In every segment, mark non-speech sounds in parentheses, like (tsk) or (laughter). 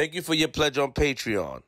Thank you for your pledge on Patreon.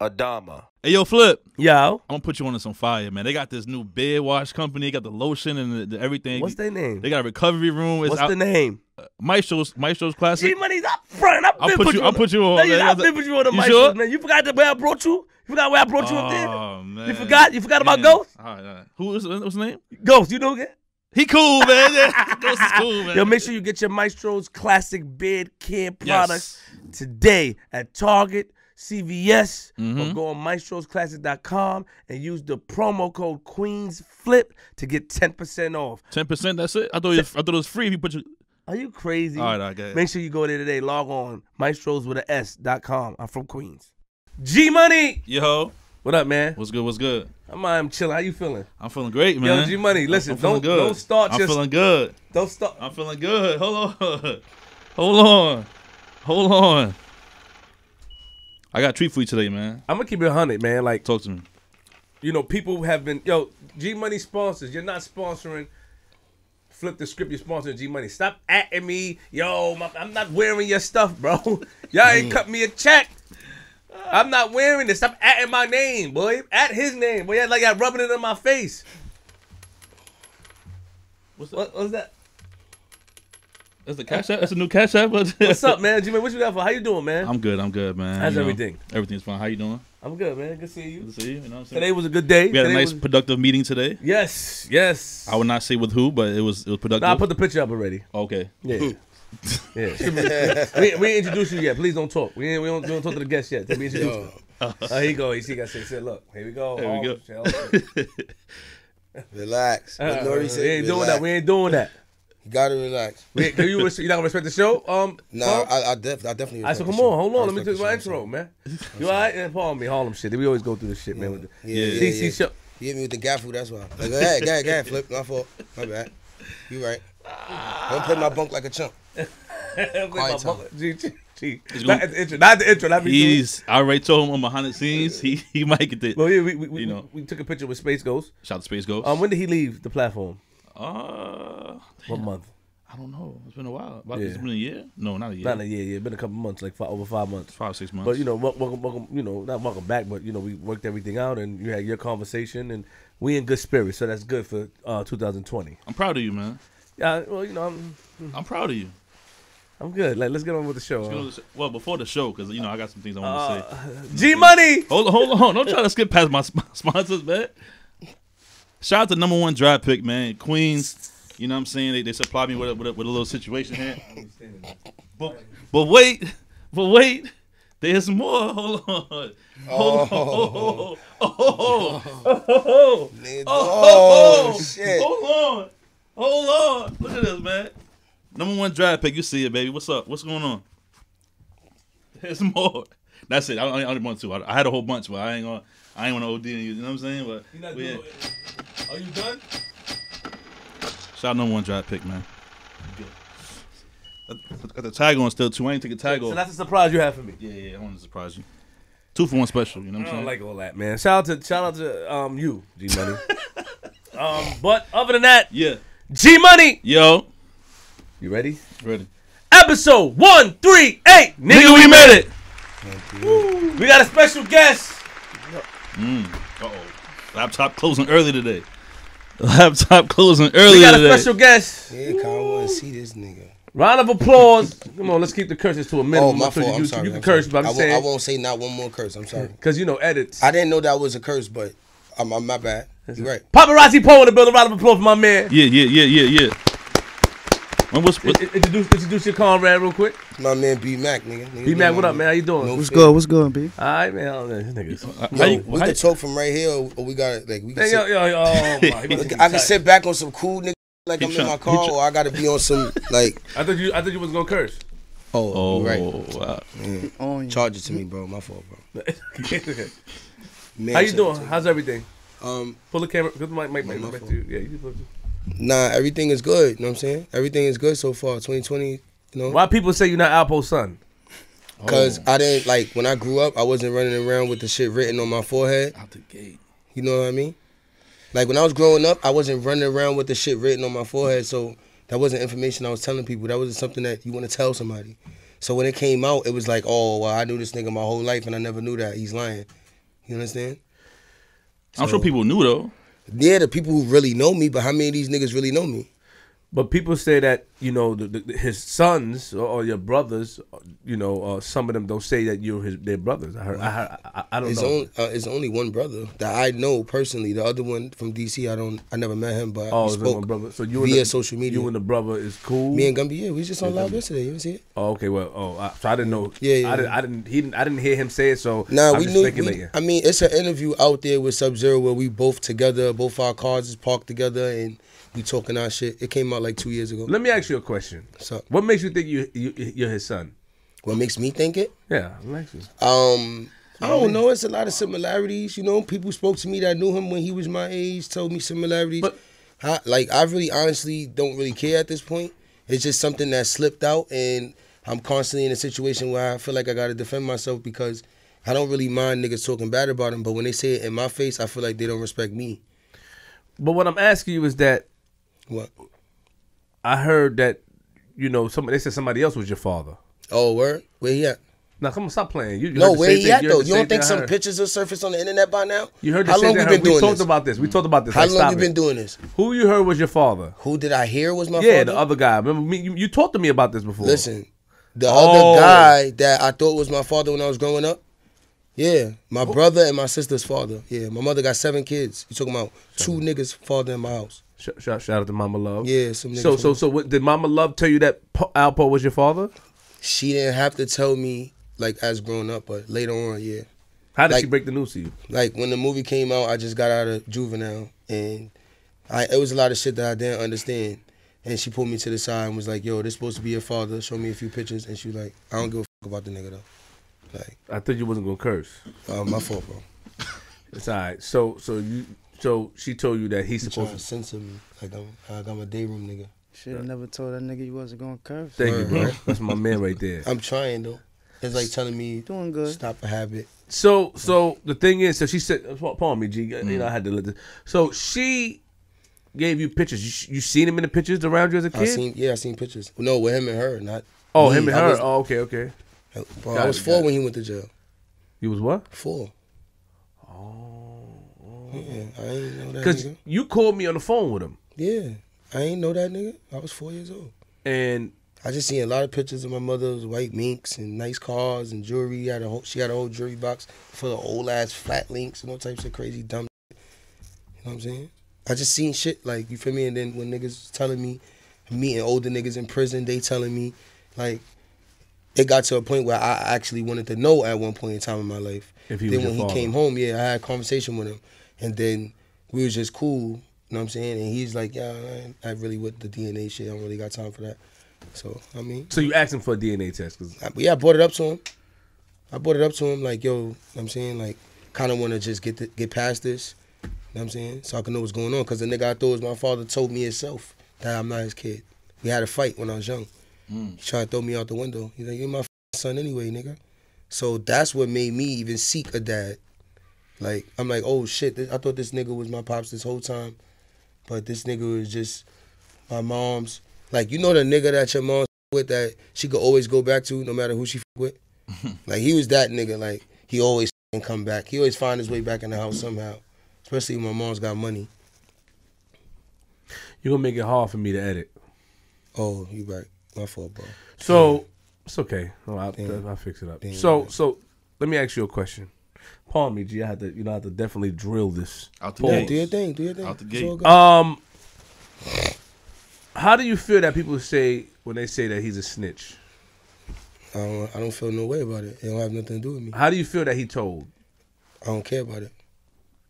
Adama. Hey, yo, Flip. Yo. I'm gonna put you on to some fire, man. They got this new bed wash company. They got the lotion and the, the everything. What's their name? They got a recovery room. It's What's out, the name? Uh, Maestro's Maestro's Classic. G Money's up front. I've I'll put put you- you. I'll put you on, No, you- I've been put you on the You mic, sure? man. You forgot the way I brought you. You forgot where I brought you up there. Oh man, You forgot. You forgot about Ghost. All right, all right. Who is what's his name? Ghost. You know again. He cool, man. (laughs) Ghost is cool, man. Yo, make sure you get your Maestro's classic bed care Yes. products today at Target, CVS, or Mhm. go on maestrosclassic.com and use the promo code Queenzflip to get 10% off. Ten percent. That's it. I thought you, I thought it was free if you put your. Are you crazy? All right, I go ahead. Make sure you go there today. Log on maestros with a S dot com. I'm from Queens. G Money. Yo, What up, man? what's good? What's good? I'm, I'm chilling. How you feeling? I'm feeling great, man. Yo. G Money, listen, I'm don't- good. don't start just I'm just- feeling good. Don't stop. I'm feeling good. Hold on. (laughs) Hold on. Hold on. I got a treat for you today, man. I'm gonna keep it 100, man. Like, Talk to me. you know, people have been yo G Money sponsors. You're not sponsoring. Flip the script. You're sponsoring G Money. Stop atting me, yo. My, I'm not wearing your stuff, bro. (laughs) Y'all ain't mm. cut me a check. I'm not wearing this. Stop atting my name, boy. At his name, boy. Like y'all rubbing it in my face. What's What, what's that? That's the cash app. That's a new cash app. (laughs) What's up, man? Money, what you got for? How you doing, man? I'm good. I'm good, man. How's You know, everything? Everything's fine. How you doing? I'm good, man. Good seeing you. Good to see you. You know what I'm saying? Today was a good day. we had a nice, was- productive meeting today. yes, yes. I would not say with who, but it was it was productive. I put the picture up already. okay. Yeah. Yeah. (laughs) we, we introduced you yet. Please don't talk. We ain't, we don't, we don't talk to the guests yet. We introduce Yo, them. Oh, here you go. You see, got say, say, look. Here we go. Here we go. shit, (laughs) relax. What shit. Nori Uh, said, we ain't doing that. We ain't doing that. You gotta relax. We, do you, res- you not gonna respect the show? Um, Nah, Paul? I, I, def- I definitely. All right, so respect come on, hold on. Let me respect do my the intro, man. You all right? Yeah, Paul me, Harlem shit. We always go through this shit, man. With the, Yeah, yeah, DC yeah. show. You hit me with the gaffle, that's why. Like, go ahead, go ahead, go ahead, flip. My fault. My bad. You right. Don't play my bunk like a chump. Quiet time. G, G, G. Not the intro. Not the intro. Not me doing- He's I already told him on behind the scenes. He he might get the Well, yeah, we, we, we, You know. we took a picture with Space Ghost. shout out to Space Ghost. Um, when did he leave the platform? uh, What month? I don't know. It's been a while. About, Yeah. It's been a year. No, not a year. Not in a year. Yeah, been a couple months, like five, over five months. Five six months. But you know, welcome, welcome. You know, not welcome back, but you know, we worked everything out, and you had your conversation, and we in good spirits, so that's good for uh 2020. I'm proud of you, man. Yeah, well, you know, I'm I'm proud of you. I'm good. Like, let's get on with the show. Let's go to the Well, before the show, because you know I got some things I want to say. Uh, G Money. Hold on, hold on. Don't try to skip past my sp- sponsors, man. Shout out to number one draft pick, man. Queens. You know what I'm saying? They, they supplied me with a, with, a, with a little situation here. But, but wait, but wait. There's more. Hold on. Hold on. Oh, oh, oh, oh, oh, Nigga, oh, oh, shit. Hold on. Hold on. Look at this, man. Number one draft pick. You see it, baby. What's up? What's going on? There's more. That's it. I only, I only want two. I, I had a whole bunch, but I ain't gonna. I ain't want to OD on you. You know what I'm saying? But, but yeah. Are you done? Shout out number one draft pick, man. Got- Got the tag on still too. I ain't take a tag So off. that's a surprise you have for me. Yeah, yeah. I want to surprise you. Two for one special. You know what I I'm don't saying? like all that, man. Shout out to shout out to um you, G Money. (laughs) um, but other than that, yeah. G Money. Yo. You ready? Ready. Episode one three eight. Nigga, we made it. We got a special guest. Uh oh. Laptop closing early today. (laughs) Laptop closing early We got a today. special guest. Yeah, Kyle, I want to see this nigga. Round of applause. Come on, let's keep the curses to a Oh, minimum. my I'm sure fault. You, I'm sorry. you can I'm curse, sorry. but I'm I won't, saying I won't say not one more curse. I'm sorry. because you know edits. I didn't know that was a curse, but I'm, I'm my bad. You're right. Popperazzi Po in the building. Round of applause for my man. Yeah, yeah, yeah, yeah, yeah. Man, what's, what, I- I- Introduce, introduce your comrade real quick. My man B Mac, nigga. nigga B Mac, what up, man? How you doing? No What's fear. Good, what's good, B? All right, man. I don't know. This nigga's- Yo, you- we can talk from right here, or we got like we can. Hey, sit, yo, yo, yo, oh, my, he about to Look, get I can sit back on some cool nigga like Keep I'm trying- in my car, or I gotta be on some (laughs) like. I thought you, I thought you was gonna curse. Oh, oh, you right. wow. On you. Charge it to me, bro. My fault, bro. (laughs) Man, How you doing? How's everything? Um, Pull the camera. Put the mic, mic, mic, my mic fault. to you. Yeah, you can put it. Nah, everything is good. You know what I'm saying? Everything is good so far. 2020, you know. Why people say you're not Alpo's son? Because Oh. I didn't like when I grew up, I wasn't running around with the shit written on my forehead. Out the gate. You know what I mean? Like when I was growing up, I wasn't running around with the shit written on my forehead. So that wasn't information I was telling people. That wasn't something that you want to tell somebody. So when it came out, it was like, oh, well, I knew this nigga my whole life and I never knew that. He's lying. You understand? I'm sure people knew though. Yeah, the people who really know me, but how many of these niggas really know me? But people say that you know the, the, his sons or, or your brothers, you know, uh, some of them don't say that you're his their brothers. I heard. I, I, I don't It's know. only uh, it's only one brother that I know personally. The other one from DC, I don't, I never met him, but oh, we spoke one brother. So you and via the, social media. You and the brother is cool. me and Gumby, yeah, we just on live yesterday. You didn't see it? oh, okay. Well, oh, I, so I didn't know. Yeah, yeah, I didn't. I didn't. He didn't. I didn't hear him say it. So Nah, I'm we just knew. We, I mean, it's an interview out there with Sub Zero where we both together, both our cars is parked together, and we talking our shit. It came out like two years ago. Let me ask you a question. So, What makes you think you, you you're his son? what makes me think it? Yeah, I'm actually. Um, I don't know. It's a lot of similarities. You know, people spoke to me that knew him when he was my age, told me similarities. But- I, like, I really, honestly, don't really care at this point. It's just something that slipped out, and I'm constantly in a situation where I feel like I got to defend myself because I don't really mind niggas talking bad about him. But when they say it in my face, I feel like they don't respect me. But what I'm asking you is that What? I heard that you know somebody they said somebody else was your father. Oh, word? Where he at? Now come on, stop playing. You, you No, where he thing- at though? You don't think some pictures will surface on the internet by now? You heard the How long we been doing We talked this? about this. We talked about this. How Like, long you it. been doing this? Who you heard was your father? Who did I hear was my yeah, father? the other guy. Remember me? You, you talked to me about this before. Listen, the Oh. other guy that I thought was my father when I was growing up. Yeah, my brother and my sister's father. Yeah, my mother got seven kids. You talking about two niggas father in my house? Sh- shout, shout out to Mama Love. Yeah, some. So so so what, did Mama Love tell you that Alpo was your father? she didn't have to tell me like as growing up, but later on, yeah. How did Like- she break the news to you? Like when the movie came out, I just got out of juvenile, and I it was a lot of shit that I didn't understand. And she pulled me to the side and was like, "Yo, this supposed to be your father. Show me a few pictures." And she was like, "I don't give a fuck about the nigga though." Like, I thought you wasn't gonna curse. uh, my fault, bro. It's all right. So so you so she told you that he's He supposed trying to. to censor me. Like I'm, like I'm a day room nigga. Should have never told that nigga you wasn't gonna curse. Thank you, bro. That's my man right there. (laughs) I'm trying though. It's like telling me Doing good. stop a habit. So so the thing is, so she said, "Pardon me, G. You know, mm. I had to let this." So she gave you pictures. You, you seen him in the pictures around you as a kid? seen yeah, I seen pictures. No, with him and her, not. oh, me. him and I her. was- oh, okay, okay. bro, I was it, four got it. when he went to jail. You was what? Four. Yeah, I ain't know that Because nigga. you called me on the phone with him, Yeah, I ain't know that nigga. I was four years old. and I just seen a lot of pictures of my mother's white minks and nice cars and jewelry. Had a whole, she had a whole jewelry box full of old ass flat links and all types of crazy dumb. Shit. You know what I'm saying? I just seen shit like you feel me. And then when niggas telling me, meeting older niggas in prison, they telling me, like, it got to a point where I actually wanted to know at one point in time in my life. If he then when he father. came home, yeah, I had a conversation with him, and then we was just cool. You know what I'm saying? And he's like, yeah, I, ain't- I really with the DNA shit. I don't really got time for that. So I mean, so you asked him for a DNA test. Cause I, yeah, I brought it up to him. I brought it up to him like, yo, you know what I'm saying like, kind of want to just get the, get past this. You know what I'm saying? So I can know what's going on. Cause the nigga I thought was my father told me himself that I'm not his kid. We had a fight when I was young. Mm. He tried to throw me out the window. He's like, you're my son anyway, nigga. So that's what made me even seek a dad. Like I'm like, oh shit, this, I thought this nigga was my pops this whole time, but this nigga was just my mom's. Like you know the nigga that your mom (laughs) with that she could always go back to no matter who she (laughs) with. (laughs) like he was that nigga. Like he always can come back. He always find his way back in the house somehow. Especially when my mom's got money. you're gonna make it hard for me to edit. Oh, you right. My fault, bro. So it's okay. No, I'll, I'll fix it up. Damn, so so let me ask you a question. Pardon me, G. I had to you know I had to definitely drill this. Out the Yeah, gate. do your thing. Do your thing. Out the gate. Um, how do you feel that people say when they say that he's a snitch? I don't. I don't feel no way about it. It don't have nothing to do with me. How do you feel that he told? I don't care about it.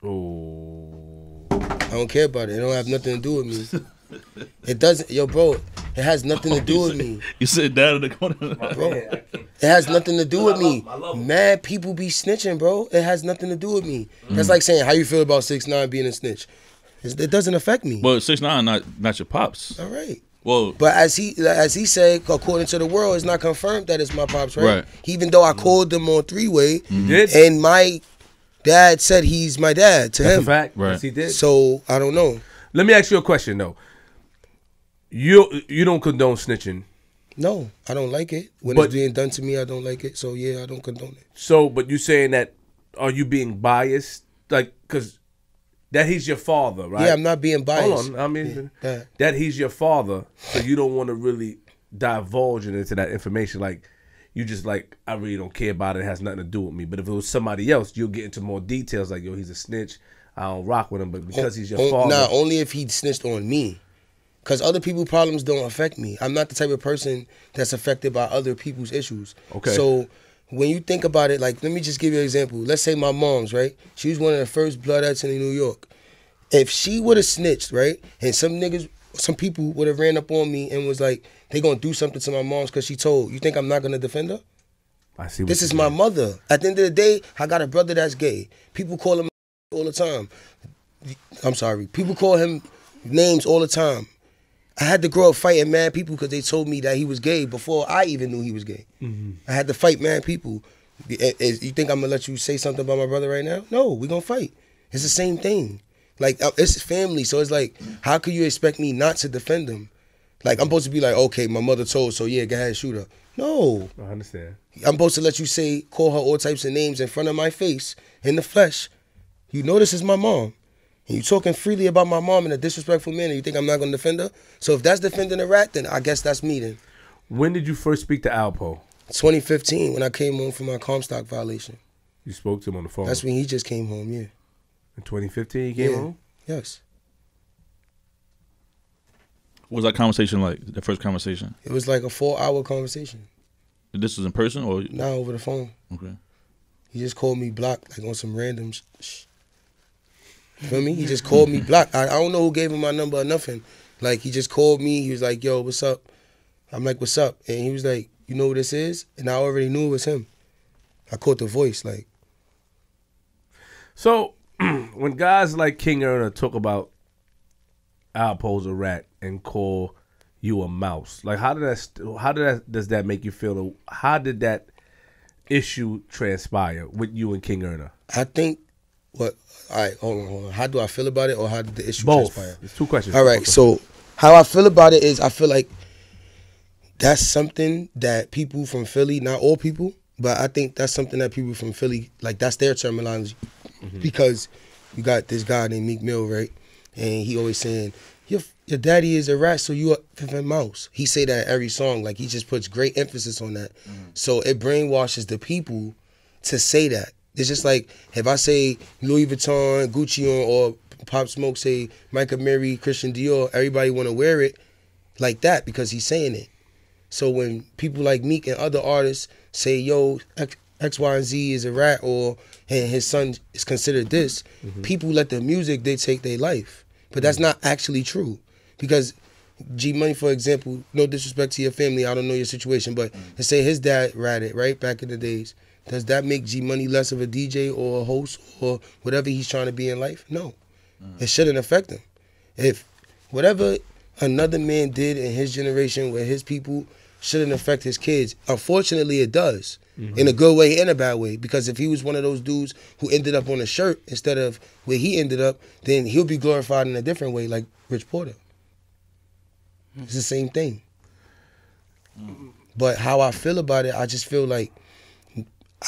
Oh, I don't care about it. It don't have nothing to do with me. (laughs) It doesn't, yo, bro. It has nothing to do with me. You sit down in the corner. Bro, it has nothing to do with me. Mad people be snitching, bro. It has nothing to do with me. That's like saying how you feel about six nine being a snitch. It's- It doesn't affect me. Well, six nine, not not your pops. All right. Well, But as he as he said, according to the world, it's not confirmed that it's my pops, right? Right. Even though I called them on three way, you mm-hmm. did. and my dad said he's my dad to That's a him. fact. Right. Yes, he did. So I don't know. Let me ask you a question though. You you don't condone snitching. No, I don't like it. When But- it's being done to me, I don't like it. So yeah, I don't condone it. So, but you saying that are you being biased? Like, cause that he's your father, right? Yeah, I'm not being biased. Hold on, I mean Yeah, yeah. that he's your father, so you don't want to really divulge into that information. Like, you just like I really don't care about it. It has nothing to do with me. But if it was somebody else, you'll get into more details. Like, yo, he's a snitch. I don't rock with him, but because oh, he's your On- father, Nah, only if he snitched on me. Cause other people's problems don't affect me. I'm not the type of person that's affected by other people's issues. Okay. So when you think about it, like let me just give you an example. Let's say my mom's right. She was one of the first bloodettes in New York. If she would have snitched, right, and some niggas, some people would have ran up on me and was like, they gonna do something to my mom's because she told. You think I'm not gonna defend her? I see. What This is my mother. At the end of the day, I got a brother that's gay. People call him all the time. I'm sorry. People call him names all the time. I had to grow up fighting mad people because they told me that he was gay before I even knew he was gay. I had to fight mad people. You think I'm gonna let you say something about my brother right now? No, we gonna fight. It's the same thing. Like uh, it's family, so it's like, how could you expect me not to defend him? Like I'm supposed to be like, okay, my mother told, so yeah, go ahead, shoot her. No, I understand. I'm supposed to let you say, call her all types of names in front of my face, in the flesh. You know this is my mom. And you talking freely about my mom in a disrespectful manner. You think I'm not gonna defend her? So if that's defending a rat, then I guess that's me then. When did you first speak to Alpo? 2015, when I came home from my Comstock violation. You spoke to him on the phone. That's when he just came home, yeah. in 2015. He came Yeah. home. Yes. What was that conversation like? The first conversation. It was like a four hour conversation. This was in person or Now over the phone. okay? He just called me block, like on some random sh- sh- You feel me? He just called me block. I, I don't know who gave him my number or nothing. Like he just called me. He was like, "Yo, what's up?" I'm like, "What's up?" And he was like, "You know who this is?" And I already knew it was him. I caught the voice. Like, So (clears throat) when guys like King Erna talk about Alpo's a rat and call you a mouse, like how did that? How did that? Does that make you feel? How did that issue transpire with you and King Erna? I think what. All right, hold on, hold on. How do I feel about it, or how did the issue Both. transpire? It's two questions. All right, so how I feel about it is I feel like that's something that people from Philly, not all people, but I think that's something that people from Philly, like that's their terminology. Mm-hmm. Because you got this guy named Meek Mill, right? And he always saying, Your your daddy is a rat, so you a mouse. He say that every song, like he just puts great emphasis on that. Mm-hmm. So it brainwashes the people to say that. It's just like if I say Louis Vuitton, Gucci on, or Pop Smoke say Mike Amiri, Christian Dior, everybody want to wear it like that because he's saying it. So when people like Meek and other artists say, "Yo, X, X Y, and Z is a rat," or and his son is considered this, mm-hmm. people let the music dictate their life. But that's mm-hmm. not actually true because G Money, for example, no disrespect to your family, I don't know your situation, but mm. to say his dad ratted right back in the days, does that make G Money less of a DJ or a host or whatever he's trying to be in life? No, mm. it shouldn't affect him. If whatever another man did in his generation with his people shouldn't affect his kids, unfortunately, it does. Mm-hmm. In a good way and a bad way, because if he was one of those dudes who ended up on a shirt instead of where he ended up, then he'll be glorified in a different way, like Rich Porter. It's the same thing. Mm. But how I feel about it, I just feel like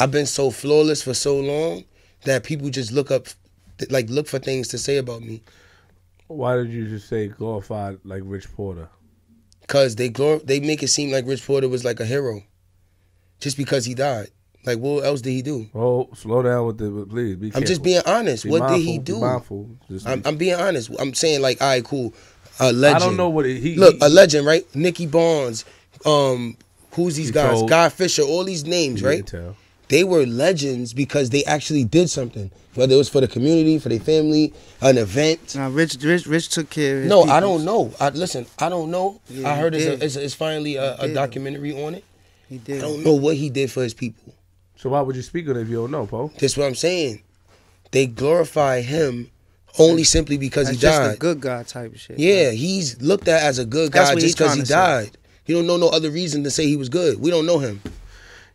I've been so flawless for so long that people just look up, like look for things to say about me, why did you just say glorified like Rich Porter? cause they glor- they make it seem like Rich Porter was like a hero, just because he died. Like what else did he do? Oh, slow down with the please. Be I'm just being honest. Be what did he do? Be mindful. Just I'm, I'm being honest. I'm saying like, all right, cool. A legend. I don't know what it, he Look, he- a legend, right? Nicky Barnes. Um, who's these guys? told- Guy Fisher. All these names, right? tell. They were legends because they actually did something. Whether it was for the community, for their family, an event. Now, Rich, Rich, Rich took care of his No, I don't know. I listen. I don't know. Yeah, I heard he it's, a, it's, it's finally a, a documentary on it. He I did. don't know what he did for his people. So why would you speak on it if you don't know, Po? That's what I'm saying. They glorify him only simply because That's he just died. a good guy type of shit. Yeah, he's looked at as a good That's guy just because he tryna say. died. You don't know no other reason to say he was good. We don't know him.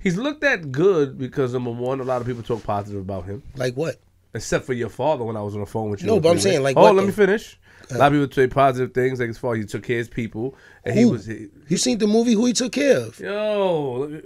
He's looked at good because number one, a lot of people talk positive about him. Like what? except for your father when I was on the phone with you. No, but I'm saying, like, oh, what let though? me finish. A lot of uh. people say positive things, like as far as he took care of his people, and he Who? was. He, You seen the movie? Who he took care of? yo, me-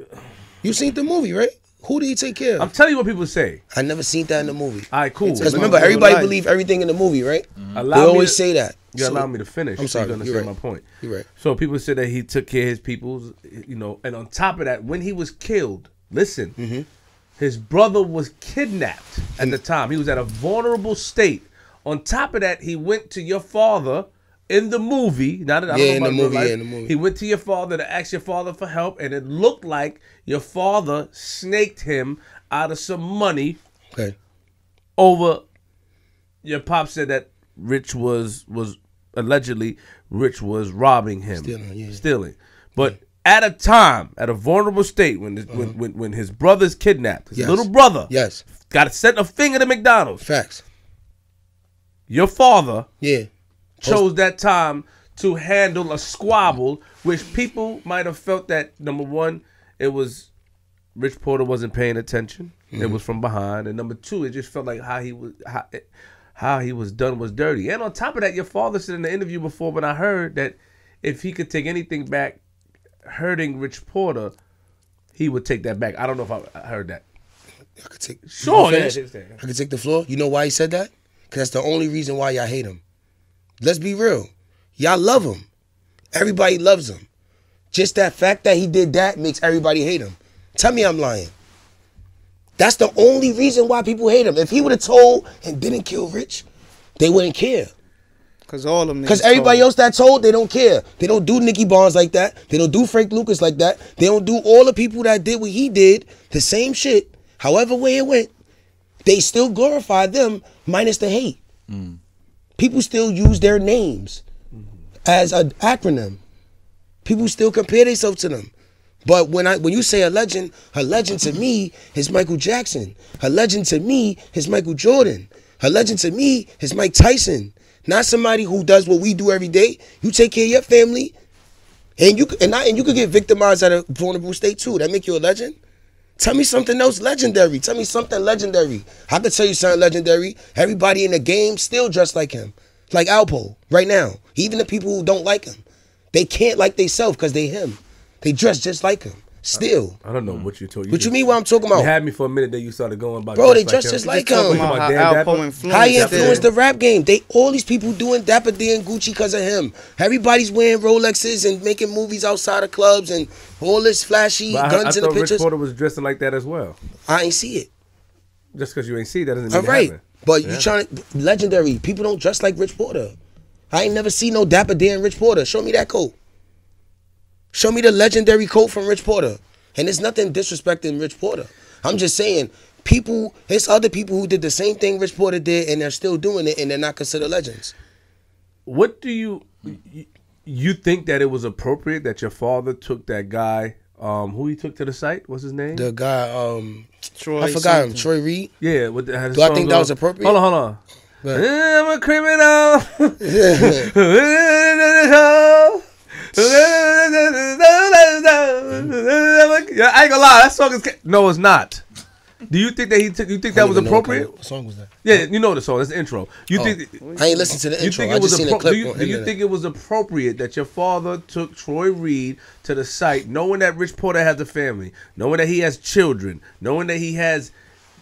You seen the movie, right? Who did he take care of? I'm telling you what people say. I never seen that in the movie. All right, cool. Because remember, everybody believe everything in the movie, right? Mm-hmm. allow They always to- say that. You So- allow me to finish. I'm so sorry, can you're understand right. my point. You're right. So people said that he took care of his people, you know, and on top of that, when he was killed, listen, Mm-hmm. his brother was kidnapped at the time. He was at a vulnerable state. On top of that, he went to your father in the movie. Not that I don't Yeah, know in the movie, life. yeah, in the movie. He went to your father to ask your father for help, and it looked like your father snaked him out of some money Okay. over your pop said that Rich was was allegedly Rich was robbing him, Stealing, yeah. stealing. But at a time, at a vulnerable state, when his, when, when when his brother's kidnapped, his Uh-huh. Yes. little brother, Yes. got to send a finger to McDonald's. Facts. Your father Yeah. chose that time to handle a squabble, which people might have felt that number one, it was Rich Porter wasn't paying attention. It Mm-hmm. was from behind, and number two, it just felt like how he was how, how he was done was dirty. And on top of that, your father said in the interview before when I heard that if he could take anything back, hurting Rich Porter, he would take that back. I don't know if I heard that. I could take. Sure? I could take the floor. You know why he said that? Because that's the only reason why y'all hate him. Let's be real. Y'all love him. Everybody loves him. Just that fact that he did that makes everybody hate him. Tell me I'm lying. That's the only reason why people hate him. If he would have told and didn't kill Rich, they wouldn't care. Cause all of them. Because everybody told. else that told, they don't care. They don't do Nicky Barnes like that. They don't do Frank Lucas like that. They don't do all the people that did what he did, the same shit, however way it went. They still glorify them minus the hate. Mm. People still use their names as an acronym. People still compare themselves to them. But when I when you say a legend, a legend to me is Michael Jackson. A legend to me is Michael Jordan. A legend to me is Mike Tyson. Not somebody who does what we do every day. You take care of your family, and you and I and you could get victimized at a vulnerable state too. That make you a legend. Tell me something else legendary. Tell me something legendary. I could tell you something legendary. Everybody in the game still dressed like him, like Alpo right now. Even the people who don't like him, they can't like themselves because they him. They dress just like him. Still. I don't know what you're talking. What you mean? What I'm talking You about? had me for a minute. Then you started going about. Bro, they dress dress just like Talking him. Talking about about how Dan Alpo Dapper? influenced. How he them. influenced the rap game. They all these people doing Dapper D and Gucci because of him. Everybody's wearing Rolexes and making movies outside of clubs and all this flashy But I, guns I in the thought Rich. Porter was dressing like that as well. I ain't see it. Just because you ain't see that doesn't mean All it right, but Yeah. you trying to legendary. People don't dress like Rich Porter. I ain't never seen no Dapper Dan Rich Porter. Show me that coat. Show me the legendary quote from Rich Porter. And it's nothing disrespecting Rich Porter. I'm just saying, people. It's other people who did the same thing Rich Porter did, and they're still doing it, and they're not considered legends. What do you you- you think that it was appropriate that your father took that guy? Um, who he took to the site? What's his name? The guy, um, Troy I forgot him. Troy Reed. yeah. With the, Do I song think that was appropriate? Hold on, hold on. Go I'm a criminal. (laughs) (laughs) I ain't gonna lie, that song is. ca- No, it's not. Do you think that he took? You think that was what appropriate? kind song was that? Yeah, you know the song. That's the intro. You Oh. think? I ain't listened to the You intro. think I it was just seen a appro- clip do you, on do you internet. think it was appropriate that your father took Troy Reed to the site, knowing that Rich Porter has a family, knowing that he has children, knowing that he has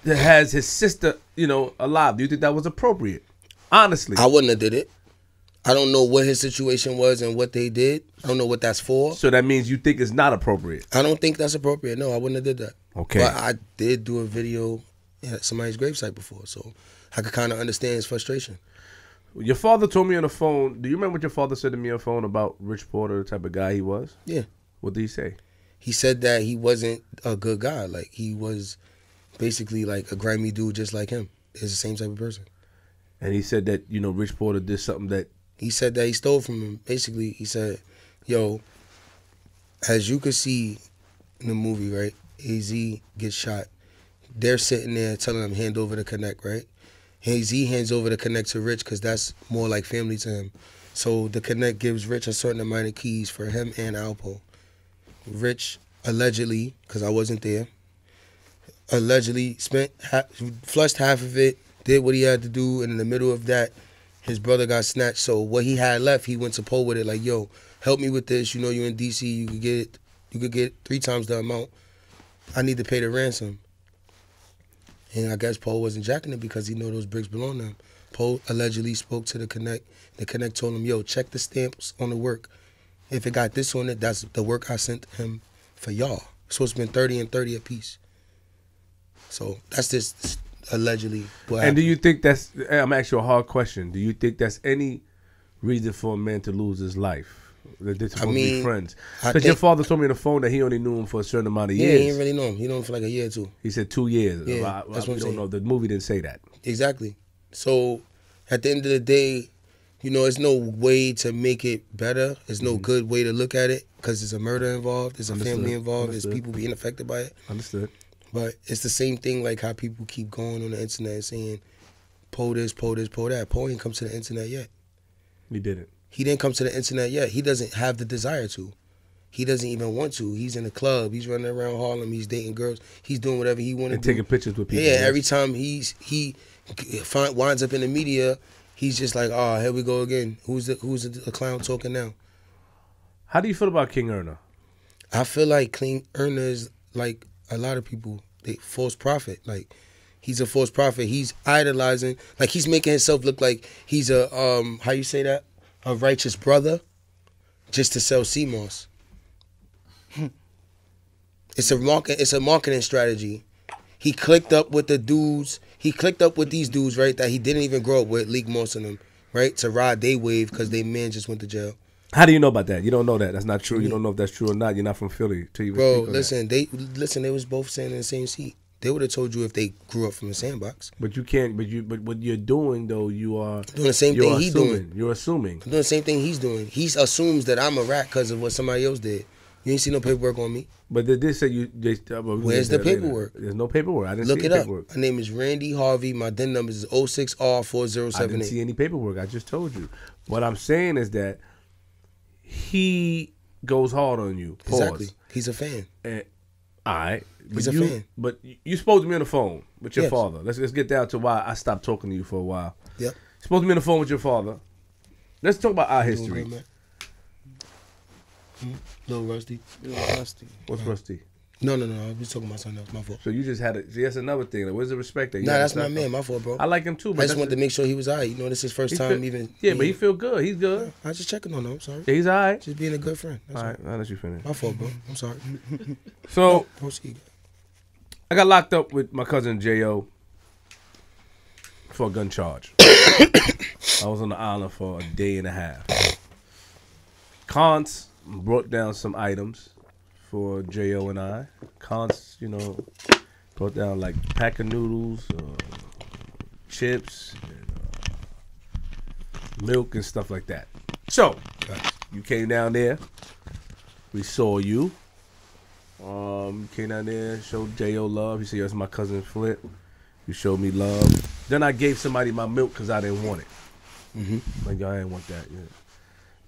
that has his sister, you know, alive? Do you think that was appropriate? Honestly, I wouldn't have did it. I don't know what his situation was and what they did. I don't know what that's for. so that means you think it's not appropriate. I don't think that's appropriate. No, I wouldn't have did that. Okay. But I did do a video at somebody's gravesite before, so I could kind of understand his frustration. Your father told me on the phone. Do you remember what your father said to me on the phone about Rich Porter, the type of guy he was? Yeah. What did he say? He said that he wasn't a good guy. Like he was basically like a grimy dude just like him. He's the same type of person. And he said that you know Rich Porter did something that He said that he stole from him. Basically, he said, "Yo, as you could see in the movie, right? Az gets shot. They're sitting there telling him hand over the connect, right? Az hands over the connect to Rich because that's more like family to him. So the connect gives Rich a certain amount of keys for him and Alpo. Rich allegedly, because I wasn't there, allegedly spent half, flushed half of it, did what he had to do, and in the middle of that, his brother got snatched. So what he had left, he went to Po with it, like, "Yo, help me with this. You know, you're in DC, you could get, you could get three times the amount. I need to pay the ransom." And I guess Po wasn't jacking it because he know those bricks belong to him. Po allegedly spoke to the Connect. The Connect told him, "Yo, check the stamps on the work. If it got this on it, that's the work I sent him for y'all. So it's been thirty and thirty apiece. So that's just allegedly And do you think that's? I'm you a hard question. Do you think that's any reason for a man to lose his life? That they're supposed to be friends. Because your father told me on the phone that he only knew him for a certain amount of Yeah, years. he didn't really know him. He knew him for like a year or two. He said two years. Yeah, I, I- that's what I'm don't saying. know. The movie didn't say that. Exactly. So at the end of the day, you know, it's no way to make it better. There's no good way to look at it because there's a murder involved, there's a Mm-hmm. Understood. family involved, there's people being affected by it. Understood. But it's the same thing like how people keep going on the internet and saying, "Pull this, pull this, pull that." Po ain't come to the internet yet. He didn't. He didn't come to the internet yet. He doesn't have the desire to. He doesn't even want to. He's in the club. He's running around Harlem. He's dating girls. He's doing whatever he want to taking pictures with people. Yeah, every time he's he find, winds up in the media, he's just like, oh, here we go again. Who's the who's the, the clown talking now? How do you feel about King Erna? I feel like King Earner is like a lot of people. They false prophet. Like he's a false prophet. He's idolizing. Like he's making himself look like he's a um how you say that a righteous brother, just to sell CMOS. (laughs) it's a market. It's a marketing strategy. He clicked up with the dudes. He clicked up with these dudes, right? That he didn't even grow up with, Leak Moss and them, right? To ride they wave because they man just went to jail. How do you know about that? You don't know that. That's not true. You don't know if that's true or not. You're not from Philly. To even Bro, on that. listen, they listen. They was both standing in the same seat. They would have told you if they grew up from the sandbox. But you can't. But you. But what you're doing though, you are Doing the same thing he's doing. You're assuming. I'm doing the same thing he's doing. He assumes that I'm a rat because of what somebody else did. You ain't see no paperwork on me. But they did say you. They, uh, Where's the later. paperwork? There's no paperwork. I didn't Look see it up. paperwork. My name is Randy Harvey. My DIN number is 06R4078. I didn't see any paperwork. I just told you. What I'm saying is that he goes hard on you. Pause. Exactly. He's a fan. And, all right. But He's a you, fan. But you- you spoke to me on the phone with your Yes. father. Let's let's get down to why I stopped talking to you for a while. Yep. You spoke to me on the phone with your father. Let's talk about our history. good, man. Hmm? Little rusty. Rusty. What's rusty? No, no, no. I was talking about something else. My fault. So you just had. See, that's another thing. Like, where's the respect that? you Nah, that's my man. My fault, bro. I like him too. But I just wanted to make sure he was alright. You know, this is his first time feel- even. Yeah, but he feel good. He's good. I just checking on him. I'm sorry. Yeah, he's all right. Just being a good friend. That's All all. right, I'll let you finish. My fault, bro. I'm sorry. (laughs) So. I got locked up with my cousin Jo for a gun charge. (coughs) I was on the island for a day and a half. Cons brought down some items for Jo and I. Cons, you know, brought down like pack of noodles, uh, chips, and, uh, milk and stuff like that. So you came down there. We saw you. Um, came down there, showed Jo love. He said, "That's my cousin Flip." You showed me love. Then I gave somebody my milk because I didn't want it. Mm-hmm. Like, I didn't want that. Yeah.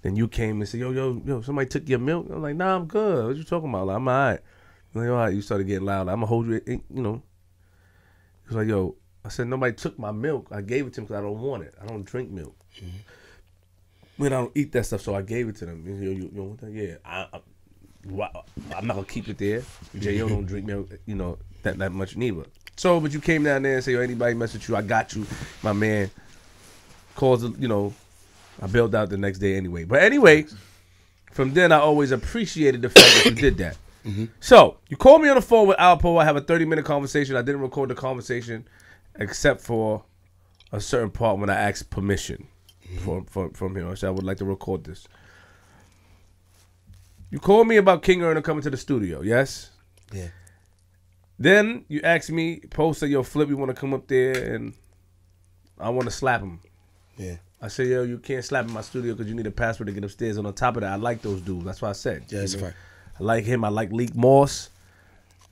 Then you came and said, "Yo, yo, yo, somebody took your milk." I'm like, "Nah, I'm good. What you talking about? Like, I'm alright." Like, all right. You started getting loud. I'm gonna hold you. You know. He was like, "Yo," I said, "Nobody took my milk. I gave it to him because I don't want it. I don't drink milk." Mm-hmm. When I don't eat that stuff, so I gave it to them. You, you, you know Yeah, I, I, I'm not gonna keep it there. Jo mm-hmm. don't drink milk, you know that that much neither. So, but you came down there and say, "Yo, anybody mess with you? I got you, my man." Caused, you know, I bailed out the next day anyway. But anyway, from then I always appreciated the fact that you did that. (coughs) Mm-hmm. So you called me on the phone with Alpo. I have a 30 minute conversation. I didn't record the conversation except for a certain part when I asked permission mm-hmm. from from from him. I said I would like to record this. You called me about King Erna coming to the studio, yes? Yeah. Then you asked me, post yo, Flip, you want to come up there and I want to slap him. Yeah. I said, yo, you can't slap in my studio because you need a password to get upstairs. And on top of that, I like those dudes. That's what I said. Yeah, that's right. I like him. I like Leak Moss.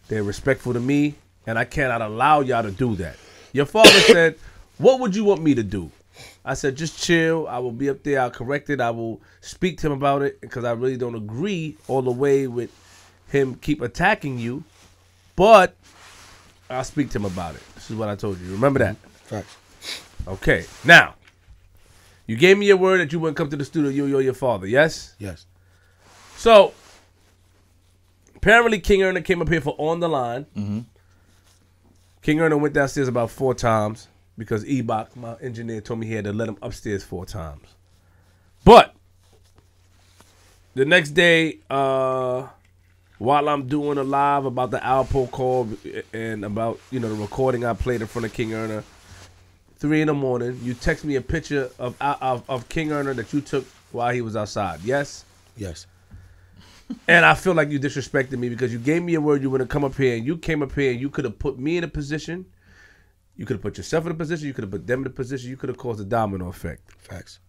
They're respectful to me, and I cannot allow y'all to do that. Your father (coughs) said, "What would you want me to do?" I said, "Just chill. I will be up there. I'll correct it. I will speak to him about it because I really don't agree all the way with him keep attacking you, but I'll speak to him about it." This is what I told you. Remember that. Facts. Okay. Now, you gave me your word that you wouldn't come to the studio. You or your father. Yes. Yes. So apparently, King Erna came up here for on the line. King Erna went downstairs about four times because Ebok, my engineer, told me he had to let him upstairs four times. But the next day, uh, while I'm doing a live about the Alpo call and about you know the recording I played in front of King Erna, three in the morning, you text me a picture of of, of King Erna that you took while he was outside. Yes. Yes. And I feel like you disrespected me because you gave me a word you were gonna come up here and you came up here and you could have put me in a position. You could have put yourself in a position. You could have put them in a position. You could have caused a domino effect. Facts.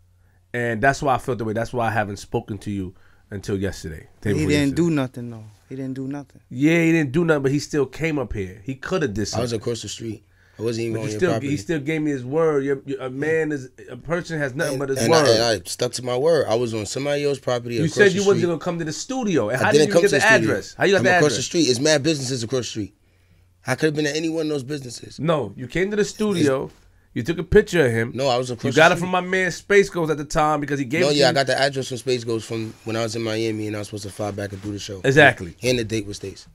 And that's why I felt the way. That's why I haven't spoken to you until yesterday. He didn't yesterday. do nothing though. He didn't do nothing. Yeah, he didn't do nothing, but he still came up here. He could have did I was across the street. I wasn't even but on you your still, property. he still gave me his word. A man is a person has nothing but his and, word. I, and I stuck to my word. I was on somebody else's property. you said you wasn't gonna come to the studio. And I how did didn't you come get to the, the address? How you got I'm the across the street. It's mad businesses across the street. I could have been at any one of those businesses. No, you came to the studio. You took a picture of him. No, I was across. You got it from my man Space Ghost at the time because he gave No, yeah, I got the address from Space Ghost from when I was in Miami and I was supposed to fly back and do the show. Exactly. And the date with Stace.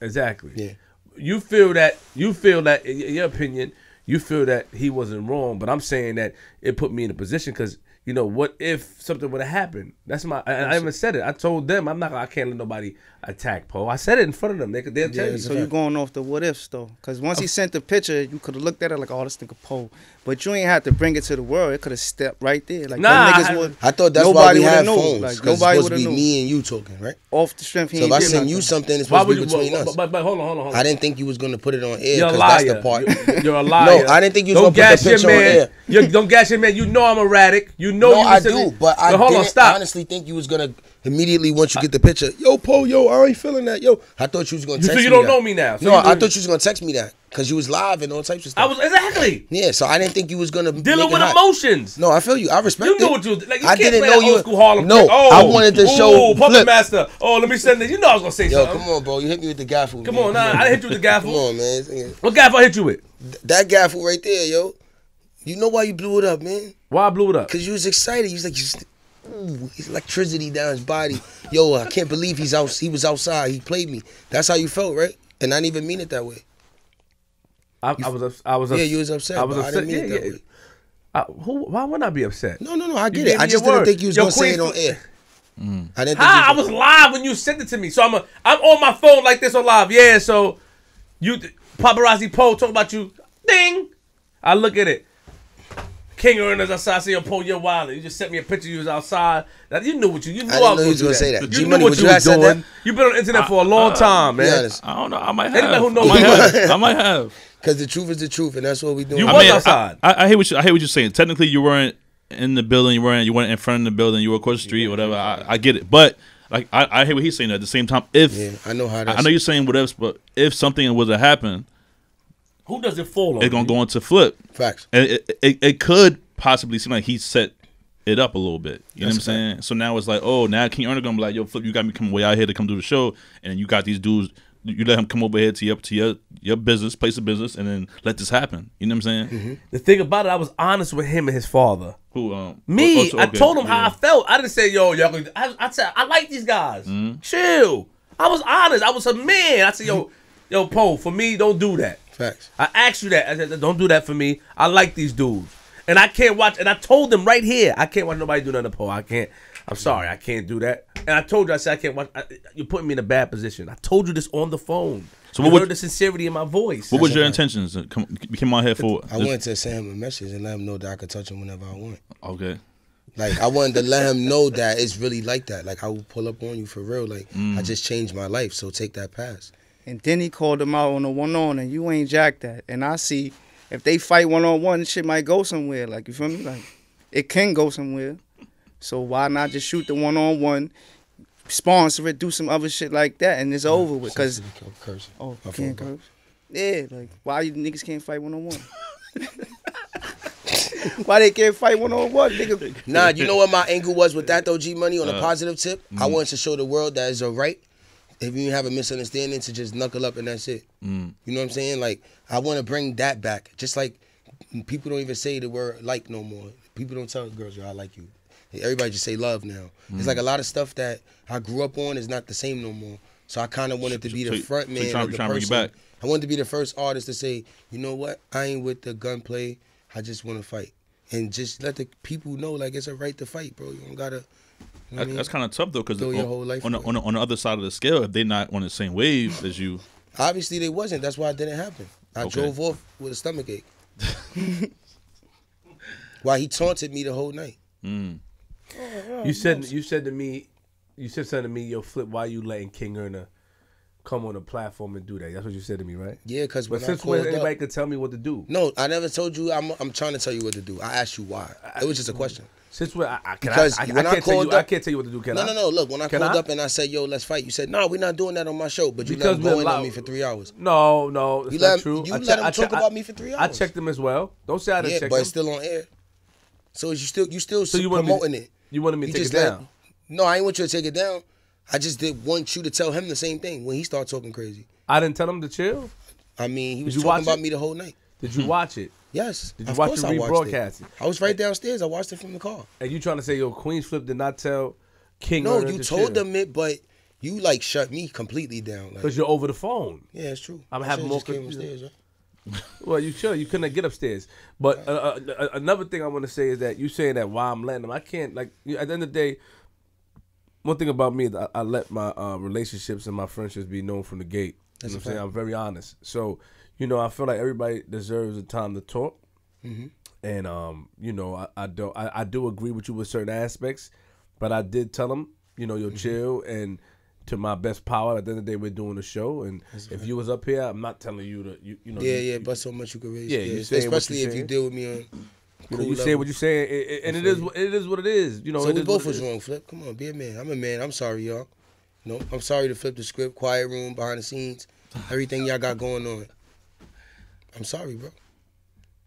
Exactly. Yeah. You feel that you feel that in your opinion, you feel that he wasn't wrong, but I'm saying that it put me in a position because you know what if something would have happened? That's my. I, I even said it. I told them I'm not. I can't let nobody attack Po. I said it in front of them. They could. They'll tell you. So you're going off the what ifs though, because once he sent the picture, you could have looked at it like, oh, this nigga Po, but you ain't have to bring it to the world. It could have stepped right there. Like Nah, them I- niggas would. I thought that's why nobody we would've have knew. phones. Like 'cause nobody it's supposed would to have be knew. me and you talking, right? Off the strength, he So if ain't I did send you something, it's Why supposed would to you? be between But, us. but, but hold on, hold on, hold on. I didn't think you was gonna put it on air You're a because liar. that's the part. You're, you're a (laughs) liar. No, I didn't think you was don't gonna put the your picture on man. air. You don't gas your man. You know I'm erratic. You know No, you I do, but I hold didn't on, stop. honestly think you was gonna immediately once you get the picture. Yo, Po, yo, I ain't feeling that. Yo, I thought you was gonna You- text so me you don't that. know me now. So no, I thought you was gonna text me that because you was live and all types of stuff. I was exactly yeah, so I didn't think you was gonna dealing with emotions. No, I feel you. I respect You it. knew what you like. You I can't didn't play know you. old school Harlem. No, oh, I wanted to show Ooh, Puppet Flip. Master. Oh, let me send it. You know I was gonna say something. Yo, something. come on, bro. You hit me with the gaffle. Come man. on, nah, I didn't hit you with the gaffle. Come on, man. What gaffle I hit you with? That gaffle right there, yo. You know why you blew it up, man? Why I blew it up? Cause you was excited. You was like, you was, ooh, his electricity down his body. Yo, I can't believe he's out. He was outside. He played me. That's how you felt, right? And I didn't even mean it that way. I, I was. ups- I was. Yeah, you was upset. I was but I upset. didn't mean yeah, yeah. I, who? Why wouldn't I be upset? No, no, no. I get it. I just didn't word. think you was Yo, gonna say it on air. Mm. I didn't think. How? I was live when you sent it to me. So I'm a, I'm on my phone like this on live. Yeah. So you Popperazzi Po talk about you. Ding. I look at it. King Earners outside. I see your Po. You're wild. You just sent me a picture. You was outside. Now, you knew what you. You knew I, didn't was know you gonna say that. You G knew Money, what you you was said doing. that? You've been on the internet for a long uh, time, man. honest. I don't know. I might have. Anybody who I knows (laughs) might you- have. I might have. Because the truth is the truth, and that's what we doing. You I was mean, outside. I, I, I hear what you, I hear what you're saying. Technically, you weren't in the building. You weren't. You weren't in front of the building. You were across the street, whatever. I, I get it, but like I, I hear what he's saying. At the same time, if yeah, I know how I, that's. I know you're saying whatever, but if something was to happen, Who does it fall on? it's gonna go into flip, Facts. and it, it, it could possibly seem like he set it up a little bit. You That's know what I'm saying? So now it's like, oh, now King Ernie gonna be like, yo, flip, you got me coming way out here to come do the show, and you got these dudes. You let him come over here to your to your your business, place of business, and then let this happen. You know what I'm saying? Mm-hmm. The thing about it, I was honest with him and his father. Who um Me, oh, oh, so- I told him how I felt. I didn't say, yo, y'all. could- I, I said, I like these guys. Mm-hmm. Chill. I was honest. I was a man. I said, yo, yo, Po, for me, don't do that. Facts. I asked you that. I said, don't do that for me. I like these dudes. And I can't watch, and I told them right here, I can't watch nobody do nothing to Po. I can't. I'm sorry, I can't do that. And I told you, I said, I can't watch. I, you're putting me in a bad position. I told you this on the phone. So So what you would- heard the sincerity in my voice. What was your a intentions? Come, you came out here for. I this- wanted to send him a message and let him know that I could touch him whenever I want. Okay. Like I wanted to let him know that it's really like that. Like I will pull up on you for real. Like Mm. I just changed my life, so take that pass. And then he called him out on a one on, and you ain't jacked that. And I see if they fight one on one, shit might go somewhere. Like you feel me? Like it can go somewhere. So why not just shoot the one on one, sponsor it, do some other shit like that, and it's over with. Cause Sensitive cursing. oh, My can't curse. Yeah, like why you niggas can't fight one on one? Why they can't fight one on one, nigga? Nah, you know what my angle was with that though, G Money. On a Uh, positive tip, I mm. wanted to show the world that it's alright if you have a misunderstanding to just knuckle up and that's it. Mm. You know what I'm saying? Like I want to bring that back, just like people don't even say the word like no more. People don't tell girls, yo, I like you. Everybody just say love now. It's like a lot of stuff that I grew up on is not the same no more. So I kind of wanted to be the front so you man trying- the trying it person. I wanted to be the first artist to say, you know what? I ain't with the gunplay. I just want to fight. And just let the people know, like, it's a right to fight, bro. You don't gotta. You know what I That, mean? that's kind of tough though, because on, your whole life on, the, on, the, on the other side of the scale, if they're not on the same wave as you, (laughs) Obviously, they wasn't. That's why it didn't happen. I Okay. drove off with a stomach ache. (laughs) Why he taunted me the whole night. Mm. You oh, said you said to me, you said something to me. Yo, flip. Why you letting King Erna come on a platform and do that? That's what you said to me, right? Yeah, because But when I since called when anybody up, could tell me what to do? no, I never told you. I'm, I'm trying to tell you what to do. I asked you why. It was just a question. Since when? I, I, Because I, I, when I can't tell you. I can't tell you what to do. Can No, I? no, no. Look, when I Can called up and I said, "Yo, let's fight," you said, "No, we're not doing that on my show." But you Because let him go in on me for three hours. No, no, it's You not let him- true. you I let him talk about me for three hours. I checked them as well. Don't say I didn't Yeah, check but them. it's still on air. So you still you still So you want me- promoting it. you wanted me to You take just it let- down? No, I ain't want you to take it down. I just did want you to tell him the same thing when he started talking crazy. I didn't tell him to chill. I mean, he was talking about me the whole night. Did you (clears throat) watch it? Yes. Did you of watch course it I? I was right downstairs. I watched it from the car. And you trying to say, yo, Queenzflip did not tell King? No, you told them it, but you like shut me completely down. Like, because you're over the phone. yeah, it's true. I'm I having more came upstairs, right? (laughs) Well, you sure You couldn't get upstairs. But uh, uh, uh, another thing I want to say is that you saying that why I'm letting them. I can't like at the end of the day. One thing about me is I, I let my uh, relationships and my friendships be known from the gate. That's you know what I'm saying? I'm very honest. So, you know, I feel like everybody deserves a time to talk. Mm-hmm. And um, you know, I, I don't I, I do agree with you with certain aspects, but I did tell them, you know, Mm-hmm. you'll chill and to my best power. At the end of the day, we're doing a show, and if you was up here, I'm not telling you to, you, you know, Yeah, you- yeah, but so much you can raise. Yeah, Yeah, you saying especially if you deal with me on. You know, cool you say what you say, it- and it is what- it is what it is. You know, So it we both was wrong, Flip. Come on, be a man. I'm a man. I'm sorry, y'all. No, I'm sorry to flip the script, quiet room, behind the scenes, everything y'all got going on. I'm sorry, bro.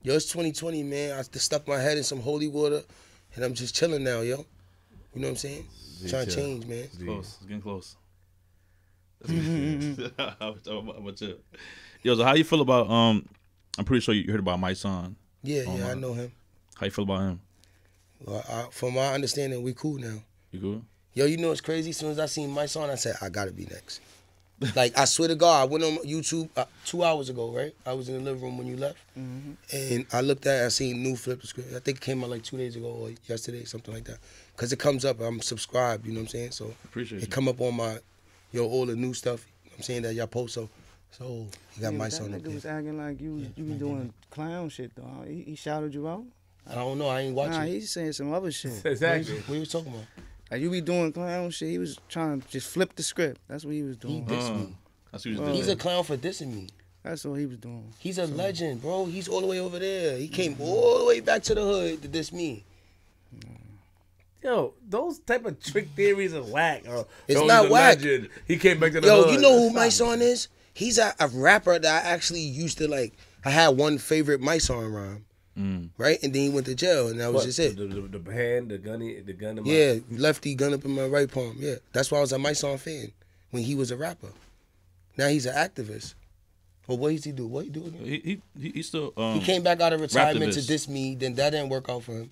Yo, it's 2020, man. I just stuck my head in some holy water, and I'm just chilling now, yo. You know what I'm saying? Trying to change, man. it's close. It's getting close. How about you? Yo, so how you feel about um? I'm pretty sure you heard about Maino. Yeah, Oh, yeah, I know him. How you feel about him? Well, I, from my understanding, we cool now. You good? Yo, you know what's crazy? As soon as I seen Maino, I said, I gotta be next. (laughs) like, I swear to God, I went on YouTube uh, two hours ago, right? I was in the living room when you left. And I looked at it, I seen new flip the script. I think it came out like two days ago or yesterday, something like that. Because it comes up, I'm subscribed, you know what I'm saying? So Appreciate it you. come up on my, yo, all the new stuff, you know I'm saying, that y'all post. So, so you got Yeah, my that song up nigga was acting like you you was doing clown shit though. He, he shouted you out. I don't know, I ain't watching. Nah, he's saying some other shit. (laughs) Exactly. What you was talking about? Like you be doing clown shit. He was trying to just flip the script. That's what he was He doing. dissed Uh, me. that's what you Well, did. He's a clown for dissing me. That's what he was doing. He's a legend, bro. He's all the way over there. He came all the way back to the hood to diss me. Yo, those type of trick theories are whack. Oh, It's yo, not he's a whack. legend. He came back to the Yo, hood. you know who Stop Maino is? He's a, a rapper that I actually used to like. I had one favorite Maino rhyme, Mm. right? And then he went to jail, and that was What, just it. The, the, the hand, the gunny, the gun in my Yeah, lefty gun up in my right palm. Yeah, that's why I was a Maino fan when he was a rapper. Now he's an activist. Well, what does he do? What he do again? He he he, he still um. He came back out of retirement to Raptivist. diss me. Then that didn't work out for him.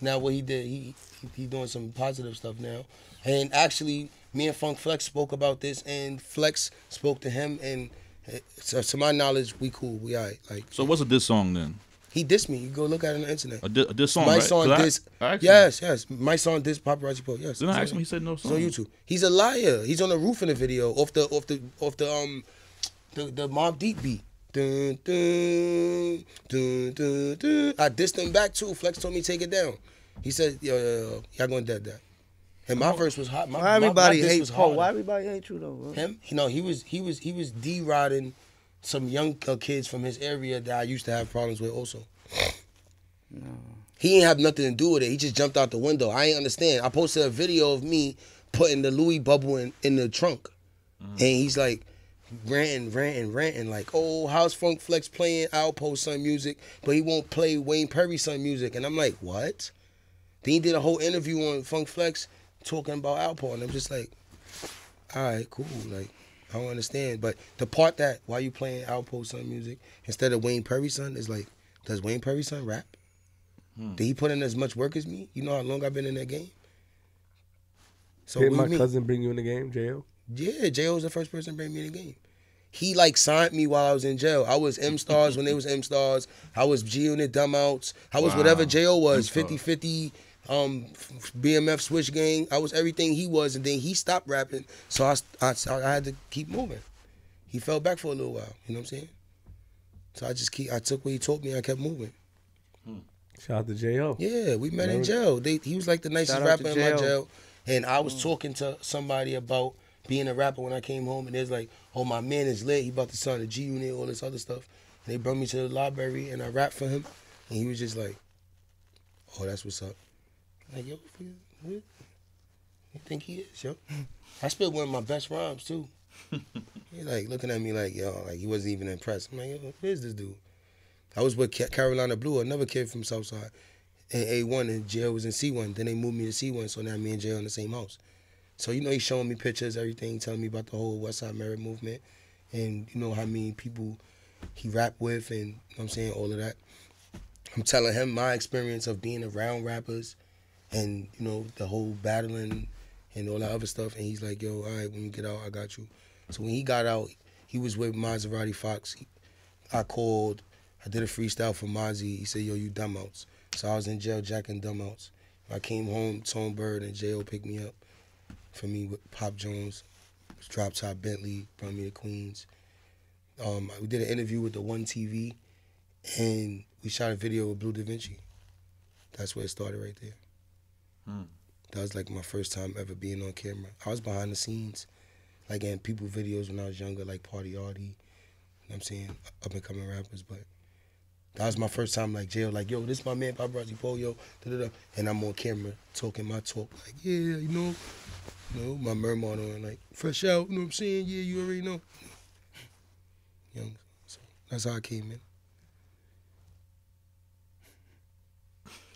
Now what he did, he he, he doing some positive stuff now. And actually, me and Funk Flex spoke about this, and Flex spoke to him, and uh, so, to my knowledge, we cool, we alright. Like So what's a diss song then? He dissed me. You go look at it on the internet. A, di- a diss song, my right? song 'Cause I- diss. I asked him. yes, yes. Maino diss Popperazzi Po. Yes. Then I asked him. He said no It's song. on YouTube. He's a liar. He's on the roof in the video off the off the off the um the the Mobb Deep beat. Dun, dun, dun, dun, dun. I dissed him back too. Flex told me take it down. He said, yo, yo, yo y'all gonna dead that. And my verse was hot. My, Why my- my everybody diss was Po? harder. Why everybody hate you though? Bro? Him? You know, he was he was he was d rodding some young uh, kids from his area that I used to have problems with also. He ain't have nothing to do with it. He just jumped out the window. I ain't understand. I posted a video of me putting the Louis bubble in, in the trunk. And he's like ranting, ranting, ranting, like, oh, how's Funk Flex playing Alpo's son music, but he won't play Wayne Perry Sun music. And I'm like, what? Then he did a whole interview on Funk Flex talking about Alpo. And I'm just like, all right, cool. Like, I don't understand. But the part that why you playing Alpo Sun music instead of Wayne Perry Sun is like, Does Wayne Perry's son rap? Hmm. Did he put in as much work as me? You know how long I've been in that game. So Did my you mean? cousin bring you in the game, Jo? Yeah, J.O. was the first person to bring me in the game. He like signed me while I was in jail. I was M Stars when they was M Stars. I was G Unit Dumb Outs. I was Wow. whatever J.O. was, M-Stars. 50 50, um, BMF Switch Gang. I was everything he was, and then he stopped rapping. So I, I, I had to keep moving. He fell back for a little while. You know what I'm saying? So I just keep, I took what he taught me. I kept moving. Shout out to Jo. Yeah, we met in jail. They, he was like the nicest Shout rapper in my jail. jail. And I was talking to somebody about being a rapper when I came home, and there's like, oh, my man is lit. He about to sign a G Unit, all this other stuff. And they brought me to the library, and I rapped for him, and he was just like, oh, that's what's up. Like, yo, what you think he is, yo? I spit one of my best rhymes too. (laughs) He like looking at me like, yo, like he wasn't even impressed. I'm like, yo, who is this dude? I was with Carolina Blue, another kid from Southside, in A1, and jail was in C1. Then they moved me to C1, so now me and J.O. in the same house. So you know, he's showing me pictures, everything, telling me about the whole West Side Merit movement, and you know how many people he rap with, and you know what I'm saying all of that. I'm telling him my experience of being around rappers, and you know the whole battling and all that other stuff. And he's like, "Yo, all right, when you get out, I got you." So when he got out, he was with Maserati Fox. I called. I did a freestyle for Mozzie. He said, "Yo, you dumb outs." So I was in jail jacking dumb outs. I came home, Tone Bird and J.O. picked me up for me with Pop Jones, Drop Top Bentley, brought me to Queens. Um, we did an interview with the One TV, and we shot a video with Bleu DaVinci. That's where it started right there. That was like my first time ever being on camera. I was behind the scenes, like in people videos when I was younger, like Party Artie. You know what I'm saying? Up and coming rappers, but that was my first time like jail, like, yo, this my man Popperazzi Polio, da da da. And I'm on camera talking my talk, like, yeah, you know, you know, my mermaid on, like, fresh out, you know what I'm saying? Yeah, you already know. Young. So that's how I came in.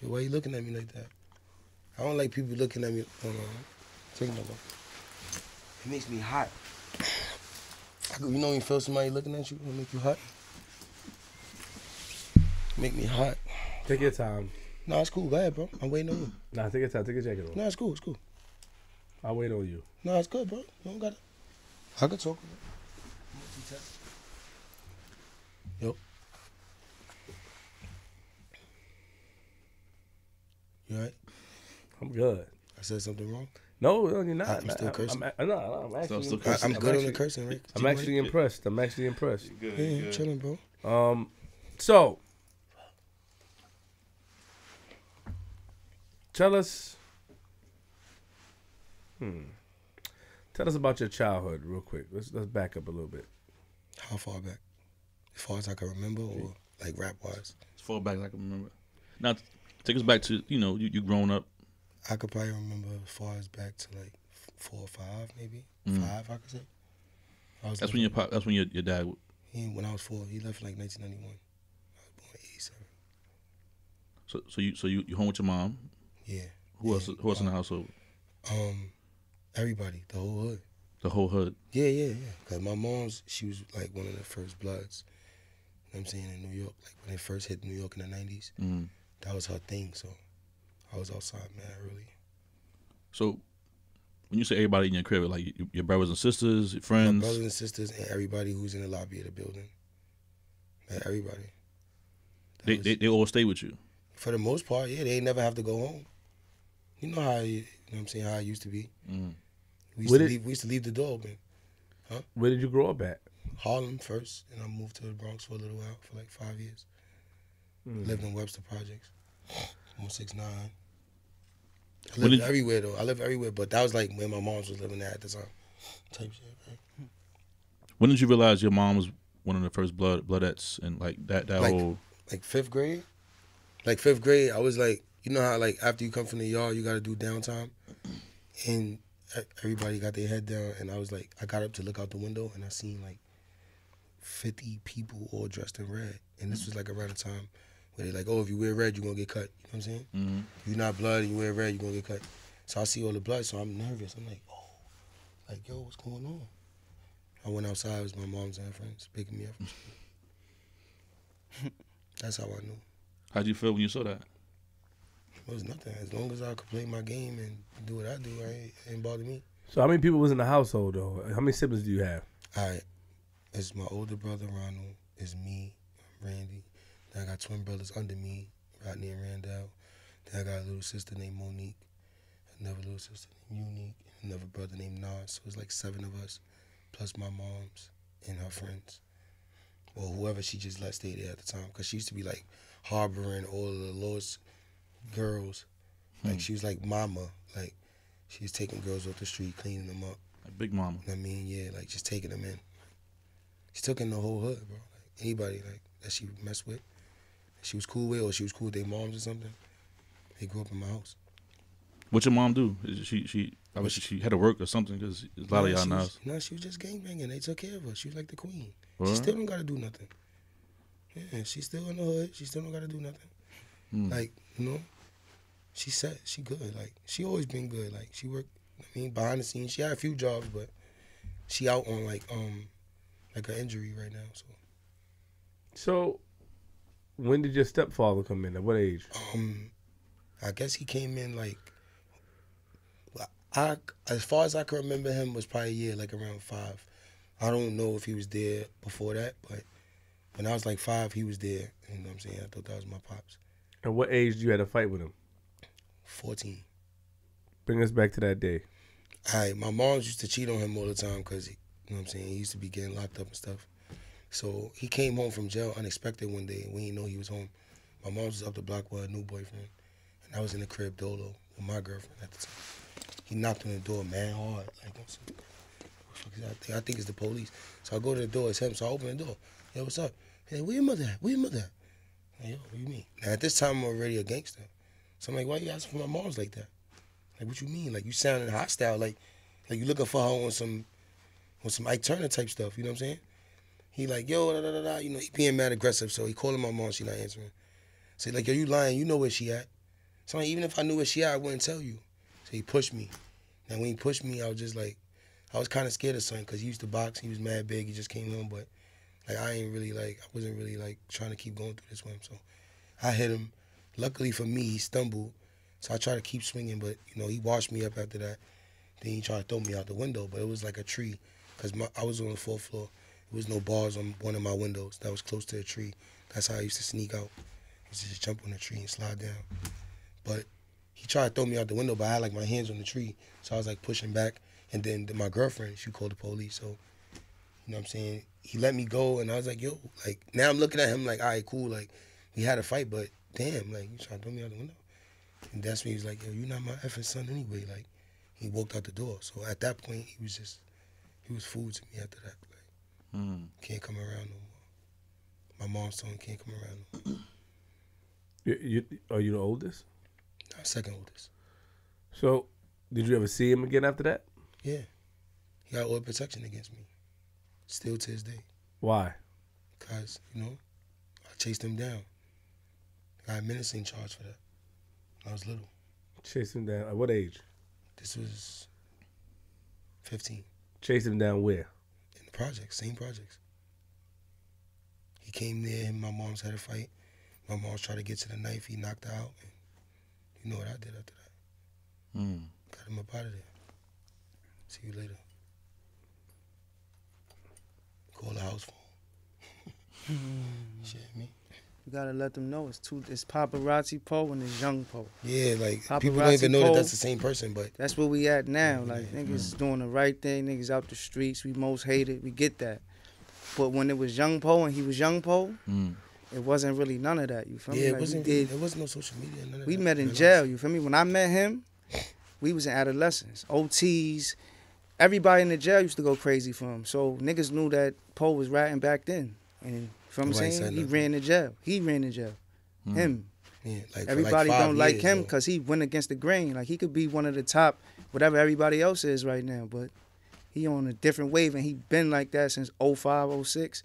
Yo, why you looking at me like that? I don't like people looking at me. Hold on. Take look. It makes me hot. You know when you feel somebody looking at you, it'll make you hot? Make me hot. Take your time. No, it's cool. Go ahead, bro. I'm waiting on you. Nah, take your time. Take your jacket off. No, it's cool. It's cool. I'll wait on you. No, it's good, bro. You don't got it. I could talk. Yo. You alright? I'm good. I said something wrong? No, no, you're not. I'm still cursing. I'm, I'm, no, no, I'm actually. still impressed. cursing. I, am good on the actually, cursing, right? I'm actually impressed. I'm actually impressed. You're Good, Yeah, yeah, chilling, bro. Um, so tell us. Hmm. Tell us about your childhood, real quick. Let's let's back up a little bit. How far back? As far as I can remember, or like rap wise? As far back as I can remember. Now, take us back to you know you you grown up. I could probably remember as far as back to like four or five, maybe Mm. five. I could say. I That's when your pop. That's when your your dad. He, when I was four, he left in like 1991. I was born in 87. So so you so you you home with your mom. Yeah. Who else? Who else in the household? Um, everybody, the whole hood. The whole hood. Yeah, yeah, yeah. Cause my mom's, she was like one of the first bloods. You know what I'm saying in New York, like when they first hit New York in the '90s, Mm. that was her thing. So I was outside man, really. So when you say everybody in your crib, like your, your brothers and sisters, your My friends. brothers and sisters and everybody who's in the lobby of the building. Like everybody. That They, was- they they all stay with you. for the most part, yeah, they ain't never have to go home. You know how you, you know what I'm saying how it used to be. Mm. We used Would to it- leave. We used to leave the door open. Huh? Where did you grow up at? Harlem first, and I moved to the Bronx for a little while, for like five years. Mm. Lived in Webster Projects, one six nine. I lived everywhere though. I lived everywhere, but that was like where my mom was living at at the time. Type shit, right? When did you realize your mom was one of the first blood bloodettes and like that that Like- whole Like fifth grade, like fifth grade, I was like, you know how like after you come from the yard, you got to do downtime, and everybody got their head down, and I was like, I got up to look out the window, and I seen like fifty people all dressed in red, and this was like around the time where they like, oh, if you wear red, you're gonna get cut. You know what I'm saying? Mhm. If you're not blood and you wear red, you're gonna get cut. So I see all the blood, so I'm nervous. I'm like, oh, like yo, what's going on? I went outside. It was my mom's and her friends picking me up from school. (laughs) That's how I knew. How'd you feel when you saw that? It was nothing. As long as I could play my game and do what I do, I ain't, it ain't bother me. So how many people was in the household though? How many siblings do you have? All right. It's my older brother Ronald. It's me, Randy. Then I got twin brothers under me, Rodney and Randall. Then I got a little sister named Monique, another little sister named Unique, another brother named Nas. So it's like seven of us, plus my mom's and her friends. Or whoever she just let stay there at the time. Because she used to be like harboring all of the lost girls. Like hmm. she was like mama. Like she was taking girls off the street, cleaning them up. Like Big Mama. I mean, yeah, like just taking them in. She took in the whole hood, bro. Like anybody like that she messed with, she was cool with, or she was cool with their moms or something. They grew up in my house. What your mom do? Is she she obviously she had to work or something because a lot of y'all she know. was- No, she was just gangbanging. They took care of her. She was like the queen. She still don't gotta do nothing. Yeah, she still in the hood. She still don't gotta do nothing. Hmm. Like you know, she said she good. Like she always been good. Like she worked. I mean, behind the scenes, she had a few jobs, but she out on like um like an injury right now. So So when did your stepfather come in? At what age? um, I guess he came in like. I as far as I can remember him was probably a year like around five. I don't know if he was there before that, but when I was like five, he was there. You know what I'm saying? I thought that was my pops. At what age did you had a fight with him? Fourteen. Bring us back to that day. All right, my mom used to cheat on him all the time because, you know what I'm saying, he used to be getting locked up and stuff. So he came home from jail unexpected one day. We didn't know he was home. My mom was up the block with her new boyfriend, and I was in the crib dolo with my girlfriend at the time. He knocked on the door man hard, like. I think it's the police. So I go to the door, it's him. So I open the door. Yo, what's up? Hey, where your mother at? Where your mother at? Hey, yo, what you mean? Now at this time I'm already a gangster. So I'm like, why you asking for my mom's like that? Like, what you mean? Like, you sounding hostile. Like, like you looking for her on some, on some Ike Turner type stuff. You know what I'm saying? He like, yo, da da da. You know, he being mad aggressive. So he calling my mom. She not answering. Say like, yo, you lying. You know where she at. So like, even if I knew where she at, I wouldn't tell you. So he pushed me. And when he pushed me, I was just like, I was kind of scared of son because he used to box. He was mad big. He just came home, but like I ain't really like, I wasn't really like trying to keep going through this with him. So I hit him. Luckily for me, he stumbled. So I tried to keep swinging, but you know he washed me up after that. Then he tried to throw me out the window, but it was like a tree, cause I was on the fourth floor. There was no bars on one of my windows that was close to a tree. That's how I used to sneak out. I used to just jump on the tree and slide down. But he tried to throw me out the window, but I had like my hands on the tree, so I was like pushing back. And then my girlfriend, she called the police. So you know what I'm saying? He let me go, and I was like, yo, like now I'm looking at him like, all right, cool, like we had a fight, but damn, like you trying to throw me out the window. And that's when he was like, yo, you're not my effing son anyway. Like, he walked out the door. So at that point, he was just, he was food to me after that. Like, Mm. can't come around no more. My mom's son can't come around no more. You, you, are you the oldest? I'm second oldest. So did you ever see him again after that? Yeah. He got all protection against me. Still to this day. Why? Because, you know, I chased him down. I got a menacing charge for that. when I was little. Chase him down. At what age? This was 15. Chase him down where? Projects, same projects. He came there, and my mom's had a fight. My mom's tried to get to the knife, he knocked her out. And you know what I did after that? Mm. Got him up out of there. See you later. Call the house phone. (laughs) Shit, me. You gotta let them know it's two. It's Popperazzi Po and it's young Po. Yeah, like Popperazzi people don't even know that that's the same person, but That's where we at now. Yeah, Like yeah. niggas doing the right thing. Niggas out the streets. We most hated. We get that. But when it was young Po and he was young Po, Mm. it wasn't really none of that. You feel yeah, me? it Like, wasn't. we did. There wasn't no social media. None of We that. met in jail. You feel me? When I met him, we was in adolescence. OTs, everybody in the jail used to go crazy for him. So niggas knew that Po was ratting back then. And you feel what I'm saying? He nothing. ran to jail. He ran to jail. Hmm. Him. Yeah, like, for like Everybody don't like years, him because he went against the grain. Like he could be one of the top, whatever everybody else is right now. But he on a different wave, and he been like that since 05, 06.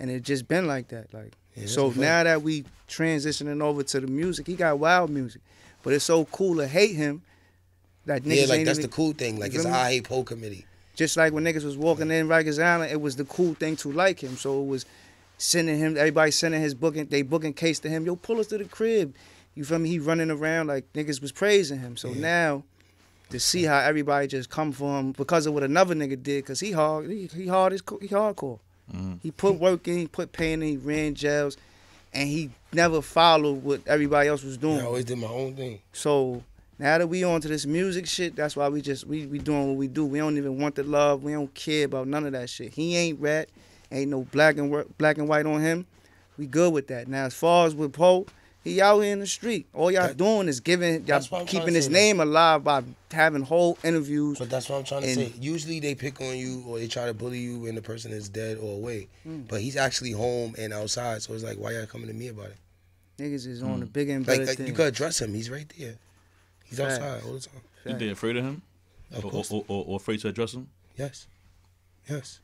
and it just been like that. Like Yeah, so now that we transitioning over to the music, he got wild music, but it's so cool to hate him. That niggas Yeah, like that's even, the cool thing. Like it's feel an me? I hate Po committee. just like when niggas was walking in Rikers Island, it was the cool thing to like him. So it was sending him, everybody sending his booking, they booking case to him. Yo, pull us to the crib. You feel me? He running around like niggas was praising him. So now, to see how everybody just come for him because of what another nigga did, cause he hard, he, he hard, he hardcore. Mm-hmm. He put work in, he put pain in, he ran jails, and he never followed what everybody else was doing. I always did my own thing. So now that we on to this music shit, that's why we just we we doing what we do. We don't even want the love. We don't care about none of that shit. He ain't rat. Ain't no black and black and white on him. We good with that. Now as far as with Po, he out here in the street. All y'all That- doing is giving y'all That's what I'm trying keeping his say, name alive by having whole interviews. But that's what I'm trying to say. Usually they pick on you or they try to bully you when the person is dead or away. Mm. But he's actually home and outside, so it's like, why y'all coming to me about it? Niggas is on the bigger and better Like, like thing. you could address him. He's right there. He's Facts. outside all the time. You they afraid of him? Of Or, course. or, or, or afraid to address him? Yes. Yes.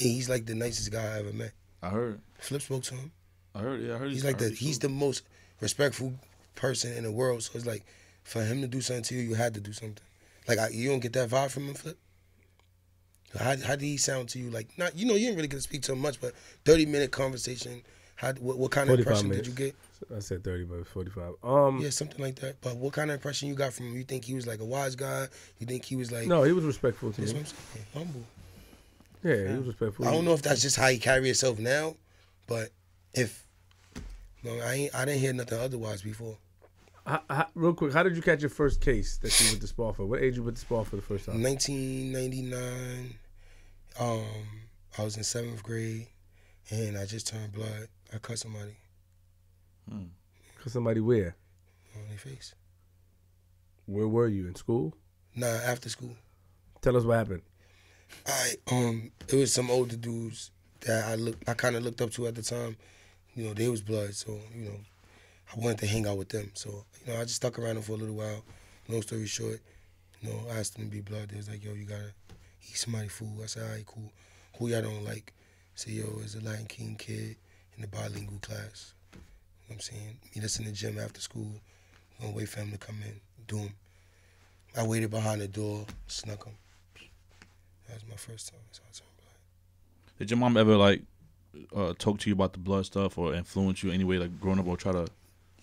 And he's like the nicest guy I ever met. I heard. Flip spoke to him. I heard. Yeah, I heard. He's I like the heard he's the most respectful person in the world. So it's like for him to do something to you, you had to do something. Like I, you don't get that vibe from him, Flip. How how did he sound to you? Like not you know you didn't really get to speak to him much, but thirty minute conversation. How what, what kind of impression minutes. did you get? I said 30, but 45. Um, Yeah, something like that. But what kind of impression you got from him? You think he was like a wise guy? You think he was like no, he was respectful to That's me. what I'm saying. Humble. Yeah, he was respectful. I don't know if that's just how he carry himself now, but if no, I ain't, I didn't hear nothing otherwise before. How, how, real quick, how did you catch your first case that you went to Spofford? What age you went to Spofford the first time? 1999. Um, I was in seventh grade, and I just turned blood. I cut somebody Cut somebody where? on their face. Where were you in school? Nah, after school. Tell us what happened. I um, it was some older dudes that I look, I kind of looked up to at the time. You know, they was blood, so you know, I wanted to hang out with them. So you know, I just stuck around them for a little while. Long story short, you know, I asked them to be blood. They was like, "Yo, you gotta eat somebody food." I said, "All right, cool. Who y'all don't like?" Say, "Yo, is a Lion King kid in the bilingual class." You know what I'm saying? Meet us in the gym after school. Gonna wait for him to come in. Do him. I waited behind the door, snuck him. That was my first time. So I turned blood. Did your mom ever like uh, talk to you about the blood stuff or influence you anyway, like growing up or try to?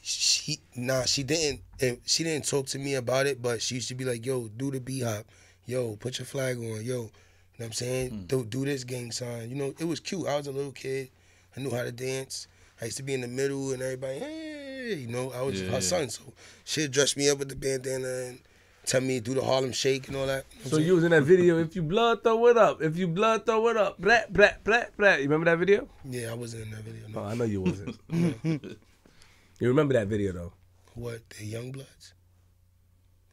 she nah she didn't she didn't talk to me about it but she used to be like yo do the b hop yo put your flag on yo you know what i'm saying do, do this gang sign you know it was cute i was a little kid i knew how to dance i used to be in the middle and everybody hey you know i was Yeah, her yeah. son so she'd dress me up with the bandana and tell me do the harlem shake and all that You know what So you was in that video. If you blood, throw it up. If you blood, throw it up. Blat, blat, blat, blat. You remember that video? yeah i wasn't in that video Oh, no. I know you wasn't. (laughs) you remember that video though? what the young bloods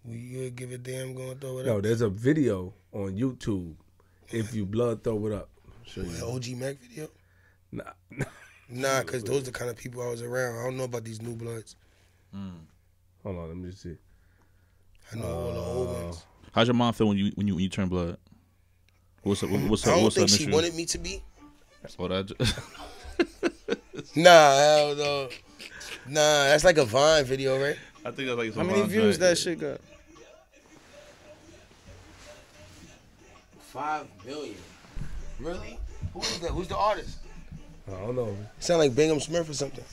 you give a damn going to throw it No, up No, there's a video on YouTube. If you blood, throw it up. Show the og mac video Nah. (laughs) Nah, cause those are the kind of people I was around. I don't know about these new bloods. Mm. Hold on, let me just see. I know all the uh, old ones. How's your mom feel when you when you when you turn blood? What's up? What's up? I up? don't What's think up? she Miss you? wanted me to be. Oh, that. (laughs) Nah, hell no. Nah, that's like a Vine video, right? I think that's like. How many views that shit got? Five million. Really? Who is that? Who's the artist? I don't know. Sound like Bingham Smith or something.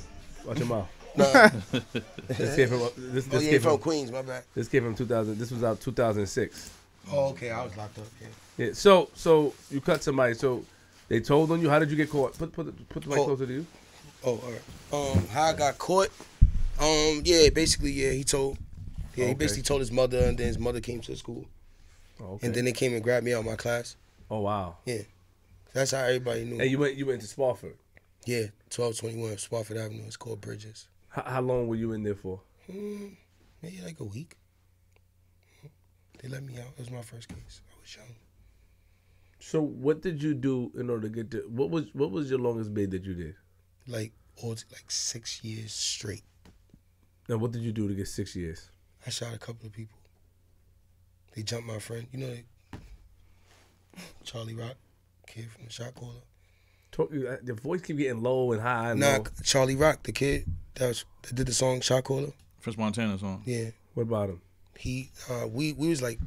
Watch your mouth. Nah. (laughs) (laughs) This came from this, this oh yeah, came from from Queens. My bad. this came from 2000. This was out 2006. Oh okay, I was locked up. Yeah. Yeah. So so you cut somebody. So they told on you. How did you get caught? Put put put the mic Oh. closer to you. Oh, all right. Um, how I got caught? Um, yeah, basically, yeah, he told. Yeah, he basically told his mother, and then his mother came to the school, Oh, okay. and then they came and grabbed me out of my class. oh wow. Yeah. That's how everybody knew. And you went you went to Spofford. Yeah, twelve twenty one Spofford Avenue. It's called Bridges. How, how long were you in there for? Hmm, maybe like a week. They let me out. It was my first case. I was young. So what did you do in order to get to what was what was your longest bid that you did? Like all like six years straight. Now what did you do to get six years? I shot a couple of people. They jumped my friend. You know, they, Charlie Rock, kid from the shot caller. Talk, uh, your voice keep getting low and high. And Nah, low. Charlie Rock, the kid that, was, that did the song Shot Caller. French Montana song. Yeah, What about him? he uh, we we was like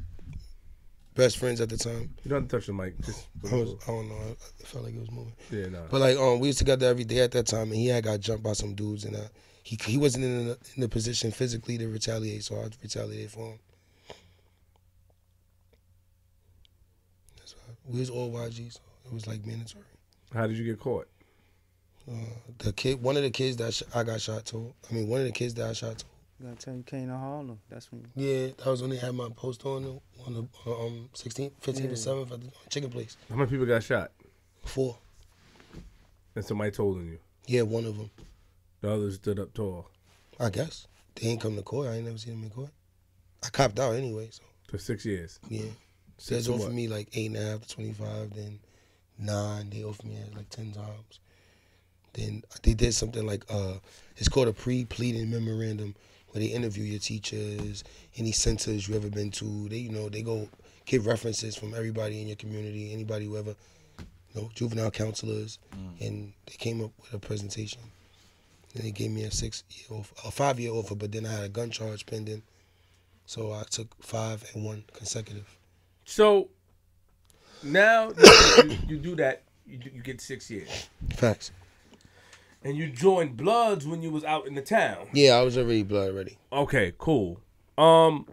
best friends at the time. You don't have to touch the mic. Just I was, I don't know. I, I felt like it was moving. yeah, nah. But like, um, we was together every day at that time, and he had got jumped by some dudes, and uh, he he wasn't in the, in the position physically to retaliate, so I retaliated for him. That's why we was all YG, so it was like mandatory. How did you get caught? Uh, the kid, one of the kids that sh- I got shot to. I mean, one of the kids that I shot to. You gotta tell you came to Harlem. That's when. Yeah, that was when they had my post on the on the um 16th, 15th, Yeah. and 7th at the chicken place. How many people got shot? Four. And somebody told on you. Yeah, one of them. The others stood up tall I guess they ain't come to court. I ain't never seen them in court. I copped out anyway, so for six years. yeah. Six They to offered me like eight and a half to twenty five, then nine. They offered me like ten times. Then they did something like uh, it's called a pre-pleading memorandum, where they interview your teachers, any centers you ever been to. They you know they go give references from everybody in your community, anybody who ever, you know, juvenile counselors, and they came up with a presentation. And they gave me a six year off, a five year offer, but then I had a gun charge pending, so I took five and one consecutive. So now you, you do that, you, do- you get six years, Facts. And you joined Bloods when you was out in the town. Yeah, I was already blood already. Okay, cool. Um,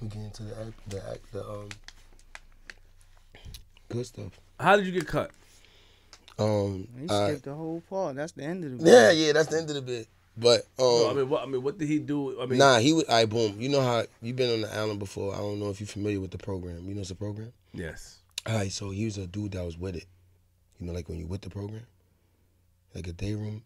We get into the act, the act, the um, good stuff. how did you get cut? Um, You I- skipped the whole part. That's the end of the. yeah, yeah, that's the end of the bit. But um, No, I mean, what? I mean, what did he do? I mean, nah, he was. I boom. You know how you've been on the island before? I don't know if you're familiar with the program. You know it's a program. yes. All right, so he was a dude that was with it. You know, like when you with the program, like a day room,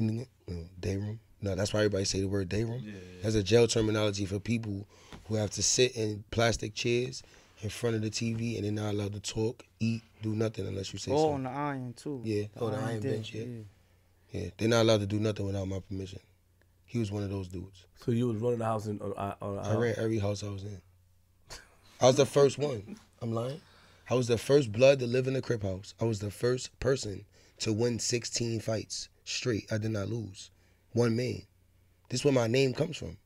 nigga, you know, day room. No, that's why everybody say the word day room. Yeah. That's a jail terminology for people who have to sit in plastic chairs in front of the TV and they're not allowed to talk, eat, do nothing unless you say Oh, so. on the iron too. Yeah. Oh, the iron dick, bench, yeah. Yeah, they're not allowed to do nothing without my permission. He was one of those dudes. So you was running the house in, on, on, on I ran every house I was in. I was the first one. I'm lying. I was the first blood to live in the crib house. I was the first person to win 16 fights straight. I did not lose. One man. This is where my name comes from.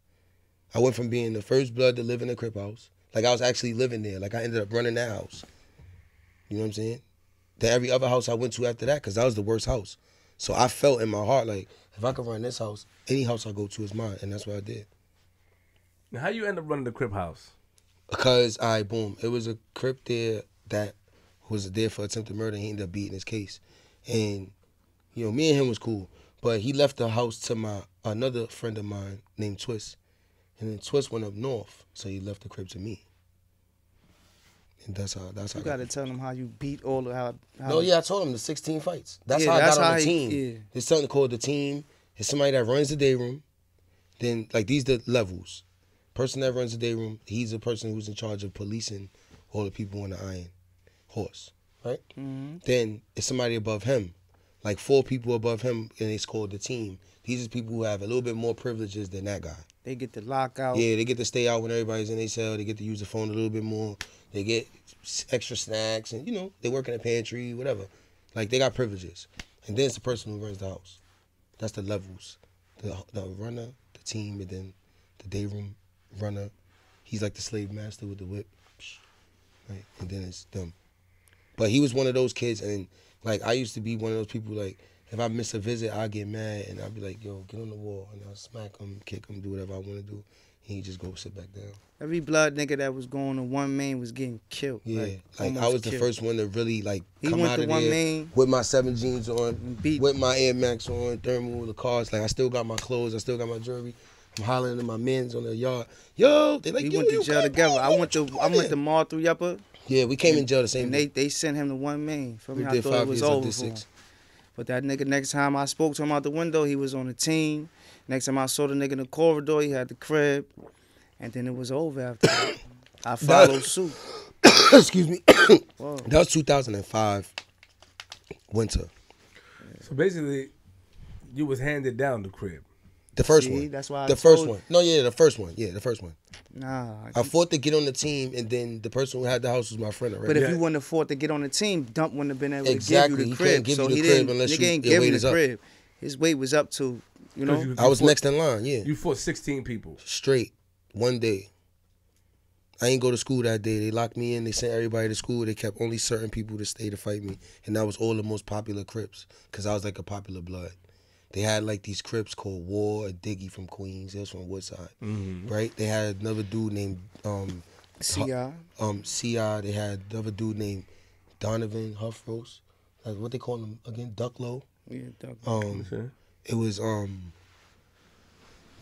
I went from being the first blood to live in the crib house. Like I was actually living there. Like I ended up running that house. You know what I'm saying? To every other house I went to after that, because that was the worst house. So I felt in my heart like if I could run this house, any house I go to is mine, and that's what I did. Now, how you end up running the crib house? Because I boom, it was a crib there that was there for attempted murder. and He ended up beating his case, and you know me and him was cool. But he left the house to my another friend of mine named Twist, and then Twist went up north, so he left the crib to me. And that's how that's how. You got gotta tell them how you beat all of how. how No, yeah, I told him the 16 fights. That's Yeah, how I that's got on how the he- team. yeah. There's something called the team. It's somebody that runs the day room. Then like these the levels. Person that runs the day room, he's the person who's in charge of policing all the people on the iron horse. Right? Mhm. Then it's somebody above him. Like four people above him and it's called the team. These are people who have a little bit more privileges than that guy. They get the lockout. Yeah, they get to stay out when everybody's in their cell. They get to use the phone a little bit more. They get extra snacks, and you know they work in a pantry, whatever. Like they got privileges. And then it's the person who runs the house. That's the levels. The the runner, the team, and then the day room runner. He's like the slave master with the whip. Right, and then it's them. But he was one of those kids, and like I used to be one of those people. Like if I miss a visit, I get mad, and I'd be like, "Yo, get on the wall," and I'll smack him, kick him, do whatever I want to do. He just go sit back down. Every blood nigga that was going to one main was getting killed. Yeah, like, like, I was the first one to really like He come went out to of one there main. with my seven jeans on, beat- with my Air Max on, thermal, the cars. Like I still got my clothes, I still got my jewelry. I'm hollering at my men's on the yard. Yo, they like we went to jail together. I went to I went to Mall through Yupper, Yeah, we came in jail the same and they day. they sent him to one main. For me, We I did thought it five was years, I over did for him. six. But that nigga, next time I spoke to him out the window, he was on the team. Next time I saw the nigga in the corridor, he had the crib, and then it was over after that. (coughs) I followed suit. (coughs) Excuse me. (coughs) Whoa. that was 2005 winter. So basically, you was handed down the crib. The first See, one. that's why I the first told- one. No, yeah, the first one. Yeah, the first one. Nah. I fought to get on the team, and then the person who had the house was my friend already. But if Yeah. you wouldn't have fought to get on the team, Dump wouldn't have been able to Exactly. give you the couldn't crib. give so you the he crib didn't. unless nigga you- ain't your give weight him the up. crib. His weight was up to You know, 'Cause you- I was fought- next in line. Yeah, You fought 16 people. straight one day. I ain't go to school that day. They locked me in. They sent everybody to school. They kept only certain people to stay to fight me, and that was all the most popular Crips because I was like a popular blood. They had like these Crips called War, a Diggy from Queens. That's from Woodside, right? They had another dude named um, Ci. um Ci. They had another dude named Donovan Huffrose. Like what they call him again? Ducklow. Yeah, dog. Um, Okay. it was um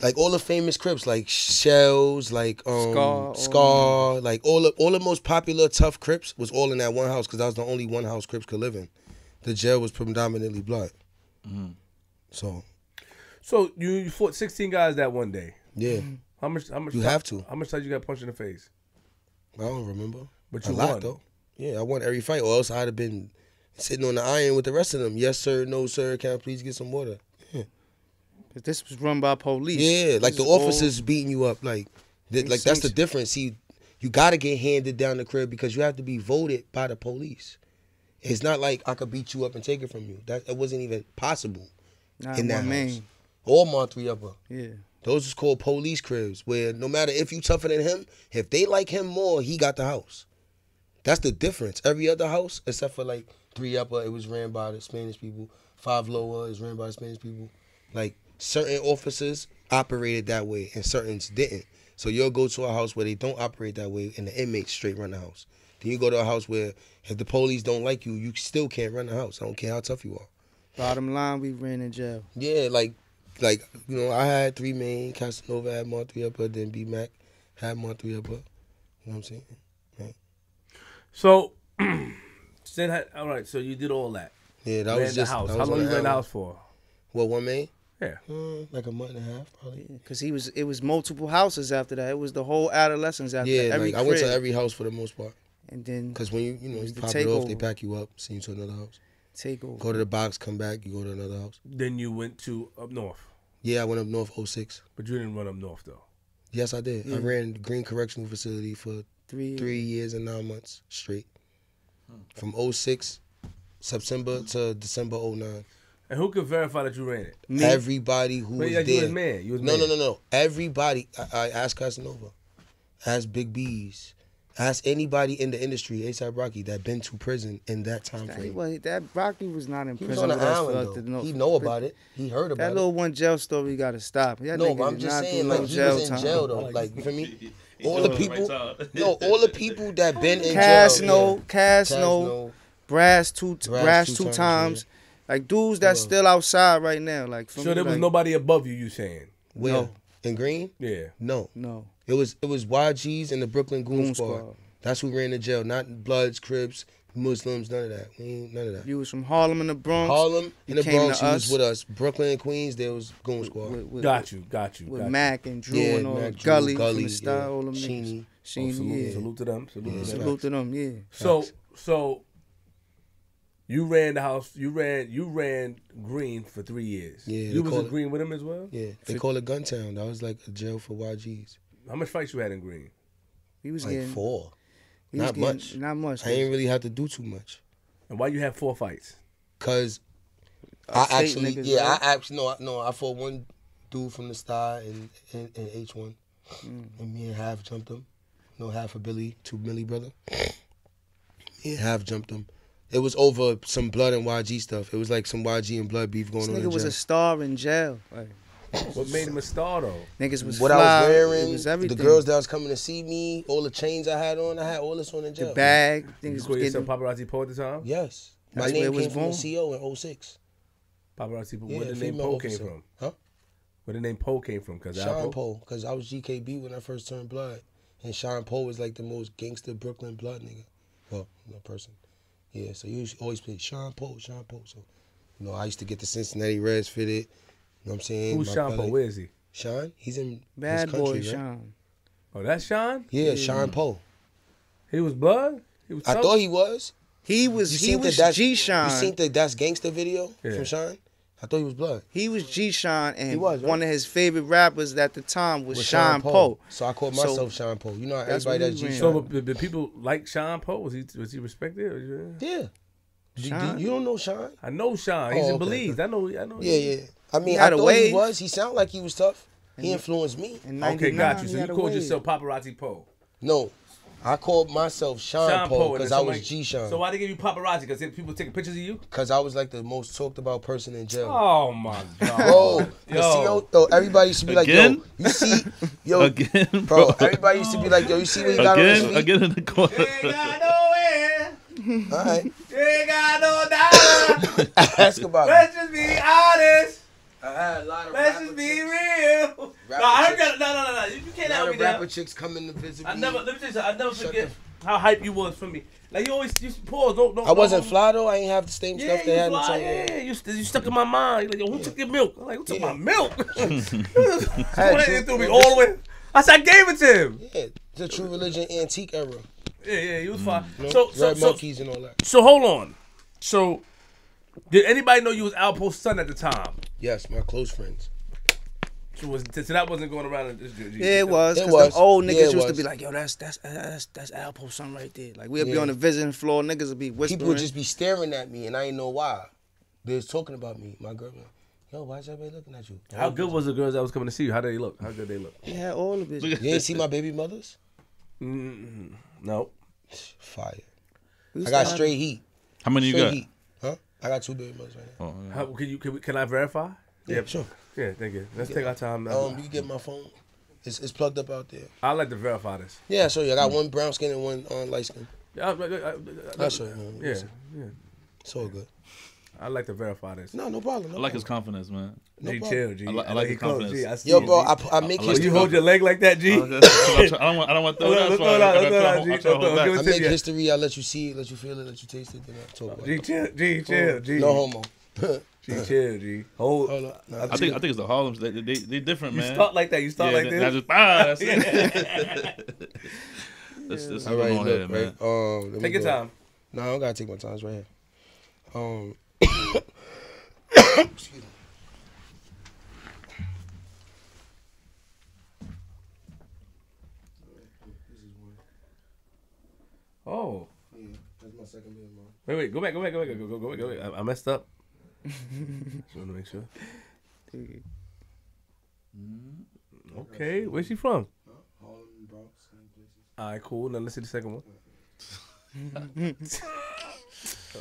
like all the famous Crips, like Shells, like um Scar, Scar, all like all the all the most popular tough Crips was all in that one house because that was the only one house Crips could live in. The jail was predominantly blood. So So you, you fought 16 guys that one day. yeah, mm-hmm. How much? How much? You ti- have to. How much times you got punched in the face? I don't remember. But a you lot won. though. Yeah, I won every fight, or else I'd have been sitting on the iron with the rest of them. Yes sir, no sir. Can I please get some water? 'Cause this was run by police. Yeah, like This the is all- officers beating you up, like, th- like that's the difference. See, you got to get handed down the crib because you have to be voted by the police. It's not like I could beat you up and take it from you. That it wasn't even possible Nah, in that one man. house. Or my three upper. Yeah. Those is called police cribs, where no matter if you tougher than him, if they like him more, he got the house. That's the difference. Every other house, except for like three upper, uh, it was ran by the Spanish people. Five lower is ran by the Spanish people. Like certain officers operated that way, and certain didn't. So you'll go to a house where they don't operate that way, and the inmates straight run the house. Then you go to a house where if the police don't like you, you still can't run the house. I don't care how tough you are. Bottom line, we ran in jail. Yeah, like, like you know, I had three main. Casanova had more three upper. Then B Mac had more three upper. You know what I'm saying? So, (clears throat) then had- all right. So you did all that. Yeah, that ran was just the house. that How long on you ran the house for? What one main? Yeah. Hmm, like a month and a half, probably. Cause he was, it was multiple houses after that. It was the whole adolescence after Yeah, that. Every like I went to every house for the most part. and then Cause when you you know was you pop it off, they pack you up, send you to another house. Take over. Go to the box, come back, you go to another house. Then you went to up north, Yeah, I went up north 06. but you didn't run up north though. Yes, I did. I Yeah. ran Greene Correctional Facility for Three, three years and nine months straight. Hmm. From 06 September to December 09. And who could verify that you ran it? Me, Everybody who But was yeah, you there. was man. You was No, man. no, no, no. Everybody. I, I asked Casanova. Ask Big B's. Ask anybody in the industry, ASAP Rocky, that been to prison in that time frame. well, that Rocky was not in He was prison on the with us for island though. to know. He know about it. He heard That about it. That little one jail story got to stop. That No, but I'm just not saying, do like no he jail was in time. jail though. Like you feel me? All the people, (laughs) no, all the people that been in Cass jail. no, yeah. Cass Cass no, no. Brass two, Brass Brass two two times, times. Like dudes that's Who still outside right now. Like for So me, there was nobody above you. You saying? Where? No. In Greene? Yeah. No. No, It was it was YGs and the Brooklyn Goon, Goon Squad. Squad. That's who ran the jail. Not Bloods, Crips, Muslims, none of that. We ain't none of that. you was from Harlem and the Bronx. Harlem you and the Bronx, to he was with us. Brooklyn and Queens, there was Goon Squad. with, with, Got you. Got you. with got you. Mac and Drew yeah, and all Mac, Drew, Gully, Gully, style, yeah. all them Sheeny. niggas. Oh, salute, yeah. salute to them. Salute Yeah, to them. Salute to them, yeah. So so you ran the house. You ran. You ran Greene for three years. Yeah, You was in Greene with him as well. Yeah, they call it Guntown. That was like a jail for YGs. How much fights you had in Greene? He was Like getting four. he not getting- much. Not much. I didn't really have to do too much. And why you had four fights? Cause I Upstate actually, yeah, right? I actually no, I, no, I fought one dude from the Star and and, and H one, Mm. and me and half jumped him. No, half a Billy, two Millie brother. Me and half jumped him. It was over some blood and YG stuff. It was like some YG and blood beef going This on. nigga in was jail. a star in jail. Like What made him a star though? niggas was what fly. I was wearing, was the girls that was coming to see me, all the chains I had on, I had all this on in jail. the bag. Did you Niggas call was yourself getting Popperazzi Po at the time? Yes. My That's where name it was came from the CO in 06. Popperazzi Po. Yeah, Where the name female Poe came from? Huh? Where the name Po came from? Cause Sean Al Poe, because I was GKB when I first turned blood. And Sean Poe was like the most gangster Brooklyn blood nigga. Well, no person. Yeah, so you always play Sean Poe, Sean Poe. So, you know, I used to get the Cincinnati Reds fitted. You know what I'm saying? Who's My Sean Poe? Where is he? Sean? He's in bad his country, boy right? Sean. Oh, that's Sean. Yeah, Sean hmm. Poe. He was blood. He was. I tough? thought he was. He was You he the was that's G Sean. You seen the That's Gangster video Yeah. from Sean? I thought he was blood. He was G Sean, and He was, right? one of his favorite rappers at the time was With Sean Poe. So I called So- myself Sean Poe. You know how That's everybody what that's he G ran. So, Sean. but, but people like Sean Poe. Was he was he respected? Yeah. Do- do- Sean? you don't know Sean? I know Sean. He's Oh, in okay. Belize. I know. I know. Yeah, yeah. I mean, He I had a thought he was. He sounded like he was tough. He influenced me. In Okay, 99, got you. So you called wave. yourself Popperazzi Po. No, I called myself Sean, Sean Poe Poe. because I was somebody- G Sean. So why they give you Popperazzi? Because people taking pictures of you? Because I was like the most talked about person in jail. Oh my god. Bro, Yo. yo. Yo, yo, everybody used to be like, Again? yo, you see, (laughs) yo, Again, bro, bro. everybody used to be like, yo, you see what you got on Again, this week? again in the corner. nowhere. All right, Ain't got no dollar. (laughs) ask about it. Let's just be honest. I had a lot of Let's rapper just be chicks- real. No, I heard chicks- that. No, no, no, no. You, you can't a lot help of me rapper now. chicks coming to visit I me. never. Let me tell you. I never Shut forget the- how hype you was for me. Like you always used to pause. Don't, don't, I wasn't don't- fly though. I ain't have the same Yeah, stuff they you had in fly. Yeah, time. yeah. You, you stuck in my mind. Like, yo, who took your milk? I'm like, who took Yeah. my milk? (laughs) (laughs) had What, to- it threw me all the way. I said, I gave it to him. Yeah, the True Religion antique era. Yeah, yeah, he was mm. fine. You know? So, so, Red so, monkeys and all that. so, hold on. So, did anybody know you was Alpo's son at the time? Yes, my close friends. So, was, so that wasn't going around. In this, Yeah, it was. It was. the old niggas Yeah, it used to be like, "Yo, that's that's that's that's Alpo's son right there." Like we'd be on the visiting floor, niggas would be whispering. People would just be staring at me, and I didn't know why. They was talking about me. My girl, like, yo, why is everybody looking at you? How good was the girls that was coming to see you? How did they look? How good they look? He had all of it. You ain't see my baby mothers? Mm, no. Fire. We I got straight heat. How many you got? heat. Huh? I got two baby mothers right now. Oh, yeah. How, can you can, we, can I verify? Yeah, sure. Yeah, thank you. Let's take our time. Now. Um, you can get my phone. It's, it's plugged up out there. I like to verify this. Yeah, so you I got one brown skin and one uh, light skin. Yeah, I, I, I, That's right, man. yeah, yeah. It's all good. I like to verify this. No, no problem. No I like his confidence, man. No G, problem. chill, G. I li- I like he the close, confidence. G. I see Yo, you, bro, G. I, I make I like When history. you hold your leg like that, G. I don't want. I don't want to throw Look, that. look, That's why look, I look, gotta look, try- I G, try to hold look, back. give I make history. I let you see it, let you feel it, let you taste it, then I talk about G, chill, G, chill, G. No homo. (laughs) G, chill, G. Hold. Hold up. Nah, I think I think it's the Harlems. They they they different, You man. start like that. You start like they- this. I just ah, that's (laughs) it. This this is All going right, on look, here, man. right. Um, Take your time. No, I don't gotta take my time. It's right here. Um, excuse me. Oh, Yeah, that's my second baby mom. wait, wait. Go back, go back, go back, go, go, go back, go back. I, I messed up. (laughs) Just want to make sure. Mm, okay, where's she from? Harlem, Bronx, same places. All right, cool. Now let's see the second one. (laughs) (laughs) Oh,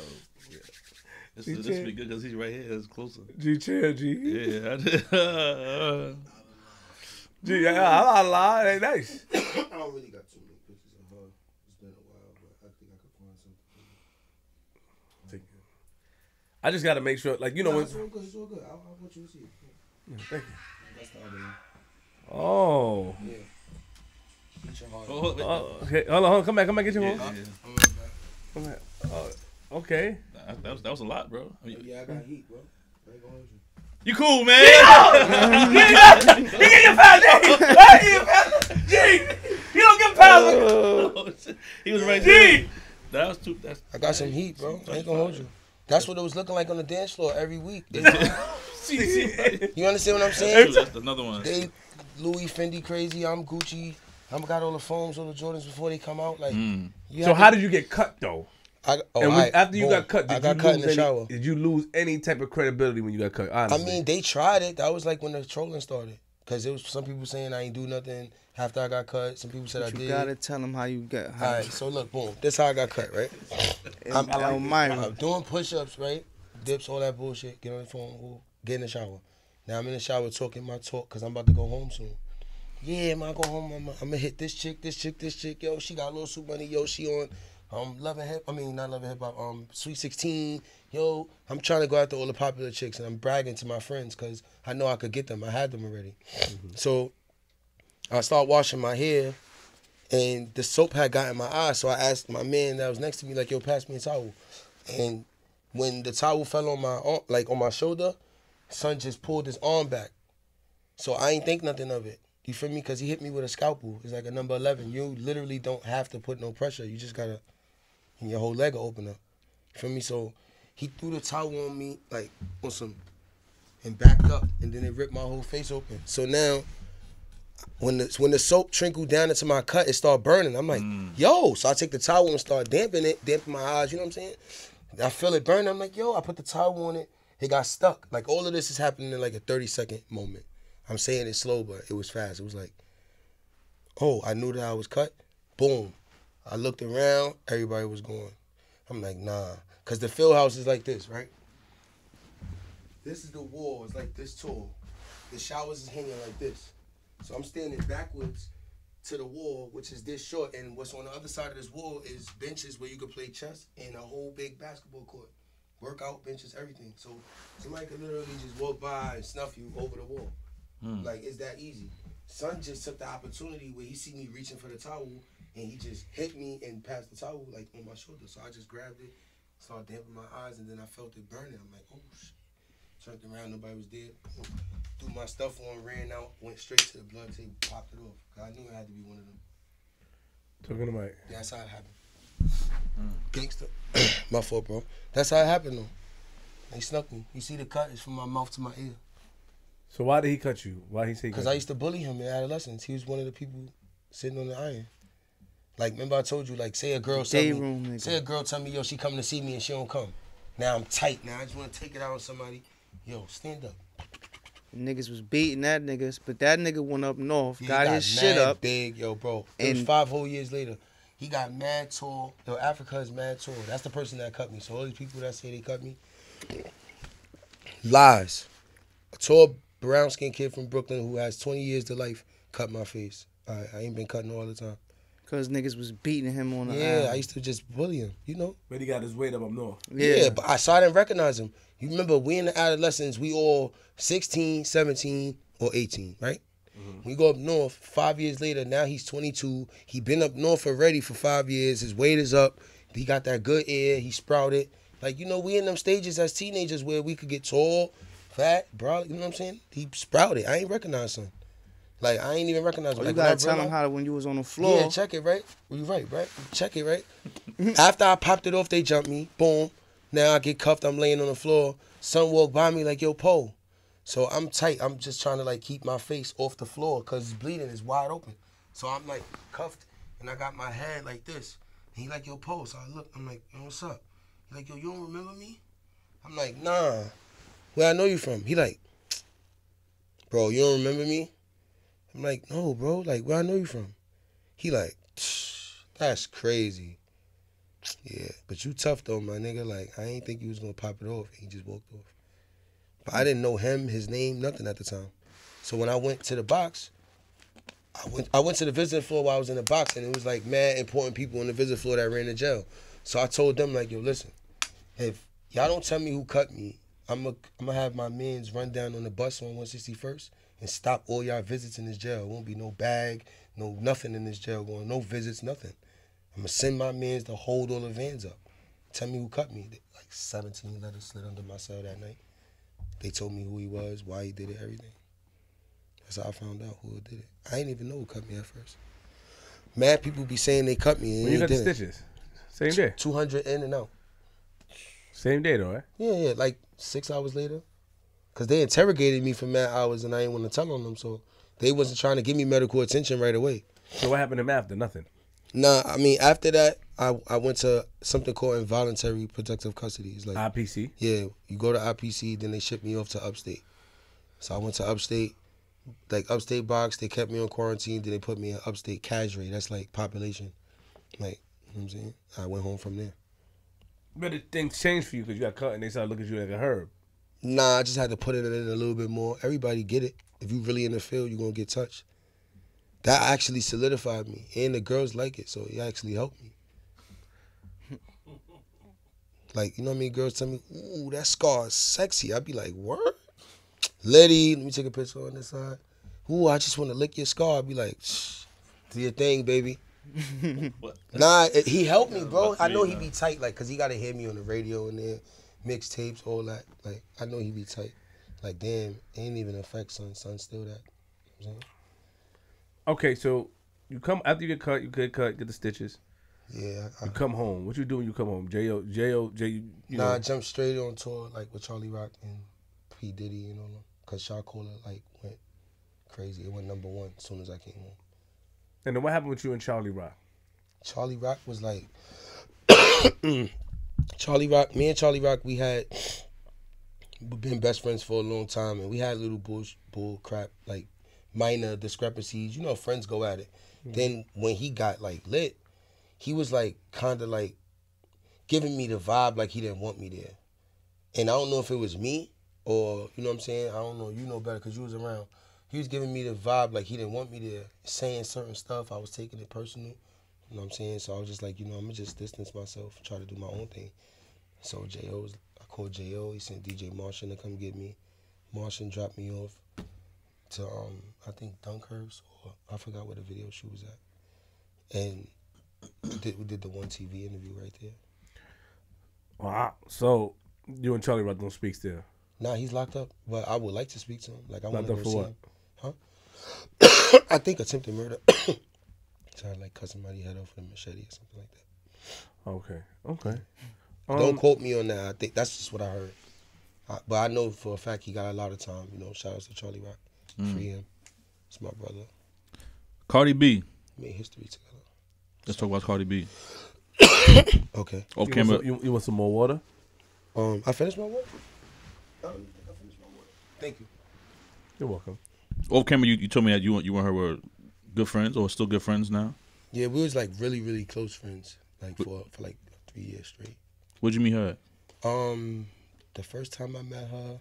This, this would be good because he's right here. It's closer. G, chill, G. Yeah. (laughs) (laughs) G, yeah, I, I lie. Ain't nice. (coughs) I don't really got too many pictures of her. It's been a while, but I think I could find something. I just got to make sure, like you know, No, when, it's all good. It's all good. I, I want you to see it. thank you. That's the other one. Oh. Yeah. Get your heart. Oh. Oh, okay. Hold on, hold on. Come back, come back, get your Yeah, phone. yeah. I'm back. Come back. Oh, okay. That, that was that was a lot, bro. I mean, Yeah, I got heat, bro. I ain't gonna hold you. you cool, man? (laughs) You get your pound, G. You get your pound. G. You don't get pound. Oh, he was right there. That was too. That's I got some heat, bro. I ain't gonna hold you. That's what it was looking like on the dance floor every week. (laughs) They- (laughs) you understand what I'm saying? that's another one. They Louis Fendi crazy. I'm Gucci. I'm got all the foams, all the Jordans before they come out. Like, Mm. So how to- did you get cut though? I, oh, And when, alright, after you boom. got cut, did I got you cut lose in the any, shower. Did you lose any type of credibility when you got cut? Honestly. I mean, they tried it. That was like when the trolling started. Cause it was some people saying I ain't do nothing after I got cut. Some people said I You did. You gotta tell them how you got. How All right, so look, boom. This how I got cut, right? I'm, Elmira. I'm doing push-ups, right? Dips, all that bullshit. Get on the phone, ooh, get in the shower. Now I'm in the shower talking my talk because I'm about to go home soon. Yeah, man, I go home. I'm, I'm gonna hit this chick, this chick, this chick. Yo, she got a little soup money. Yo, she on um loving hip. I mean, not loving hip hop. Um, Sweet 16. Yo, I'm trying to go after all the popular chicks, and I'm bragging to my friends because I know I could get them. I had them already. So I start washing my hair, and the soap had got in my eye. So I asked my man that was next to me, like, "Yo, pass me a towel." And when the towel fell on my arm, like on my shoulder, son just pulled his arm back. So I ain't think nothing of it. You feel me? Cause he hit me with a scalpel. It's like a number eleven. You literally don't have to put no pressure. You just gotta, and your whole leg will open up. You feel me? So he threw the towel on me like on some, and backed up, and then it ripped my whole face open. So now, when the when the soap trickled down into my cut, it started burning. I'm like, mm. yo. So I take the towel and start damping it, damping my eyes. You know what I'm saying? I feel it burn. I'm like, yo, I put the towel on it. It got stuck. Like all of this is happening in like a 30 second moment. I'm saying it slow, but it was fast. It was like, oh, I knew that I was cut. Boom. I looked around. Everybody was going. I'm like, nah. Because the field house is like this, right? This is the wall. It's like this tall. The showers is hanging like this. So I'm standing backwards to the wall, which is this short, and what's on the other side of this wall is benches where you could play chess and a whole big basketball court. Workout benches, everything. So somebody could literally just walk by and snuff you over the wall. Hmm. Like it's that easy. Son just took the opportunity where he see me reaching for the towel and he just hit me and passed the towel like on my shoulder. So I just grabbed it, started damping my eyes, and then I felt it burning. I'm like, oh shit. Turned around, nobody was there. Boom. Threw my stuff on, ran out, went straight to the blood tape, popped it off. Cause I knew it had to be one of them. Talking to Mike. That's how it happened. Mm. Gangster. (clears throat) my fault, bro. That's how it happened, though. They snuck me. You see the cut is from my mouth to my ear. So why did he cut you? Why he say? Because I used to bully him in adolescence. He was one of the people sitting on the iron. Like, remember I told you, like, say a girl tell Day me, room say a girl tell me, yo, she coming to see me and she don't come. Now I'm tight. Now I just want to take it out on somebody. Yo, stand up. Niggas was beating that niggas, but that nigga went up north, He got, his shit up. big, yo, bro. It And- five whole years later. He got mad tall. Yo, Africa is mad tall. That's the person that cut me. So all these people that say they cut me, lies. A tall brown skinned kid from Brooklyn who has 20 years to life cut my face. I, I ain't been cutting all the time. Cause niggas was beating him on the Yeah, I used to just bully him, you know? But he got his weight up up north. Yeah, but I saw I didn't recognize him. You remember we in the adolescents, we all 16, 17, or 18, right? Mm-hmm. We go up north, five years later, now he's 22. He been up north already for five years. His weight is up. He got that good air. He sprouted. Like, you know, we in them stages as teenagers where we could get tall, fat, bro. You know what I'm saying? He sprouted. I ain't recognize him. Like, I ain't even recognize. Oh, you Like, gotta tell him how to, when you was on the floor. yeah, check it, right? You right, right? Check it, right? (laughs) After I popped it off, they jumped me. Boom. Now I get cuffed. I'm laying on the floor. Son walk by me like, yo, Po. So I'm tight. I'm just trying to like keep my face off the floor because it's bleeding. It's wide open. So I'm like cuffed and I got my head like this. And he like, yo, Po. So I look. I'm like, yo, what's up? He like, yo, you don't remember me? I'm like, nah. Where I know you from? He like, bro, you don't remember me? I'm like, no, bro. Like, where I know you from? He like, that's crazy. Yeah, but you tough though, my nigga. Like, I ain't think you was gonna pop it off. He just walked off. But I didn't know him, his name, nothing at the time. So when I went to the box, I went I went to the visiting floor while I was in the box, and it was like mad important people on the visiting floor that ran the jail. So I told them like, yo, listen, if y'all don't tell me who cut me, I'm gonna I'm gonna have my men's run down on the bus on 161st and stop all y'all visits in this jail. It won't be no bag, no nothing in this jail going, no visits, nothing. I'm gonna send my mans to hold all the vans up. Tell me who cut me. Like 17 letters slid under my cell that night. They told me who he was, why he did it, everything. That's how I found out who did it. I didn't even know who cut me at first. Mad people be saying they cut me. And When you got the stitches, same day, 200 in and out. same day though, right? Yeah, yeah, like six hours later. Cause they interrogated me for mad hours and I didn't want to tell on them, so they wasn't trying to give me medical attention right away. So what happened to him after? Nothing. Nah, I mean after that, I I went to something called involuntary protective custody. It's like IPC. yeah, you go to IPC, then they ship me off to upstate. So I went to upstate, like upstate box. They kept me on quarantine. Then they put me in upstate casualty. That's like population, like you know what I'm saying. I went home from there. But it, things changed for you because you got cut and they started looking at you like a herb. Nah, I just had to put it in a little bit more. Everybody get it. If you really in the field, you're gonna get touched. That actually solidified me, and the girls like it, so it actually helped me. (laughs) Like you know what I mean? Girls tell me, "Ooh, that scar is sexy." I'd be like, "What?" Letty, let me take a picture on this side. Ooh, I just want to lick your scar. I'd be like, Shh, "Do your thing, baby." (laughs) Nah, it- he helped me, bro. I know he'd be tight, like, cause he gotta hear me on the radio and there, mixtapes, all that. Like, I know he be tight. Like, damn, it ain't even affect son. Son still that. You know what I'm? Okay, so you come after you get cut, you get cut, get the stitches. Yeah. I, You come home. What you do when you come home? J O J O J. You nah, I jumped straight on tour like with Charlie Rock and P Diddy and all them, cause Caller like went crazy. It went number one as soon as I came home. and then what happened with you and Charlie Rock? Charlie Rock was like, Charlie Rock, me and Charlie Rock, we had been best friends for a long time, and we had little bull, bull crap, like minor discrepancies. You know, friends go at it. Then when he got like lit, he was like kind of like giving me the vibe like he didn't want me there. And I don't know if it was me or you know what I'm saying. I don't know. You know better because you was around. He was giving me the vibe like he didn't want me there, saying certain stuff. I was taking it personal. You know what I'm saying? So I was just like, you know, I'm gonna just distance myself, try to do my own thing. So Jo was, I called Jo. He sent DJ Martian to come get me. Martian dropped me off to um, I think Dunkhurst or I forgot where the video shoot was at, and we did, we did the one TV interview right there. Wow. So you and Charlie Rock don't speak still. Nah, he's locked up, but I would like to speak to him. Like I want to up for see what? him. Huh? (coughs) I think attempted murder. Trying to like cut somebody head off with a machete or something like that. Okay. Okay. Don't Um, quote me on that. I think that's just what I heard. I, but I know for a fact he got a lot of time. You know, shout out to Charlie Rock. Mm. Free him. It's my brother. Cardi B. Made history together. Let's talk about Cardi B. (coughs) Okay. Off you, camera. want some, you, you want some more water? Um, I finished my water. I don't think I finished my work. Thank you. You're welcome. Off camera, you, you told me that you and- you and her were good friends or still good friends now. Yeah, we was like really, really close friends. Like for for like three years straight. Where'd you meet her? At? Um, the first time I met her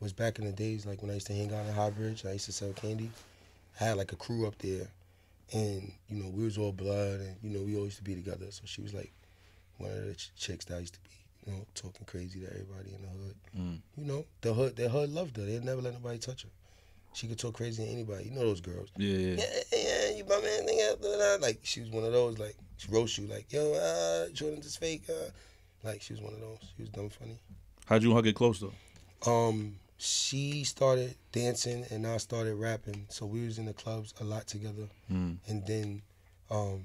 was back in the days, like when I used to hang out in High Bridge. I used to sell candy. I had like a crew up there, and you know we was all blood, and you know we used to be together. So she was like one of the ch- chicks that I used to be, you know, talking crazy to everybody in the hood. Mm. You know, the hood, the hood loved her. They never let nobody touch her. She could talk crazy to anybody. You know those girls. Yeah, yeah. Yeah, blah, blah. Like she was one of those. Like she roast you. Like yo, uh, Jordan's just fake. Uh, like she was one of those. She was dumb funny. How'd you and it close though? Um, she started dancing and I started rapping. So we was in the clubs a lot together. Mm. And then, um,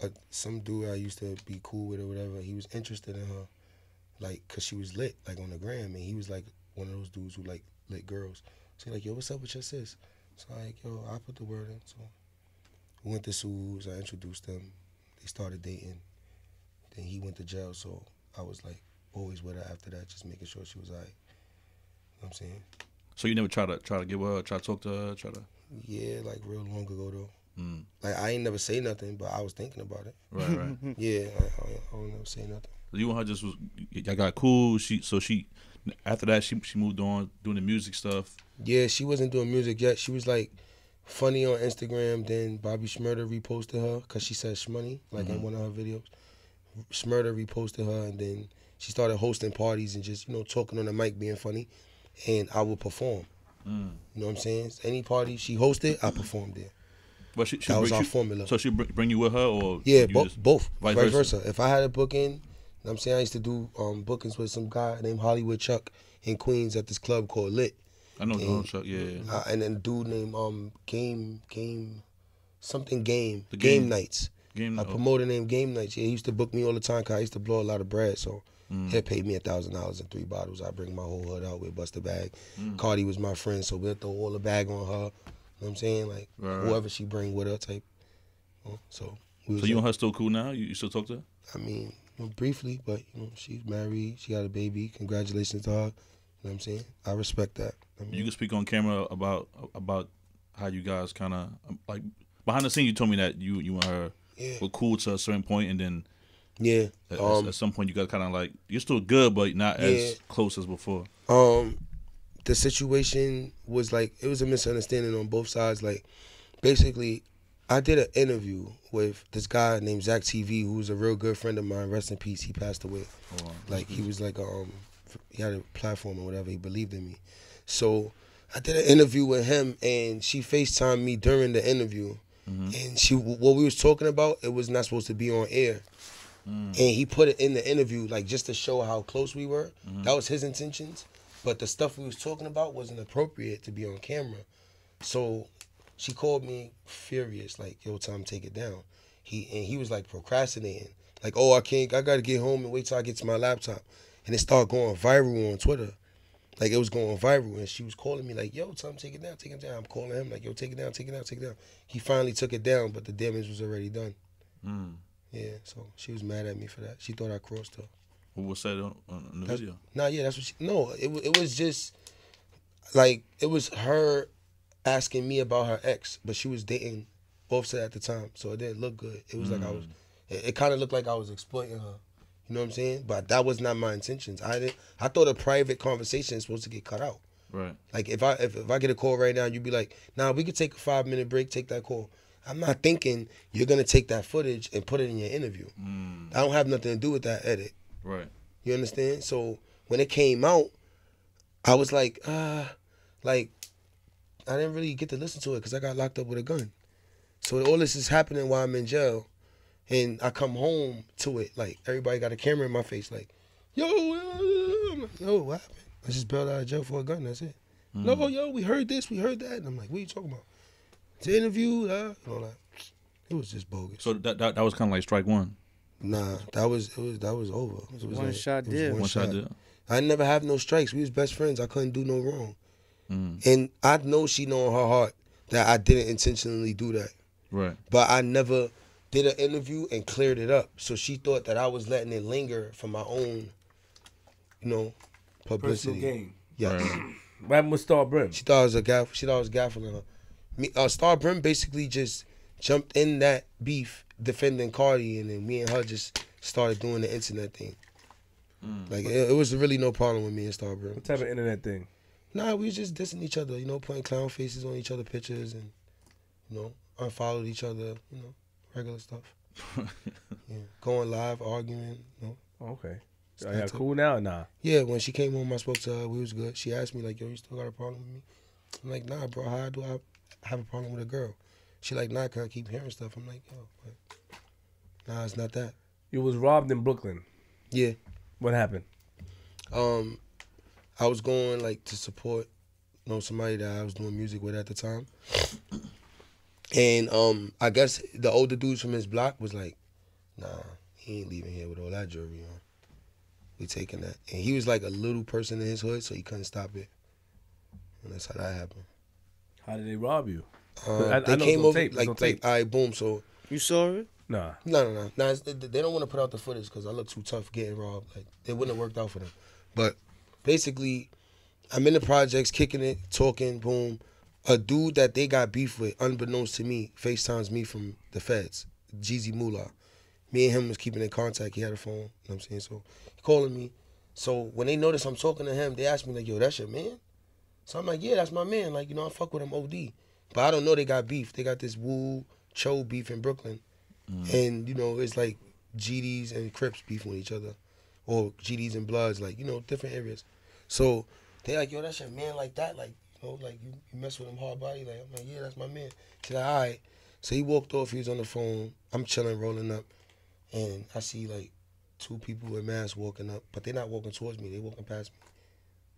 uh, some dude I used to be cool with or whatever, he was interested in her, like, cause she was lit, like on the gram, and he was like one of those dudes who like lit girls. So like, yo, what's up with your sis? So I like, yo, I put the word in. So we went to Sue's. I introduced them. They started dating. Then he went to jail. So I was like always with her after that, just making sure she was alright. You know what I'm saying? So you never try to try to get with her, try to talk to her, try to. Yeah, like real long ago though. Mm. Like I ain't never say nothing, but I was thinking about it. Right, right. (laughs) Yeah, I, I, I don't never say nothing. you and her just was y'all got cool. She so she after that she she moved on doing the music stuff. Yeah, she wasn't doing music yet. She was like funny on Instagram. Then Bobby Shmurda reposted her because she said Shmoney like in one of her videos. Schmurder reposted her, and then she started hosting parties and just you know talking on the mic, being funny. And I would perform. Mm. You know what I'm saying? Any party she hosted, I performed there. But she, she That was bring, our she- formula. So she bring, you with her or Yeah, bo- both. vice Vice, versa. versa. If I had a booking, you know what I'm saying I used to do um, bookings with some guy named Hollywood Chuck in Queens at this club called Lit. I know Yeah. John Chuck. Yeah, yeah. Uh, and then dude named um Game Game something Game The Game, Game. Nights. Game. A oh, promoter named Game Nights. Yeah, he used to book me all the time because I used to blow a lot of bread. So Mm. he paid me a thousand dollars and three bottles. I bring my whole hood out with Buster bag. Mm. Cardi was my friend, so we'll throw all the bag on her. You know what I'm saying? Like Right, whoever she bring with her type. So we So you and her still cool now? You, you still talk to her? I mean, briefly, but you know, she's married. She got a baby. Congratulations to her. You know what I'm saying? I respect that. I mean, You can speak on camera about about how you guys kind of like behind the scene. You told me that you you and her yeah, were cool to a certain point, and then yeah. at, Um, at some point you got kind of like you're still good, but not Yeah. as close as before. um, the situation was like it was a misunderstanding on both sides. Like, basically, I did an interview with this guy named Zach TV, who was a real good friend of mine. Rest in peace. He passed away. Like he was like um, he had a platform or whatever. He believed in me. So I did an interview with him, and she Facetimed me during the interview, mm-hmm. and she what we was talking about it was not supposed to be on air. Mm. And he put it in the interview, like just to show how close we were. Mm-hmm. That was his intentions. But the stuff we was talking about wasn't appropriate to be on camera. So she called me furious, like, yo, time take it down. He and he was like procrastinating. Like, oh, I can't I gotta get home and wait till I get to my laptop. And it started going viral on Twitter. Like it was going viral and she was calling me like, yo, Tom, take it down, take it down. I'm calling him like, yo, take it down, take it down, take it down. He finally took it down, but the damage was already done. Mm. Yeah, so she was mad at me for that. She thought I crossed her. What was said on, on the That's- video? Nah, yeah, that's what she. No, it it was just like it was her asking me about her ex, but she was dating Offset at the time, so it didn't look good. It was like I was. It, it kind of looked like I was exploiting her. You know what I'm saying? But that was not my intentions. I didn't. I thought a private conversation is supposed to get cut out. Right. Like if I if, if I get a call right now, you'd be like, "Nah, we could take a five minute break. Take that call." I'm not thinking you're gonna take that footage and put it in your interview. I don't have nothing to do with that edit. Right. You understand? So when it came out, I was like, ah, like I didn't really get to listen to it because I got locked up with a gun. So all this is happening while I'm in jail, and I come home to it like everybody got a camera in my face, like, yo, I'm like, yo, what happened? I just bailed out of jail for a gun. That's it. No, yo, we heard this, we heard that, and I'm like, what are you talking about? The interview, uh, and all that. It was just bogus. So that that, that was kind of like strike one. Nah, that was it was that was over. It was One like- shot it was deal. One shot deal. I never have no strikes. We was best friends. I couldn't do no wrong. Mm. And I know she know in her heart that I didn't intentionally do that. Right. But I never did an interview and cleared it up. So she thought that I was letting it linger for my own, you know, publicity. Personal publicity. gain. Yes. Right. (clears throat) What happened with Star Brim? She thought I was a gaff. She thought I was gaffling her. Me, uh, Star Brim basically just jumped in that beef defending Cardi, and then me and her just started doing the internet thing. Like it, it was really no problem with me and Star Brim. What type of internet thing? Nah, we was just dissing each other, you know, putting clown faces on each other pictures and, you know, unfollowed each other, you know, regular stuff. yeah. Going live, arguing, you know. Okay. That cool now nah? Yeah, when she came home, I spoke to her. We was good. She asked me, like, yo, you still got a problem with me? I'm like, nah, bro, how do I have a problem with a girl? She like, nah, cause I keep hearing stuff. I'm like, yo, but nah, it's not that. You was robbed in Brooklyn. Yeah. What happened? Um, I was going like to support, you know, somebody that I was doing music with at the time, and um, I guess the older dudes from his block was like, "Nah, he ain't leaving here with all that jewelry on. We taking that." And he was like a little person in his hood, so he couldn't stop it, and that's how that happened. How did they rob you? Uh, I- I they know came over tape, like, like, tape. all right, boom. So You saw it? Nah. no, no, no, no. It's, they they don't want to put out the footage because I look too tough getting robbed. Like it wouldn't have worked out for them. But basically, I'm in the projects, kicking it, talking, boom. A dude that they got beef with, unbeknownst to me, FaceTimes me from the feds, Jeezy Moolah. Me and him was keeping in contact. He had a phone. You know what I'm saying? So he calling me. So when they notice I'm talking to him, they ask me like, "Yo, that's your man?" So I'm like, "Yeah, that's my man. Like, you know, I fuck with him OD." But I don't know they got beef. They got this Woo Cho beef in Brooklyn, mm. and you know it's like GDs and Crips beef with each other, or GDs and Bloods, like you know different areas. So they like, "Yo, that's your man like that." Like, know, like you, you mess with him hard body. Like I'm like, "Yeah, that's my man." She's like, "All right." So he walked off. He was on the phone. I'm chilling, rolling up, and I see like two people with masks walking up, but they're not walking towards me. They walking past me.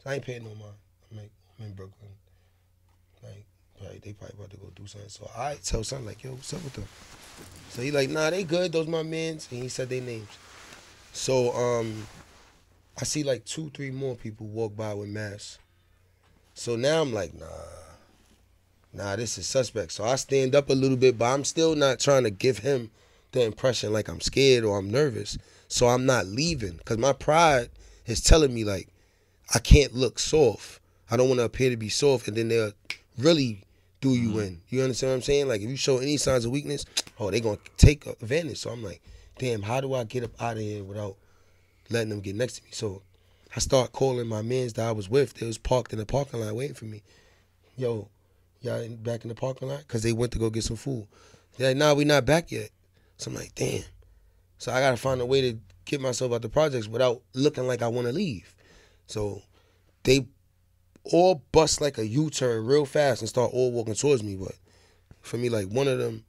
So I ain't paying no mind. I'm like, I'm in Brooklyn. Like, probably, they probably about to go do something. So I tell son like, yo, what's up with them? So he like, nah, they good. Those my mans. And he said their names. So um, I see like two, three more people walk by with masks. So now I'm like, nah, nah, this is suspect. So I stand up a little bit, but I'm still not trying to give him the impression like I'm scared or I'm nervous. So I'm not leaving because my pride is telling me like I can't look soft. I don't want to appear to be soft, and then they'll really do you mm-hmm. in. You understand what I'm saying? Like if you show any signs of weakness, (tsk) oh, they're gonna take advantage. So I'm like, damn, how do I get up out of here without letting them get next to me? So I start calling my mans that I was with. They was parked in the parking lot waiting for me. Yo, y'all back in the parking lot? Cause they went to go get some food. They're like, nah, we not back yet. So I'm like, damn. So I gotta find a way to get myself out the projects without looking like I want to leave. So they all bust like a U-turn real fast and start all walking towards me. But for me, like one of them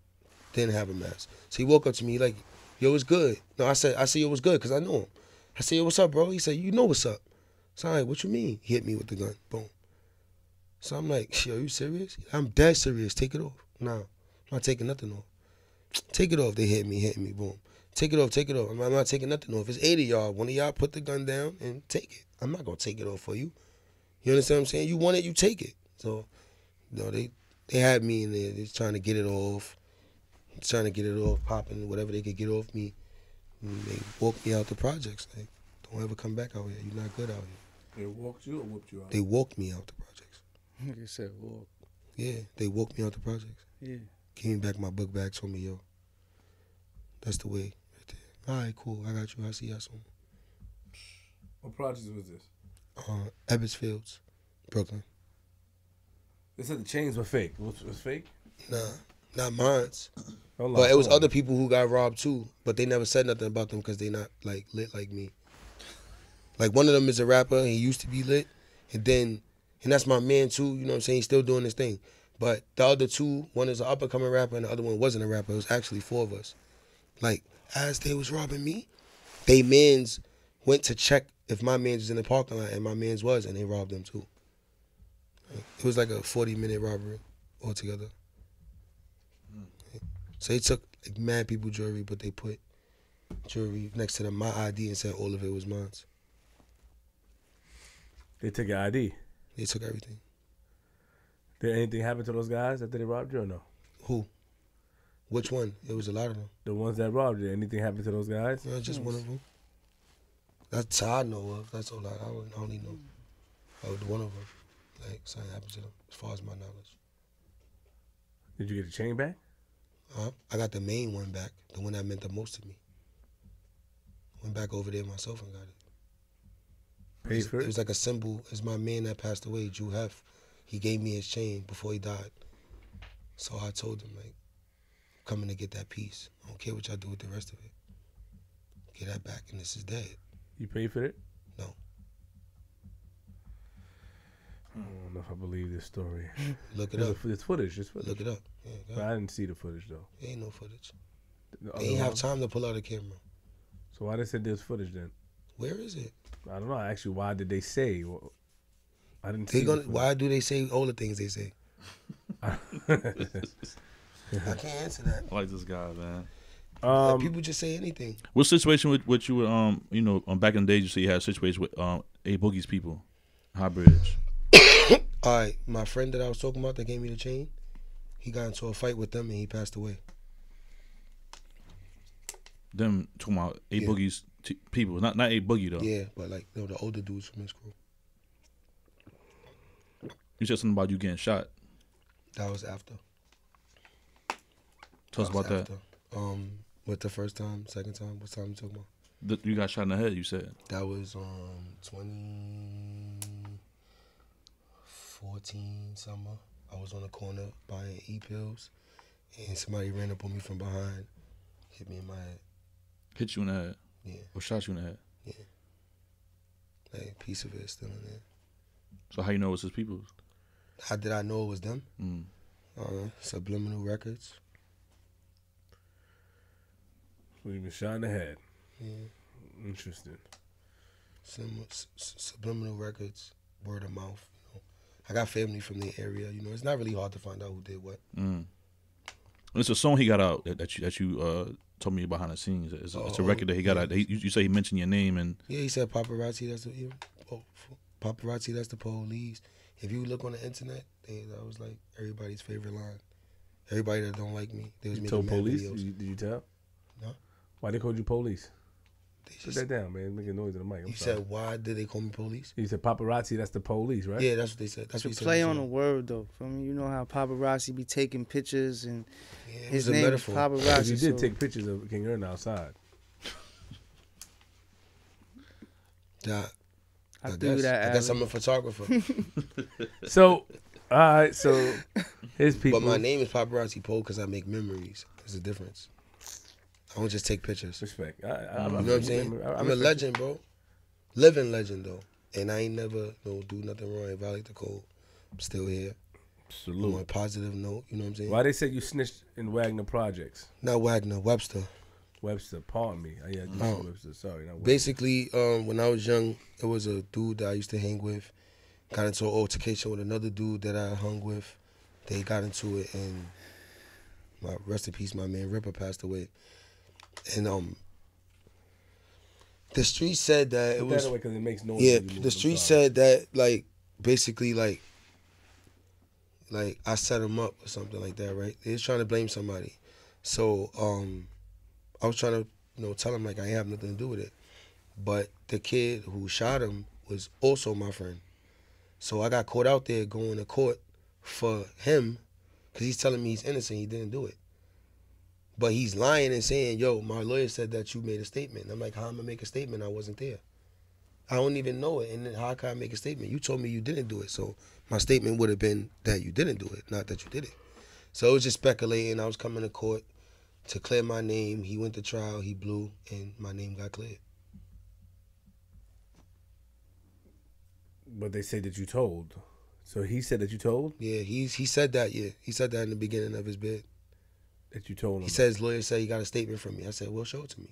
didn't have a mask. So he woke up to me like, "Yo, it's good." No, I said, "I said yo, was good," because I know him. I said, what's up, bro?" He said, "You know what's up." So I'm like, "What you mean?" He hit me with the gun. Boom. So I'm like, "Yo, you serious?" I'm dead serious. Take it off. No, I'm not taking nothing off. Take it off. They hit me, hit me. Boom. Take it off. Take it off. I'm not taking nothing off. It's 80 y'all. One of y'all put the gun down and take it. I'm not gonna take it off for you. You understand what I'm saying? You want it, you take it. So, you know, they they had me in there. They're trying to get it off, trying to get it off, popping whatever they could get off me. And they walked me out the projects. Like, don't ever come back out here. You're not good out here. They walked you or whooped you out? They walked me out the projects. Nigga said, "Well, Yeah, they walked me out the projects. yeah." Gave me back my book bag, told me, yo, that's the way right there. All right, cool. I got you. I see y'all soon. What project was this? Uh, Ebbets Fields, Brooklyn. They said the chains were fake. It was, it was fake? Nah, not mine. Oh, but it was other people who got robbed too. But they never said nothing about them because they not like lit like me. Like one of them is a rapper. He used to be lit, and then and that's my man too. You know what I'm saying? He's still doing his thing. But the other two, one is an up and coming rapper, and the other one wasn't a rapper. It was actually four of us. Like as they was robbing me, they mans went to check if my man's was in the parking lot, and my man's was, and they robbed them too. It was like a 40 minute robbery altogether. So they took like, mad people jewelry, but they put jewelry next to them, my ID, and said all of it was mine. They took your ID. They took everything. Did anything happen to those guys after they robbed you or no? Who? Which one? It was a lot of them. The ones that robbed you. Anything happened to those guys? No, just one of them. That's all I know of. That's all I, I I only know. Oh, the one of them. Like something happened to them, as far as my knowledge. Did you get the chain back? Uh, I got the main one back, the one that meant the most to me. Went back over there myself and got it. It Paid was, for it it? was like a symbol. It's my man that passed away, Drew Hef. He gave me his chain before he died. So I told him, like, coming to get that piece. I don't care what y'all do with the rest of it. Get that back, and this is dead. You paid for it? No. I don't know if I believe this story. (laughs) Look it There's, up. a, there's footage. There's footage. Look it up. Yeah, But ahead. I didn't see the footage though. Ain't no footage. The They other ain't have time to pull out a camera. So why they said there's footage then? Where is it? I don't know. Actually, why did they say? I didn't They see. gonna. the Why do they say all the things they say? (laughs) I can't answer that. I like this guy, man. Like, um, people just say anything. What situation with what you were um you know um, back in the days you see you had a situation with um A Boogie's people, High Bridge. All right, my friend that I was talking about that gave me the chain, he got into a fight with them and he passed away. Them talking about eight Yeah. boogie's t- people, not not A Boogie though. Yeah, but like you know, the older dudes from his crew. You said something about you getting shot. That was after. Tell us about that. Um, what the first time, second time, what time you talking about? Th- You got shot in the head. You said. That was um 2014 summer. I was on the corner buying e pills, and somebody ran up on me from behind, hit me in my head. Hit you in the head. Yeah, Or shot you in the head. like a piece of it is still in there. So how you know it's his people? How did I know it was them? Mm. Uh, Subliminal Records. so you been shot in the head. Yeah. Interesting. Sim- s- s- subliminal records, word of mouth. You know, I got family from the area. You know, it's not really hard to find out who did what. Mm. It's a song he got out that, that you that you uh told me behind the scenes. It's a, it's a Oh, record that he got yeah. out. He, you, you say he mentioned your name and Yeah, he said paparazzi. That's the yeah, oh, paparazzi. That's the police. If you look on the internet, they, that was like everybody's favorite line. Everybody that don't like me, they was You making told mad police? videos. Did you, did you tell? No. Why they called you police? They Put that down, man. Making noise in the mic. I'm you sorry. said, why did they call me police? you said paparazzi. That's the police, right? Yeah, that's what they said. That's To what he said. play in the on a word though, for me, you know how paparazzi be taking pictures and Yeah, his name is metaphor. paparazzi. You did so take pictures of King Ern outside. Yeah, I, I, threw guess. (laughs) that. I guess I'm a photographer. (laughs) So, all right. So his people. But my name is Popperazzi Po because I make memories. There's a difference. I don't just take pictures. Respect. I, I, You know what I'm saying? I- I'm a legend, bro. Living legend, though. And I ain't never no do nothing wrong. If I like the code, I'm still here. you. On a positive note, you know what I'm saying? Why they said you snitched in Wagner Projects? Not Wagner, Webster. Webster, pardon me. Oh, yeah, Oh. Webster. Sorry, Webster. Basically, um, when I was young, it was a dude that I used to hang with. Got into an altercation with another dude that I hung with. They got into it, and my rest in peace, my man Ripper passed away. And um, the street said that it Put was that away because it makes noise. yeah. when you move The street said that like basically like like I set him up or something like that, right? They was trying to blame somebody, so um, I was trying to you know tell him like I have nothing to do with it. But the kid who shot him was also my friend. So I got caught out there going to court for him because he's telling me he's innocent. He didn't do it. But he's lying and saying, yo, my lawyer said that you made a statement. I'm like, how am I gonna make a statement? I wasn't there. I don't even know it. And then how can I make a statement? You told me you didn't do it. So my statement would have been that you didn't do it, not that you did it. So it was just speculating. I was coming to court to clear my name. He went to trial, he blew, and my name got cleared. But they say that you told. So he said that you told Yeah, he's he said that, yeah. He said that in the beginning of his bid. That you told him. He said his lawyer said he got a statement from me. I said, well, show it to me.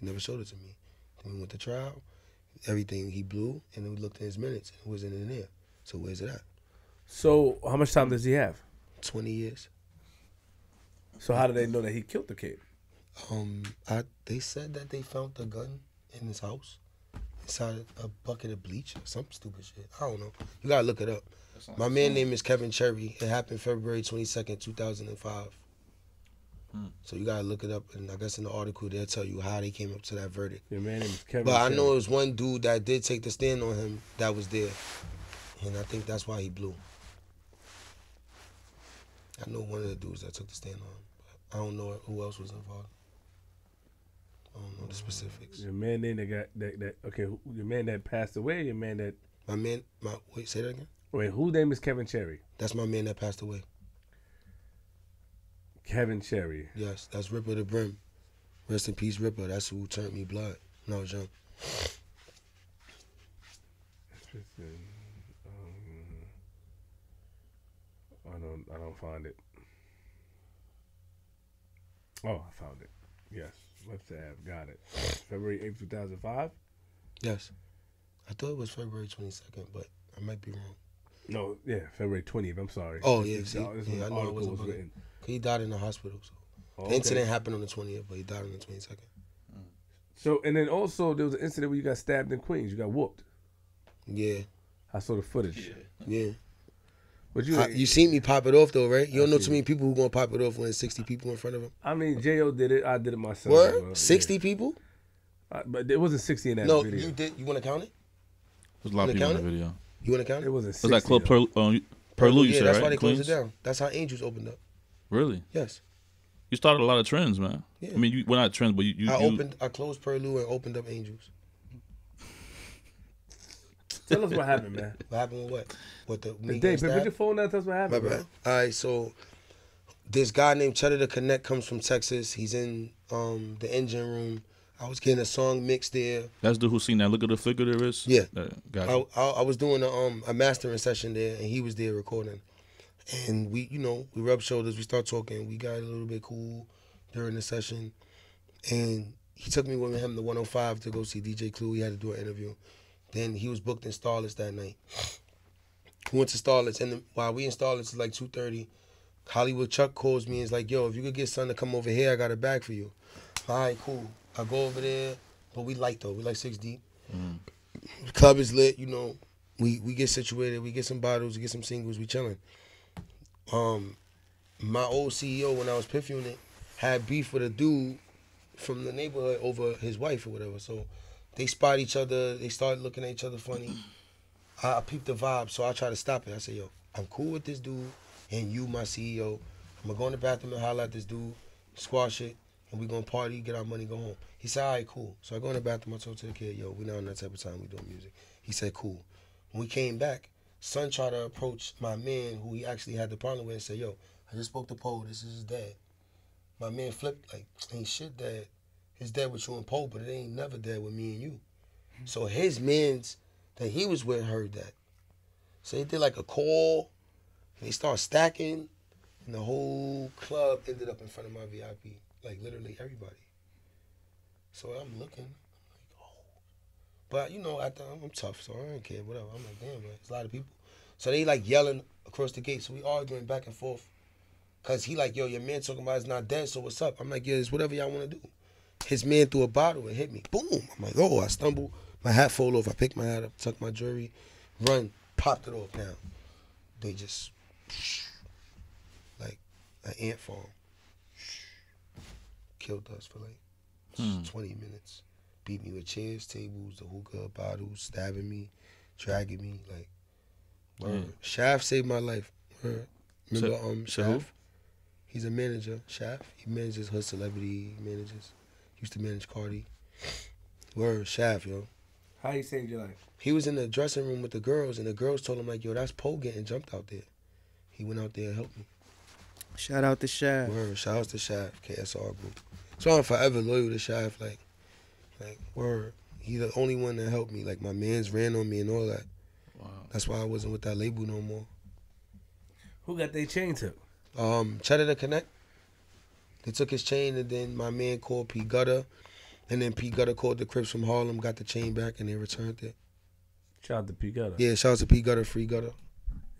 He never showed it to me. Then we went to trial. Everything he blew, and then we looked at his minutes. It wasn't in there. So where's it at? So how much time does he have? 20 years. So how do they know that he killed the kid? Um, I they said that they found the gun in his house inside a bucket of bleach or some stupid shit. I don't know. You gotta look it up. My man name is Kevin Cherry. It happened February twenty second, two thousand and five. So you gotta look it up, and I guess in the article they'll tell you how they came up to that verdict. Your man name is Kevin. But I know it was one dude that did take the stand on him that was there, and I think that's why he blew. I know one of the dudes that took the stand on him. But I don't know who else was involved. I don't know the specifics. Your man name that got that, that okay. Who, your man that passed away. Your man that My man, my wait, say that again. wait. Whose name is Kevin Cherry? That's my man that passed away. Kevin Cherry. Yes, that's Ripper the Brim. Rest in peace, Ripper. That's who turned me blood No I was young. Um, I don't. I don't find it. Oh, I found it. Yes, let's have got it. February eighth, two thousand five. Yes, I thought it was February twenty second, but I might be wrong. No, yeah, February twentieth. I'm sorry. Oh, yeah, see? Yeah, I know it wasn't was it. Written. He died in the hospital. So Oh, the incident happened on the twentieth, but he died on the twenty second. So, and then also there was an incident where you got stabbed in Queens. You got whooped. Yeah, I saw the footage. yeah. But you, I, you seen me pop it off though, right? You don't I know too many people who gonna pop it off when there's sixty people in front of them. I mean, Jo did it. I did it myself. Word? Uh, Sixty people? yeah. Uh, but it wasn't sixty in that No, video. you did. You want to count it? There's a lot of people in the video. You want to count It it? wasn't. Was 60, that Club though. Per, um, Perlu, you yeah, said, that's right? why they closed it down. That's how Angels opened up. Really? Yes, You started a lot of trends, man. Yeah. I mean, you, well, not trends, but you, you, I you opened. I closed Perlu and opened up Angels. (laughs) Tell us what happened, man. What happened with what? What the, The me day, put your phone down. Tell us what My happened. bad. man. All right, so this guy named Chedda Da Connect comes from Texas. He's in um, the engine room. I was getting a song mixed there. That's the who seen that. Look at the figure there is. Yeah. Uh, got I. I, I was doing a, um, a mastering session there, and he was there recording. And we, you know, we rub shoulders. We start talking. We got a little bit cool during the session, and he took me with him to 105 to go see DJ Clue. He had to do an interview. Then he was booked in Starlets that night. We went to Starlets, and the, while we in Starlets, it's like 2:30. Hollywood Chuck calls me and is like, "Yo, if you could get son to come over here, I got a bag for you." All right, cool. I go over there, but we light though. We like six deep. The club is lit. You know, we we get situated. We get some bottles. We get some singles. We chilling. Um, my old CEO when I was Piff Unit had beef with a dude from the neighborhood over his wife or whatever. So they spot each other. They start looking at each other funny. (clears throat) I, I peeped the vibe, so I try to stop it. I say, "Yo, I'm cool with this dude, and you, my CEO. I'm gonna go in the bathroom and holler at this dude, squash it, and we gonna party, get our money, go home." He said, "All right, cool." So I go in the bathroom. I told to the kid, "Yo, we not on that type of time. We doing music." He said, "Cool." When we came back, son tried to approach my man, who he actually had the problem with, and said, "Yo, I just spoke to Po. This is his dad." My man flipped like, "Ain't shit, dad. His dad with you and Po, but it ain't never dad with me and you." So his man's that he was with heard that. So they did like a call, and they started stacking, and the whole club ended up in front of my VIP, like literally everybody. So I'm looking. But you know, I th- I'm tough, so I don't care, whatever. I'm like, damn, man, it's a lot of people. So they like yelling across the gate, so we arguing back and forth. Cause he like, yo, your man talking about it's not dead, so what's up? I'm like, yeah, it's whatever y'all want to do. His man threw a bottle and hit me. Boom. I'm like, oh, I stumble. My hat fall off. I pick my hat up, tuck my jewelry, run, popped it off down. They just like an ant farm. Killed us for like hmm. 20 minutes. Beat me with chairs, tables, the hookah bottles, stabbing me, dragging me. Like, word. Yeah. Shaft saved my life. Word. Remember, Sha- um, Sha who? He's a manager. Shaft. He manages her celebrity. He. Used to manage Cardi. Word, Shaft, yo. How he saved your life? He was in the dressing room with the girls, and the girls told him like, "Yo, that's Po getting jumped out there." He went out there and helped me. Shout out to Shaft. Word, shout out to Shaft, KSR group. So I'm forever loyal to Shaft. Like, like word. He the only one that helped me. Like my man's ran on me and all that. Wow. That's why I wasn't with that label no more. Who got their chain took? Um, Chedda Da Connect. They took his chain, and then my man called P Gutter, and then P Gutter called the Crips from Harlem, got the chain back, and they returned it. Shout out to P Gutter. Yeah, shout out to P Gutter, Free Gutter.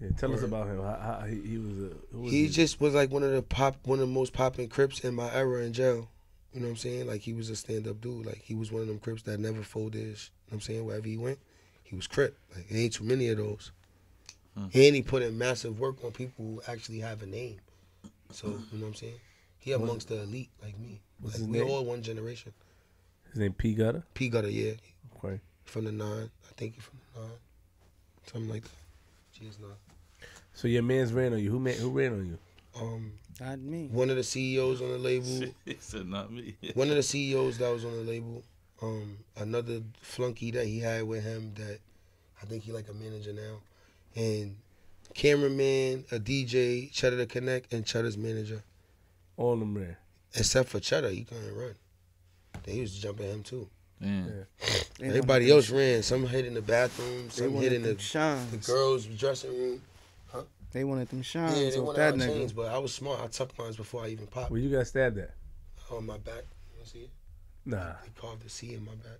Yeah, tell us about him. How, how he, he was a. Was He just was like one of the pop, one of the most popping Crips in my era in jail. You know what I'm saying? Like he was a stand up dude. Like he was one of them Crips that never folded. You know what I'm saying? Wherever he went, he was Crip. Like there ain't too many of those. Hmm. And he put in massive work on people who actually have a name. So you know what I'm saying? He amongst the elite like me. What's Like, his we name? all one generation. His name P Gutter. P Gutter, yeah, Okay. from the nine. I think he from the nine, something like that. GS nine. So your man's ran on you. Who man, who ran on you? Um, Not me. one of the CEOs on the label. (laughs) he said not me. (laughs) one of the CEOs that was on the label, um, another flunky that he had with him that I think he like a manager now, and cameraman, a DJ, Chedda Da Connect, and Chedda's manager. All of them ran. Except for Chedda, he couldn't run. They used to jump at him too. Damn. Yeah. Everybody else ran. Some hid in the bathroom, They some hid wanted in the, the girls' dressing room. They wanted them shines. Yeah, they wanted that our nigga. chains, but I was smart. I tucked mine before I even popped. Where you got stabbed at? On my back, you see it? Nah. They carved a C in my back.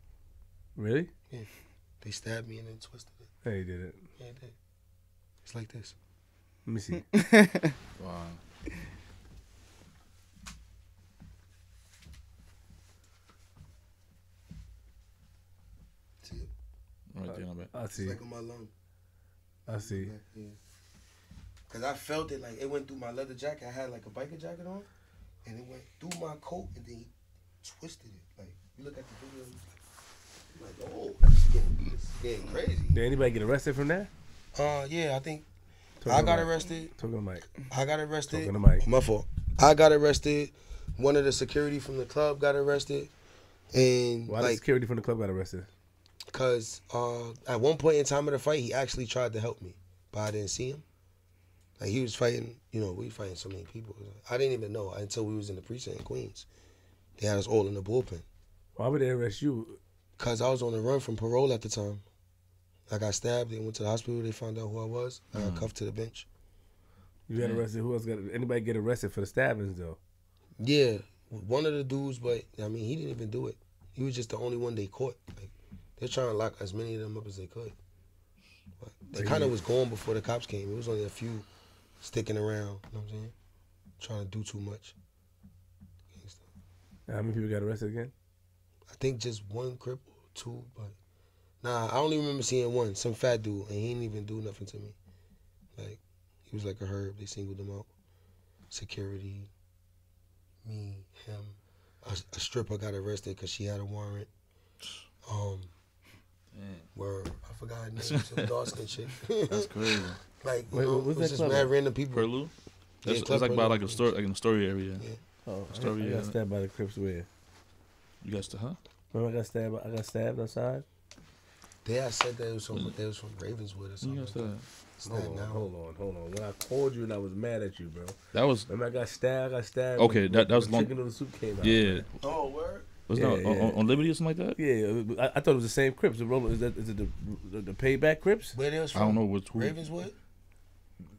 Really? Yeah. They stabbed me and then twisted it. No, you did it. Yeah, they did. It's like this. Let me see. (laughs) Wow. See it? Right there, I bet. I It's see. like on my lung. I see. Yeah. Cause I felt it like it went through my leather jacket. I had like a biker jacket on, and it went through my coat, and then he twisted it. Like you look at the video, you're like, oh, it's getting, it's getting crazy. Did anybody get arrested from that? Uh, yeah, I think Talking I got arrested. Talking to Mike. I got arrested. Talking to Mike. My fault. I got arrested. One of the security from the club got arrested, and Why the security from the club got arrested? Cause uh, at one point in time of the fight, he actually tried to help me, but I didn't see him. Like he was fighting, you know, we was fighting so many people. I didn't even know until we was in the precinct in Queens. They had us all in the bullpen. Why would they arrest you? Cause I was on the run from parole at the time. I got stabbed. They went to the hospital. They found out who I was. I got mm. cuffed to the bench. You got mm. arrested. Who else got? Anybody get arrested for the stabbings though? Yeah, one of the dudes, but I mean, he didn't even do it. He was just the only one they caught. Like they're trying to lock as many of them up as they could. But they kind of was gone before the cops came. It was only a few sticking around. You know what I'm saying? Trying to do too much. How many people got arrested again? I think just one cripple, two, but nah, I only remember seeing one, some fat dude, and he didn't even do nothing to me. Like he was like a herb. They singled him out. Security, me, him. A, a stripper got arrested because she had a warrant. Um, Damn. where I forgot her name, some dark skin chick. (laughs) That's crazy. (laughs) like, you Wait, know, what it was that just club mad at? random people. Perlu? That's, Yeah, that's like Club by like a story, like in the story area. Yeah. Oh, I, Story, I yeah. got stabbed by the Crips where? You guys, huh? Remember I got stabbed. I got stabbed outside. They I said that it was from they was from Ravenswood or You something. guys, Like that. Hold on, hold on, hold on. When I called you and I was mad at you, bro. that was Remember I got stabbed. I got stabbed. Okay, when- that- that was when long- Chicken noodle soup came out. yeah. Oh, word. Was Yeah, that on, yeah. on, on Liberty or something like that? Yeah, I, I thought it was the same Crips. The roller is that is it the the, the payback Crips? Where they was I don't know what who. Ravenswood.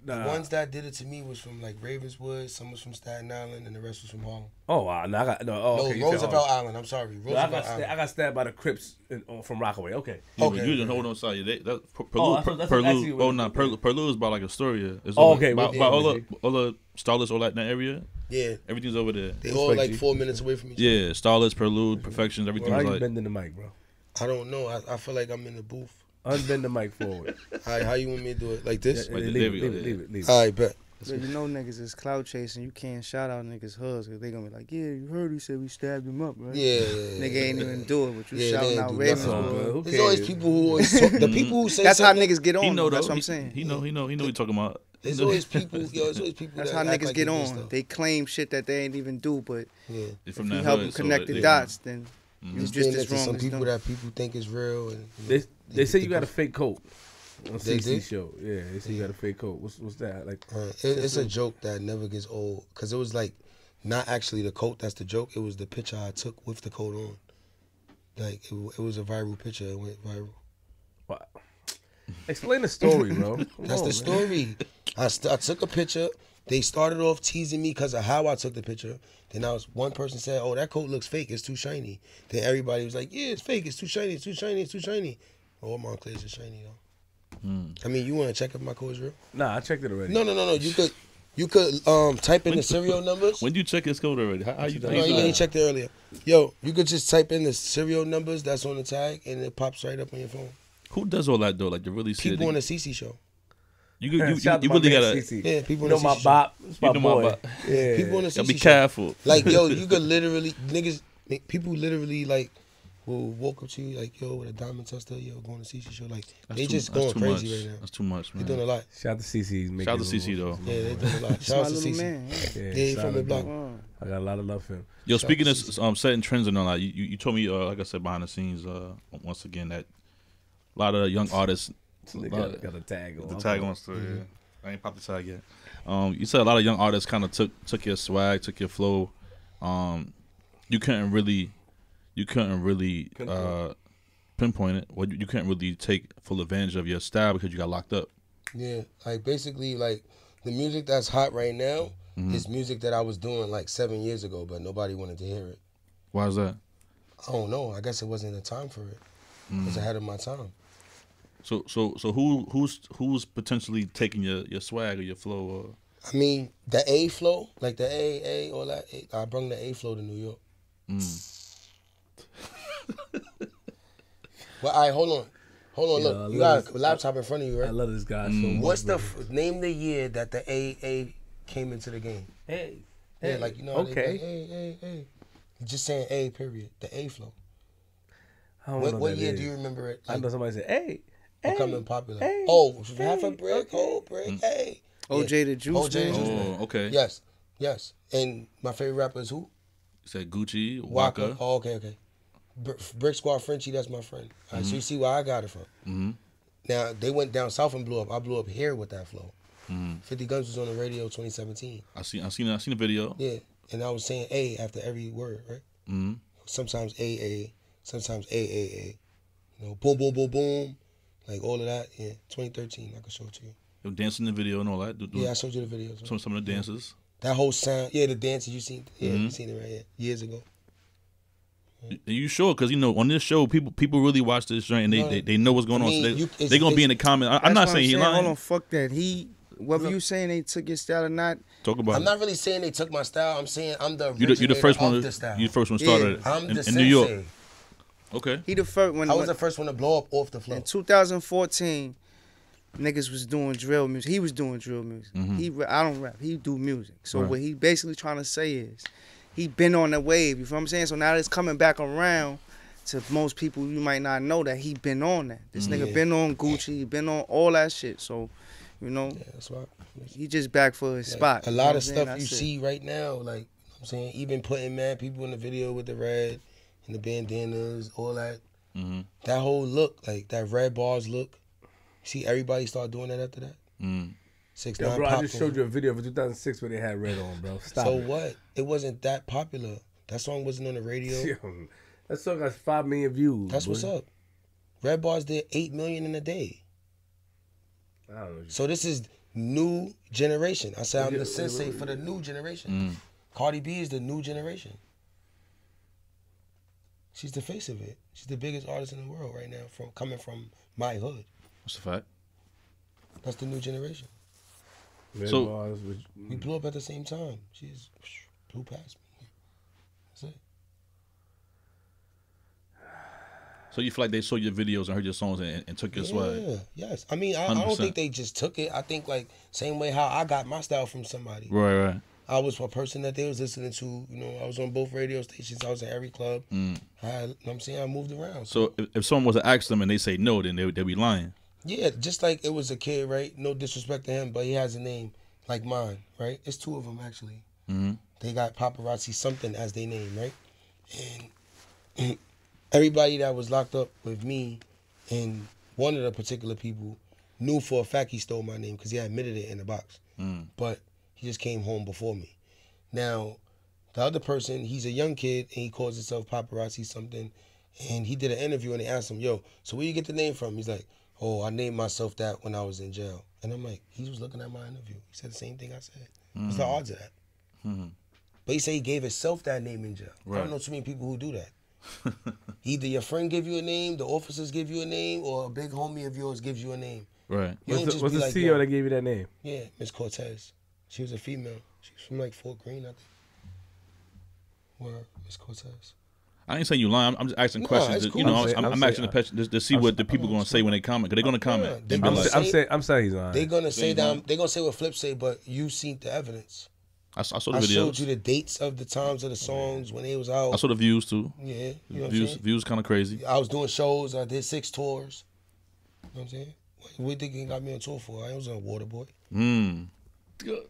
Nah. The ones that did it to me was from like Ravenswood. Some was from Staten Island, and the rest was from Harlem. Oh, wow, no, I got no. Oh, no, okay, you said Roosevelt Harlem. Island. I'm sorry, No, I Roosevelt got sta- Island. I got stabbed by the Crips in, oh, from Rockaway. Okay. Yeah, Okay, you didn't hold on side. That, that Per- Oh, that's what- that's Per- Perlu. Oh no, Perlu, Perlu is by like Astoria. It's Oh, okay, By, well, by all the all the Starlets, all that in that area. Yeah, Everything's over there. they all like you. four minutes away from each other. Yeah, Starlets, Perlu, Perfections, everything's Why was are you like. bending the mic, bro? I don't know. I, I feel like I'm in the booth. Unbend the mic forward. All right, how you want me to do it? Like this? Yeah, Like, leave, there it, we leave go, it, leave it, leave it. All right, bet. But you know niggas is cloud chasing. You can't shout out niggas hoods because they gonna be like, yeah, you heard he said we stabbed him up, right? Yeah, yeah, Nigga ain't even do it, but you Yeah, they shouting out do Ravens. nothing. all There's always people who always (laughs) talk, the people who say That's how niggas get on. He know though. That's what I'm saying. He know. He know. He know. What talking about. There's always people, yo. There's always people. That's that how niggas like get on. They claim shit that they ain't even do, but Yeah. If from you help hood, them connect they- the dots, then mm-hmm. you Just just being as wrong some people that people think is real, and you know, They they say you got a fake coat on They CC did? show. Yeah, they say you got a fake coat. What's what's that like? Uh, it, it's a joke that never gets old because it was like not actually the coat that's the joke. It was the picture I took with the coat on. Like it, it was a viral picture. It went viral. Wow. Explain the story, bro. (laughs) Come That's on, the story. I, st- I took a picture. They started off teasing me because of how I took the picture. Then I was one person said, "Oh, that coat looks fake. It's too shiny." Then everybody was like, "Yeah, it's fake. It's too shiny. It's too shiny. It's too shiny." All Moncler's is shiny though. I mean, you want to check if my coat is real? Nah, I checked it already. No, no, no, no. You could, you could um type in the serial numbers. When you check his code already? How, how you? how No, you you ain't checked it earlier. Yo, you could just type in the serial numbers that's on the tag, and it pops right up on your phone. Who does all that though? Like to really see People it? on the CC show. You (laughs) you, you, you, Shout out to my really gotta. CC. Yeah, people You know my CC bop. It's my You know my boy. bop. Yeah. People on the Gotta CC be show. careful. Like yo, (laughs) you could literally niggas, people literally like will walk up to you like yo with a diamond tester, yo going to CC show. Like That's they too, just going too crazy much. right now. That's too much, They man. doing a lot. Shout out to CC. making Shout out to little- CC though. Yeah, they're doing a lot. Shout out to CC. man. yeah. Yeah, Yeah, he from the out block. to-. I got a lot of love for him. Yo, Shout speaking of um, setting trends and all that, you, you you told me, uh, like I said, behind the scenes, uh, once again, that a lot of young artists, They got, got a tag on. the tag on still, yeah. I ain't popped the tag yet. Um, you said a lot of young artists kind of took took your swag, took your flow. Um, you couldn't really, you couldn't really uh, pinpoint it. Well, you, you couldn't really take full advantage of your style because you got locked up. Yeah, like basically like the music that's hot right now Mm-hmm. is music that I was doing like seven years ago, but nobody wanted to hear it. Why is that? I don't know. I guess it wasn't the time for it. It Mm. was ahead of my time. So so so who who's who's potentially taking your your swag or your flow? Or, I mean, the A flow, like the A, A, all that. I brought the A flow to New York. Well, all right, hold on. Hold on, Yeah, I look. You love got a laptop in front of you, right? I love this guy so Mm. much. What's the, bro. f- name the year that the A, A came into the game? hey? Yeah, hey, like, you know how they okay. like, A, A, A. Just saying A, period. The A flow. I don't What, know what that year is. do you remember it? I know somebody said, "Hey, hey, becoming popular? hey, oh, half a hey, brick, okay. whole brick, hey. OJ the Juice OJ the Man. Juice oh, Man. okay. Yes, yes. And my favorite rapper is who? You said Gucci, Waka. Waka. Oh, okay, okay. Br- Brick Squad Frenchie, that's my friend. All right, so you see where I got it from. Mm-hmm. Now they went down south and blew up. I blew up here with that flow. Mm-hmm. Fifty Guns was on the radio 2017. I seen I seen I seen the video. Yeah, and I was saying A after every word, right? Mm-hmm. Sometimes A A, sometimes A A A. You know, boom boom boom boom, like all of that. Yeah, 2013. I can show it to you. Were dancing the video and all that. Do, do Yeah, I showed you the videos. some some of the dances. That whole sound, yeah, the dances you seen, yeah, Mm-hmm. you seen it right here years ago. Are you sure? Because you know, on this show, people people really watch this joint and they, No. they, they know what's going I on. mean, so you- they they gonna be in the it's- comment. I, I'm That's not what saying he Hold lying. on, fuck that. He, whether you saying they took your style or not, Talk about I'm it. not really saying they took my style. I'm saying I'm the You the, you the first one. the style. You the first one Yeah, started I'm in, the in. New York. Okay. he the first when, I was the first one to blow up off the floor. in 2014, niggas was doing drill music. He was doing drill music. Mm-hmm. He I don't rap. He do music. So Right. what he basically trying to say is, he been on the wave. You feel what I'm saying? So now it's coming back around. To most people, you might not know that he been on that. This nigga Yeah. been on Gucci. He been on all that shit. So, you know, Yeah, that's why. he just back for his Like, spot. A You know lot of I'm saying? stuff you That's it. see right now, like you know what I'm saying, even putting mad people in the video with the red and the bandanas, all that. Mhm. That whole look, like that red bars look. See, everybody start doing that after that. Mm. Six Yo, nine bro, I just showed you a video for 2006 where they had red on, bro. Stop. So it. what? It wasn't that popular. That song wasn't on the radio. (laughs) Yo, that song got five million views. That's boy. what's up. Red bars did eight million in a day. I don't know. So this is new generation. I said I'm Yeah, the wait, sensei wait, for the new generation. Mm. Cardi B is the new generation. She's the face of it. She's the biggest artist in the world right now, from coming from my hood. What's the fact. That's the new generation. Red So- bars, which, We blew up at the same time. She just blew past me. That's it. So you feel like they saw your videos and heard your songs and, and took your swag? Yeah, yes. I mean, I, I don't think they just took it. I think like same way how I got my style from somebody. Right, right. I was a person that they was listening to. You know, I was on both radio stations. I was in every club. I, you know what I'm saying I moved around. Mm. So if, if someone was to ask them and they say no, then they they'd be lying. Yeah, just like it was a kid, right? No disrespect to him, but he has a name like mine, right? It's two of them actually. Mhm. They got paparazzi something as their name, right? And everybody that was locked up with me and one of the particular people knew for a fact he stole my name because he admitted it in the box. Mm. But he just came home before me. Now, the other person, he's a young kid and he calls himself paparazzi something. And he did an interview and they asked him, "Yo, so where you get the name from?" He's like, "Oh, I named myself that when I was in jail." And I'm like, he was looking at my interview. He said the same thing I said. What's the odds of that? Mhm. But he said he gave himself that name in jail. I don't know too many people who do that. (laughs) Either your friend give you a name, the officers give you a name, or a big homie of yours gives you a name. Right. You What's the, what's the like, CEO yo, that gave you that name? yeah, Miss Cortez. She was a female. She was from like Fort Greene, I think. Where Miss Cortez? I ain't saying you lying. I'm, I'm just asking No, questions. it's You know, cool. I'm, I'm I'm, saying- asking the question to, to see what the people going to say when they comment. Because they're going to comment. Yeah, and they be I'm, gonna like, sa- I'm say- saying I'm saying he's lying. They gonna say you that lying. I'm- gonna say what Flip say, but you seen the evidence. I, saw- I saw the I showed you the dates of the times of the songs when they was out. I saw the views too. yeah, you know what I'm views views kind of crazy. I was doing shows. I did six tours. You know what I'm saying? What what you think he got me on tour for? I was on Waterboy. Mm. Good.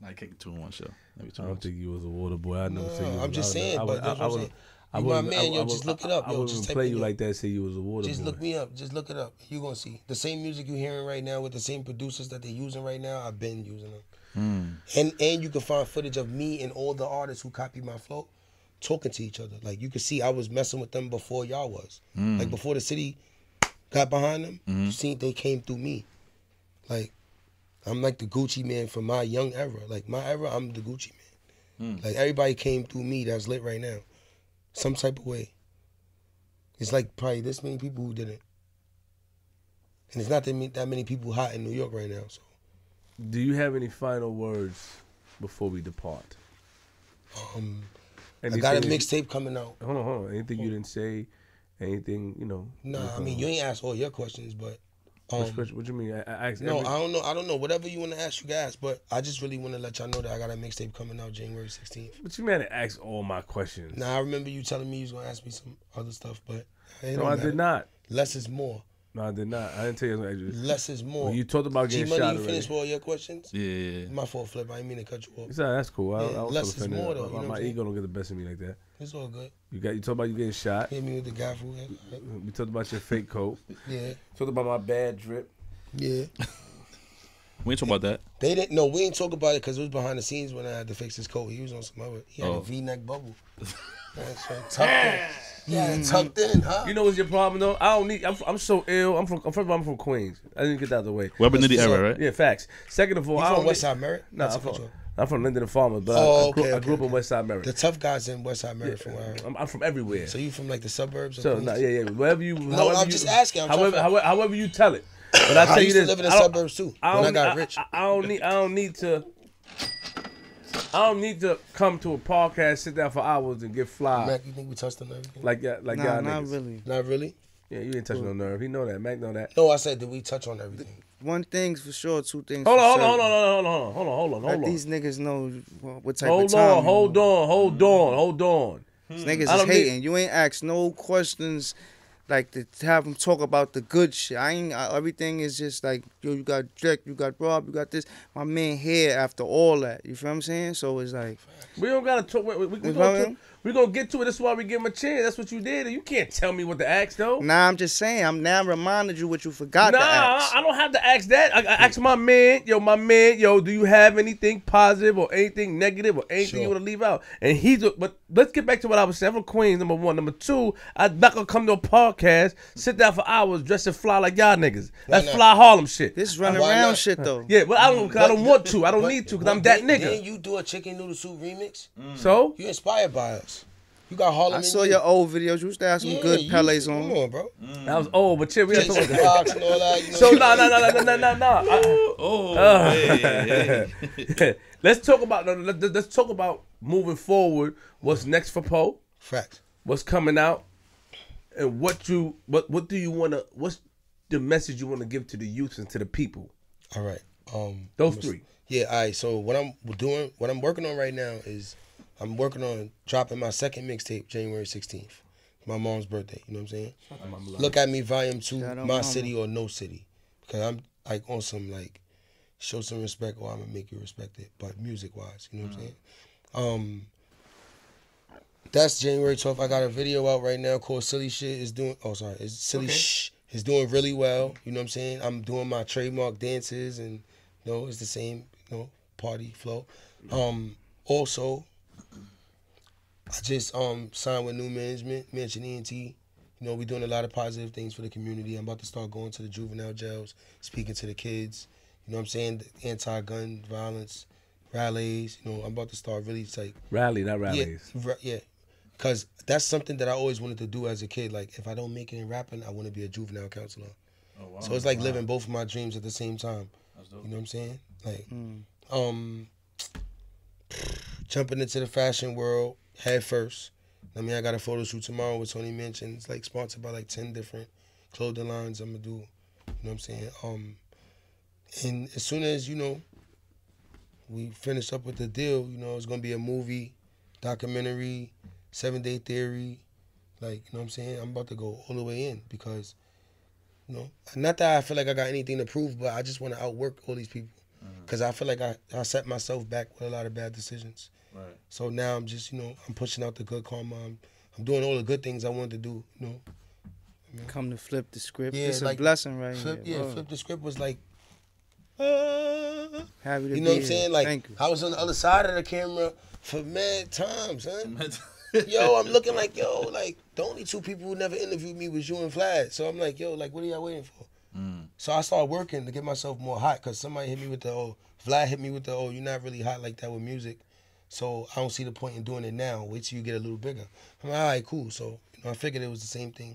Nah, I can't two in one show. Maybe two I in don't one. think you was a water boy. I never No, said you. I'm was- just I saying, I but would- that's I what I'm would- saying. I You my man, I- yo, I just look it up, I yo, wouldn't just play you in. like that. Say you was a water Just boy. look me up. Just look it up. You gonna see the same music you hearing right now with the same producers that they using right now. I've been using them. Mm. And and you can find footage of me and all the artists who copy my flow talking to each other. Like you can see I was messing with them before y'all was. Mm. Like before the city got behind them, Mm-hmm. you seen they came through me. Like I'm like the Gucci man from my young era. Like my era, I'm the Gucci man. Mm. Like everybody came through me that's lit right now. Some type of way. It's like probably this many people who didn't. And it's not that many, that many people hot in New York right now. So Do you have any final words before we depart? um, I Anything got a mixtape coming out. Hold on, hold on. Anything you didn't say? Anything you know? Nah, I mean you ain't asked all your questions, but What, um, what, you mean? I, I asked no, every- I don't know. I don't know. Whatever you want to ask, you can ask. But I just really want to let y'all know that I got a mixtape coming out January 16th. But you man to ask all my questions. Now I remember you telling me you was gonna ask me some other stuff, but it no, don't I matter. did not. Less is more. No, I did not. I didn't tell you. I was gonna ask you. Less is more. When you talked about G getting Money, shot you already. finished with all your questions? Yeah, yeah, yeah. My fault, Flip. I didn't mean to cut you off. It's all right, that's cool. I, Yeah, I was less is more, though, My, you know my I'm saying? ego don't get the best of me like that. It's all good. You got you talked about you getting shot. Hit me with the guy food. We talked about your fake coat. Yeah, Talked about my bad drip. yeah. We ain't talk about that. They didn't. No, we ain't talk about it because it was behind the scenes when I had to fix his coat. He was on some other. He had Oh. a V-neck bubble. (laughs) That's so tucked in. Yeah, mm-hmm. tucked in, huh? You know what's your problem though? I don't need. I'm, I'm so ill. I'm from. First of all, I'm from Queens. I didn't get that out of the way. Weapon Nitty what's era, up. right? Yeah, facts. Second of all, You I from don't West need- Side Merritt? No, That's I'm from, joke. I'm from Linden and Farmers, but Oh, I, I oh, grew, okay, I grew up okay, in West Side Merritt. The tough guys in West Side Merritt, from where I heard. I'm, I'm from everywhere. So you from like the suburbs? Of So Queens? no, yeah, yeah. Wherever you. No, however I'm you- just asking. I'm however, to- however, however you tell it. But I I tell you used to this. live in the I don't- suburbs too I when I got need- rich. I, I don't need. I don't need to. I don't need to come to a podcast, sit down for hours, and get fly Mac, you think we touched on everything? like yeah, like Nah, y'all not niggas. really. Not really. Yeah, you ain't touching no nerve. He know that. Mac know that. No, I said did we touch on everything? One thing's for sure, two things. Hold for on, hold on, hold on, hold on, hold on, hold on, Let hold on. these niggas know what what type Hold of time. Hold on, you hold on, hold on, hold on. These niggas is don't need- hating. You ain't asked no questions like to have them talk about the good shit. I ain't. I, everything is just like yo. You got Jack. You got Rob. You got this. My man here after all that. You feel what I'm saying? So it's like We don't gotta talk. We, we, we, You gonna, feel talk- me? we gonna get to it. That's why we give him a chance. That's what you did. You can't tell me what to ask though. nah. I'm just saying. I'm now reminded you what you forgot Nah, to ask. I I don't have to ask that. I, I ask my man, yo, my man, yo, do you have anything positive or anything negative or anything you want to leave out? And he's, a- but let's get back to what I was saying. I'm from Queens, number one. Number two, I'm not gonna come to a podcast, sit down for hours, dress and fly like y'all niggas. That's not? fly Harlem shit. This is running Why around not? shit though. (laughs) yeah, but I don't, cause I don't want to. I don't But- need to, cause I'm that nigga. Didn't you do a chicken noodle soup remix? So You inspired by us. You got Harlem. I in saw you. your old videos. You used to have some Yeah, good you- Pele's Come on. on, bro. that was old, but chill, we gotta talk about that. Fox and all that. You know So what no, I'm no, no, no, no, no, no. Oh, Uh, hey, (laughs) hey. (laughs) let's talk about let- let's talk about moving forward. What's next for Po? Facts. What's coming out? and what you what what do you want to what's the message you want to give to the youth and to the people? All right. Um, Those I'm a- three. Yeah. All right. So what I'm doing, what I'm working on right now is, I'm working on dropping my second mixtape January 16th, my mom's birthday. You know what I'm saying? Look at me, Volume Two, Shout My mama. City or No City, because I'm like on some like, show some respect or I'm gonna make you respect it, but music wise, you know what I'm saying? Um. That's January 12th. I got a video out right now called Silly Shit. is doing. Oh, sorry. It's Silly Okay. Shh. is doing really well. You know what I'm saying? I'm doing my trademark dances and you know, it's the same, you know, party flow. Um also I just um signed with new management, Mansion ENT. You know, we're doing a lot of positive things for the community. I'm about to start going to the juvenile jails, speaking to the kids. You know what I'm saying? Anti-gun violence rallies. You know, I'm about to start really like Rally, not rallies. yeah, yeah. Cause that's something that I always wanted to do as a kid. Like if I don't make it in rapping, I want to be a juvenile counselor. Oh, wow. So it's like living both of my dreams at the same time. You know what I'm saying? Like, um, (sniffs) jumping into the fashion world head first. I mean, I got a photo shoot tomorrow with Tony Minchin. It's like sponsored by like ten different clothing lines. I'm gonna do. You know what I'm saying? Um, and as soon as you know, we finish up with the deal. You know, it's gonna be a movie, documentary, seven day theory. Like, you know what I'm saying? I'm about to go all the way in because, you know, not that I feel like I got anything to prove, but I just want to outwork all these people. Because I feel like I, I set myself back with a lot of bad decisions. Right. So now I'm just, you know, I'm pushing out the good karma. I'm, I'm doing all the good things I wanted to do, you know. Come to flip the script. Yeah, it's a blessing right Flip, here. yeah, Word. flip the script was like, uh, Happy to you know be what I'm saying? Like, Thank you. I was on the other side of the camera for mad times, son. yo, I'm looking like, yo, like, the only two people who never interviewed me was you and Vlad. So I'm like, yo, like, what are y'all waiting for? So I started working to get myself more hot because somebody hit me with the, oh, Vlad hit me with the, oh, you're not really hot like that with music. So I don't see the point in doing it now. Wait till you get a little bigger. I'm like, all right, cool. So, you know, I figured it was the same thing. You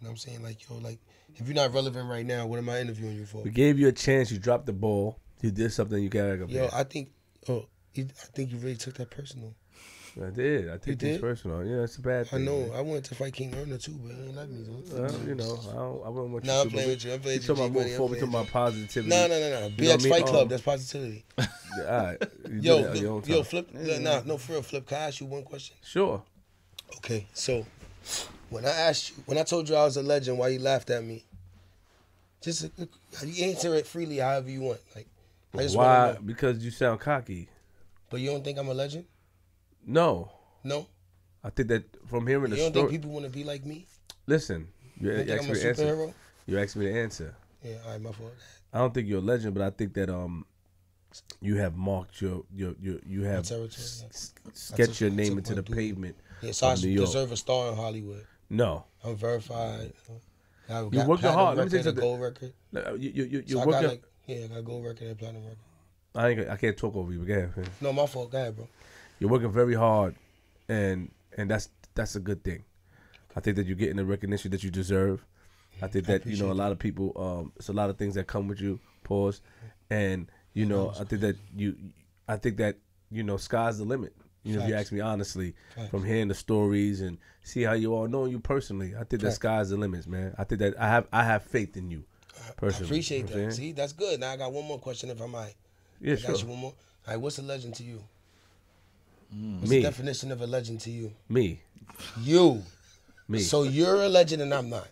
know what I'm saying? Like, yo, like, if you're not relevant right now, what am I interviewing you for? We gave you a chance. You dropped the ball. You did something. You got to Yo, I think, oh, I think you really took that personal. I did. I take this personal. Yeah, it's a bad thing. I know. man. I wanted to fight King Erna too, but he ain't like me. So. Well, you know, I don't. I wouldn't want you Nah, I'm playing with you. I'm playing with talking you, about G-Money. moving I'm forward. We playing talking about positivity. No, no, no, no. You know BX what I mean? Fight Club. Um, That's positivity. (laughs) Yeah, all right. You Yo, did it on your own yo, time. flip. Nah, no, for real, flip. Can I ask you one question? Sure. Okay, so when I asked you, when I told you I was a legend, why you laughed at me? Just uh, you answer it freely, however you want. Like, I just Why? want to know. Because you sound cocky. But you don't think I'm a legend? No, No. I think that from hearing You the don't story. think people want to be like me? Listen, you, You don't asked me to answer. You asked me to answer. Yeah, all right, my fault. I don't think you're a legend, but I think that um, you have marked your your your you have territory. yeah. sketched your name into the due. pavement. Yeah, so I New York. deserve a star in Hollywood. No, I'm verified. I You worked hard. Let me tell you record, a something. gold record. No, you you you So you're got like, yeah, I got a gold record and platinum record. I ain't, I can't talk over you, but go ahead. man. No, my fault. Go ahead, bro. You're working very hard, and and that's that's a good thing. I think that you're getting the recognition that you deserve. I think that you know a lot of people. Um, it's a lot of things that come with you. Pause, and you know I think that you, I think that you know sky's the limit. You know, if you ask me honestly, Facts. from hearing the stories and see how you all know you personally, I think that sky's the limit, man. I think that I have I have faith in you, I personally. appreciate You know that. See, that's good. Now I got one more question, if I might. Yeah, I sure. got you one more. All right, what's a legend to you? What's Me. the definition of a legend to you? Me, You. me. So you're a legend and I'm not.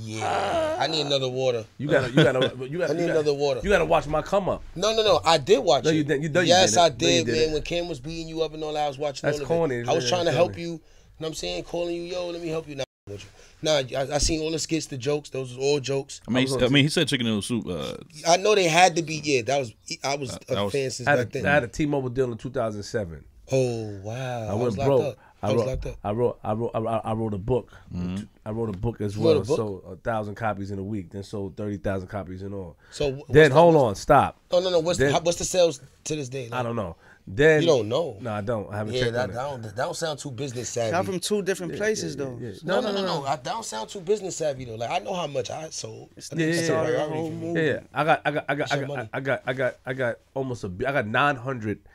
Yeah. I need another water. you gotta, you gotta, you gotta. (laughs) I need you gotta- another water. You gotta watch my come up. No, no, no. I did watch No, it. you didn't- you know you yes, didn't. I No, you did, man. When Kim was beating you up and all that, I was watching That's all of corny. it. I was Yeah, trying to help corny. you. You know what I'm saying? Calling you, yo, let me help you. Nah, with. Nah, I, I seen all the skits, the jokes. Those was all jokes. I mean, was I mean, he said chicken noodle soup. Uh, I know they had to be. Yeah, that was. I was that a was- fan since I back had, then. a, I had a T-Mobile deal in 2007. Oh wow! I, I, was went locked broke. up. I, I wrote. I wrote, I wrote, I wrote, I wrote a book. Mm-hmm. I wrote a book as You wrote a well. book? Sold a thousand copies in a week. Then sold thirty thousand copies in all. So Then the- hold on, stop. Oh no, no. What's Then- the, what's the sales to this day? I don't know. Then You don't know. No, I don't. I haven't Yeah, checked that, on that it. don't that don't sound too business savvy. Y'all from two different places though. Yeah. no, no, no, no. I, that don't sound too business savy though. Like I know how much I sold. I Yeah, that's yeah, yeah. priority Whole for me. move. Yeah, yeah. I got, I got, I got, I got. I got, I got, I got almost a. bi- I got nine hundred and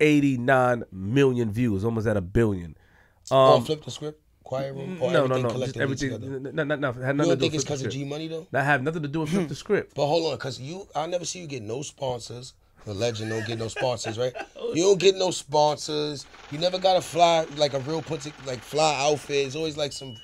eighty nine million views, almost at a billion. Oh, Um, flip the script. Quiet room? Or No, no, no. Just everything. together? No, no, no. Had You don't to do think it's because of G Money though? That have nothing to do with Flip the Script. But hold on, cause you, I never see you get no sponsors. The legend don't get no sponsors, right? You don't get no sponsors. You never got a fly like a real put like fly outfit. It's always like some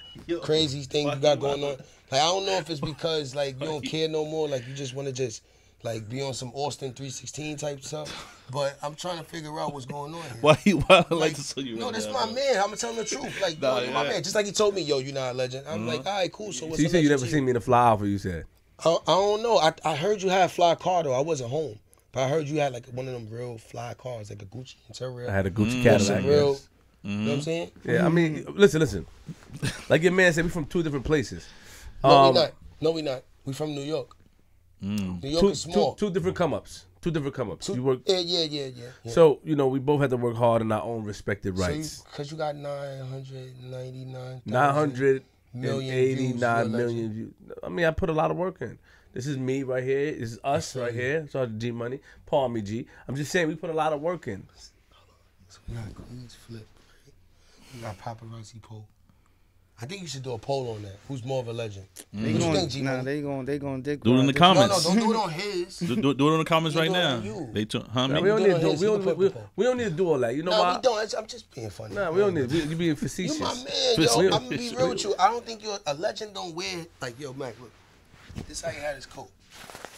crazy thing you got going on. Like I don't know if it's because like you don't care no more. Like you just want to just like be on some Austin 316 type stuff. But I'm trying to figure out what's going on here. (laughs) Why you why I like Like, to sue you? no, right that's now, my bro? man. I'm gonna tell him the truth. Like, Nah, yo, you my man. Just like he told me, yo, you're not a legend. I'm like, all right, cool. So what's So you a said you never seen me in the fly alpha. You said. I, I don't know. I, I heard you had fly car though. I wasn't home, but I heard you had like one of them real fly cars, like a Gucci interior. I had a Gucci Mm. Some Cadillac. real. yes. You know what I'm saying? Yeah, I mean, listen, listen. (laughs) Like your man said, we from two different places. No, Um, we not. No, we not. We from New York. Mm. New York Two, is small. two, two different come ups. Two different come ups. Two- You work. yeah, yeah, yeah, yeah. yeah. So you know, we both had to work hard in our own respective So rights. cause you got nine hundred ninety nine. Nine hundred million eighty-nine views, million you're a views. I mean, I put a lot of work in. This is me right here. This is us right here. So G Money, Paul me G. I'm just saying we put a lot of work in. We got Queens flip. We got Popperazzi Po. I think you should do a poll on that. Who's more of a legend? They What you gon' think, G nah, Money? they gon' they gon' dick. Do it in the comments. No, no, don't do it on his. Do, do, do it in the comments right now. They took, huh? Nah, we don't need it to on do. We don't, can we, put the poll. we don't need to do all that. You know No, why? we don't. I'm just being funny. Nah, we don't need. We, you being facetious. You my man, yo. we- I'm gonna be real with you. I don't think you're a legend. Don't wear like yo, Mac. Look, this how he had his coat.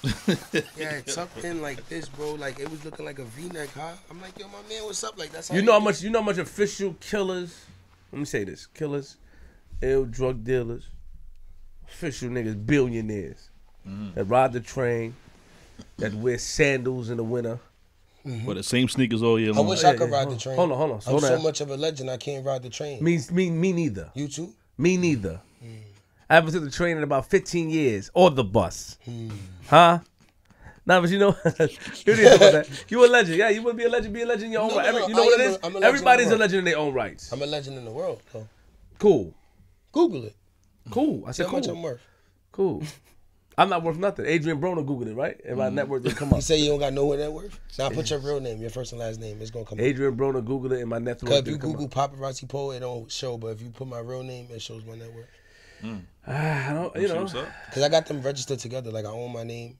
(laughs) yeah, it tucked in like this, bro. Like it was looking like a V-neck, huh? I'm like, yo, my man, what's up? Like that's how You know how much? You know how much official killers. Let me say this: killers, ill drug dealers, official niggas, billionaires mm-hmm. that ride the train, that wear sandals in the winter. Mm-hmm. But the same sneakers all year long. I wish I could yeah, ride hold the train. hold on, hold on. So I'm hold so on. much of a legend, I can't ride the train. Me, me, me neither. You too? Me neither. Mm. I haven't took the train in about 15 years, or the bus. Hmm. Huh? Nah, but you know, (laughs) you didn't about that. (laughs) You a legend, yeah. You would be a legend, be a legend in your own No, right. no, Every- you know I what it is? A, I'm a Everybody's a legend in their own rights. I'm a legend in the world, though. Cool, Google it. cool. I See said how much I'm cool, worth. cool. I'm not worth nothing. Adrian Broner googled it, right? And my mm-hmm. net worth didn't come (laughs) up. You say you don't got no net worth? Now put your real name, your first and last name. It's gonna come up. Adrian Broner googled it, and my net Cause worth if you Google Popperazzi Po, it don't show. But if you put my real name, it shows my net worth. Hmm. Ah, I don't, you See know, what's up? Cause I got them registered together. Like I own my name.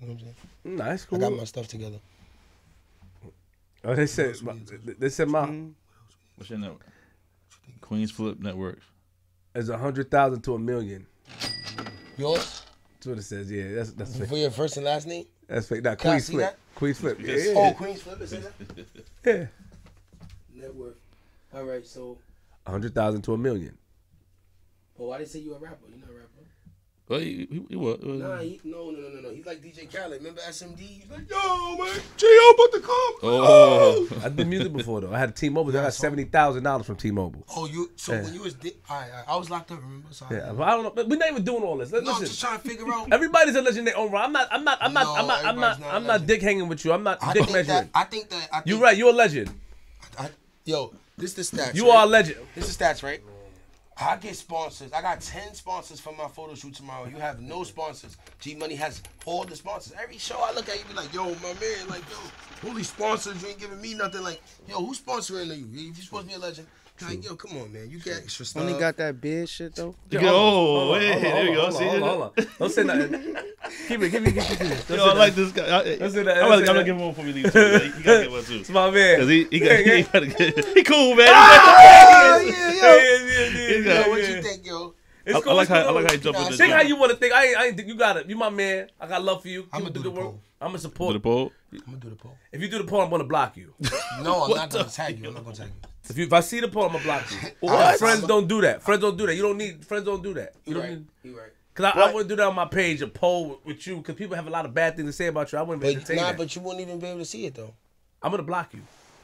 You know what I'm saying? nah, it's I got my stuff together. oh, they said, they said my hmm. What's your network? Queenzflip Networks. Is a hundred thousand to a million. Yours That's what it says. Yeah, that's that's fake. for your first and last name. That's fake. Nah, Can I Queen's see flip. that? Queenzflip. Yeah, Yes. yeah, Oh, yeah. Queenzflip. Is that (laughs) yeah. net worth? All right. So, A hundred thousand to a million. but why they say you a rapper? You not a rapper? Well, he, he, he was. Uh, nah, he, no, no, no, no, no. He's like DJ Khaled. Remember SMD? He's like, yo, man, J.O. about to come. Oh. I did music before though. I had T-Mobile. I got seventy thousand dollars from T-Mobile. Oh, you. So Yeah. when you was, di- all right, all right, I was locked up. Remember? So I- Yeah, but I don't know. But we're not even doing all this. Let- No, I'm just trying to figure out. everybody's a legend in their own right. I'm not. I'm not. I'm not. No, I'm not. I'm not. everybody's not a I'm not dick hanging with you. I'm not I dick think measuring. that. I think that. I think, You're right. You're a legend. I, yo, this the stats. You right? are a legend. This is stats, right? I get sponsors. I got 10 sponsors for my photo shoot tomorrow. You have no sponsors. G Money has all the sponsors. Every show I look at, you be like, yo, my man, like, yo, who these sponsors? You ain't giving me nothing. Like, yo, who's sponsoring you? You supposed to be a legend, like, yo, come on, man. You get extra stuff. Only got that big shit though. Yo, Hold on, oh, hold hey, there you go. hold on, hold on, hold on. Don't say nothing. (laughs) Keep it. Keep it. Keep it. Keep it. Don't Yo, I like this guy. I, Don't say that, I'm don't gonna I'm gonna give him one for me. (laughs) He gotta get one too. It's my man. Cause he, he, got, Yeah, (laughs) he, yeah. gotta get, he cool, man. Ah, yeah, Yeah, yo. yeah, yeah, yeah, Yo, yeah, Yo, what yeah. you think, yo? It's I, cool, I like it's how I cool. like how he jumped Nah, in the Think how joint. you want to think. I ain't, I ain't think you got it. You my man. I got love for you. I'ma Keep it do the the good work. poll. I'm gonna For support. the poll. I'm gonna do the poll. If you do the poll, I'm gonna block you. No, I'm not gonna tag you. I'm not gonna tag you. If you if I see the poll, I'm gonna block you. (laughs) What? Friends don't do that. Friends don't do that. You don't need friends don't do that. You You don't right. need. You right. Cause I, I wouldn't do that on my page, a poll with, you, cause people have a lot of bad things to say about you. I wouldn't be But entertain nah, that. but you won't even be able to see it though. I'm gonna block you.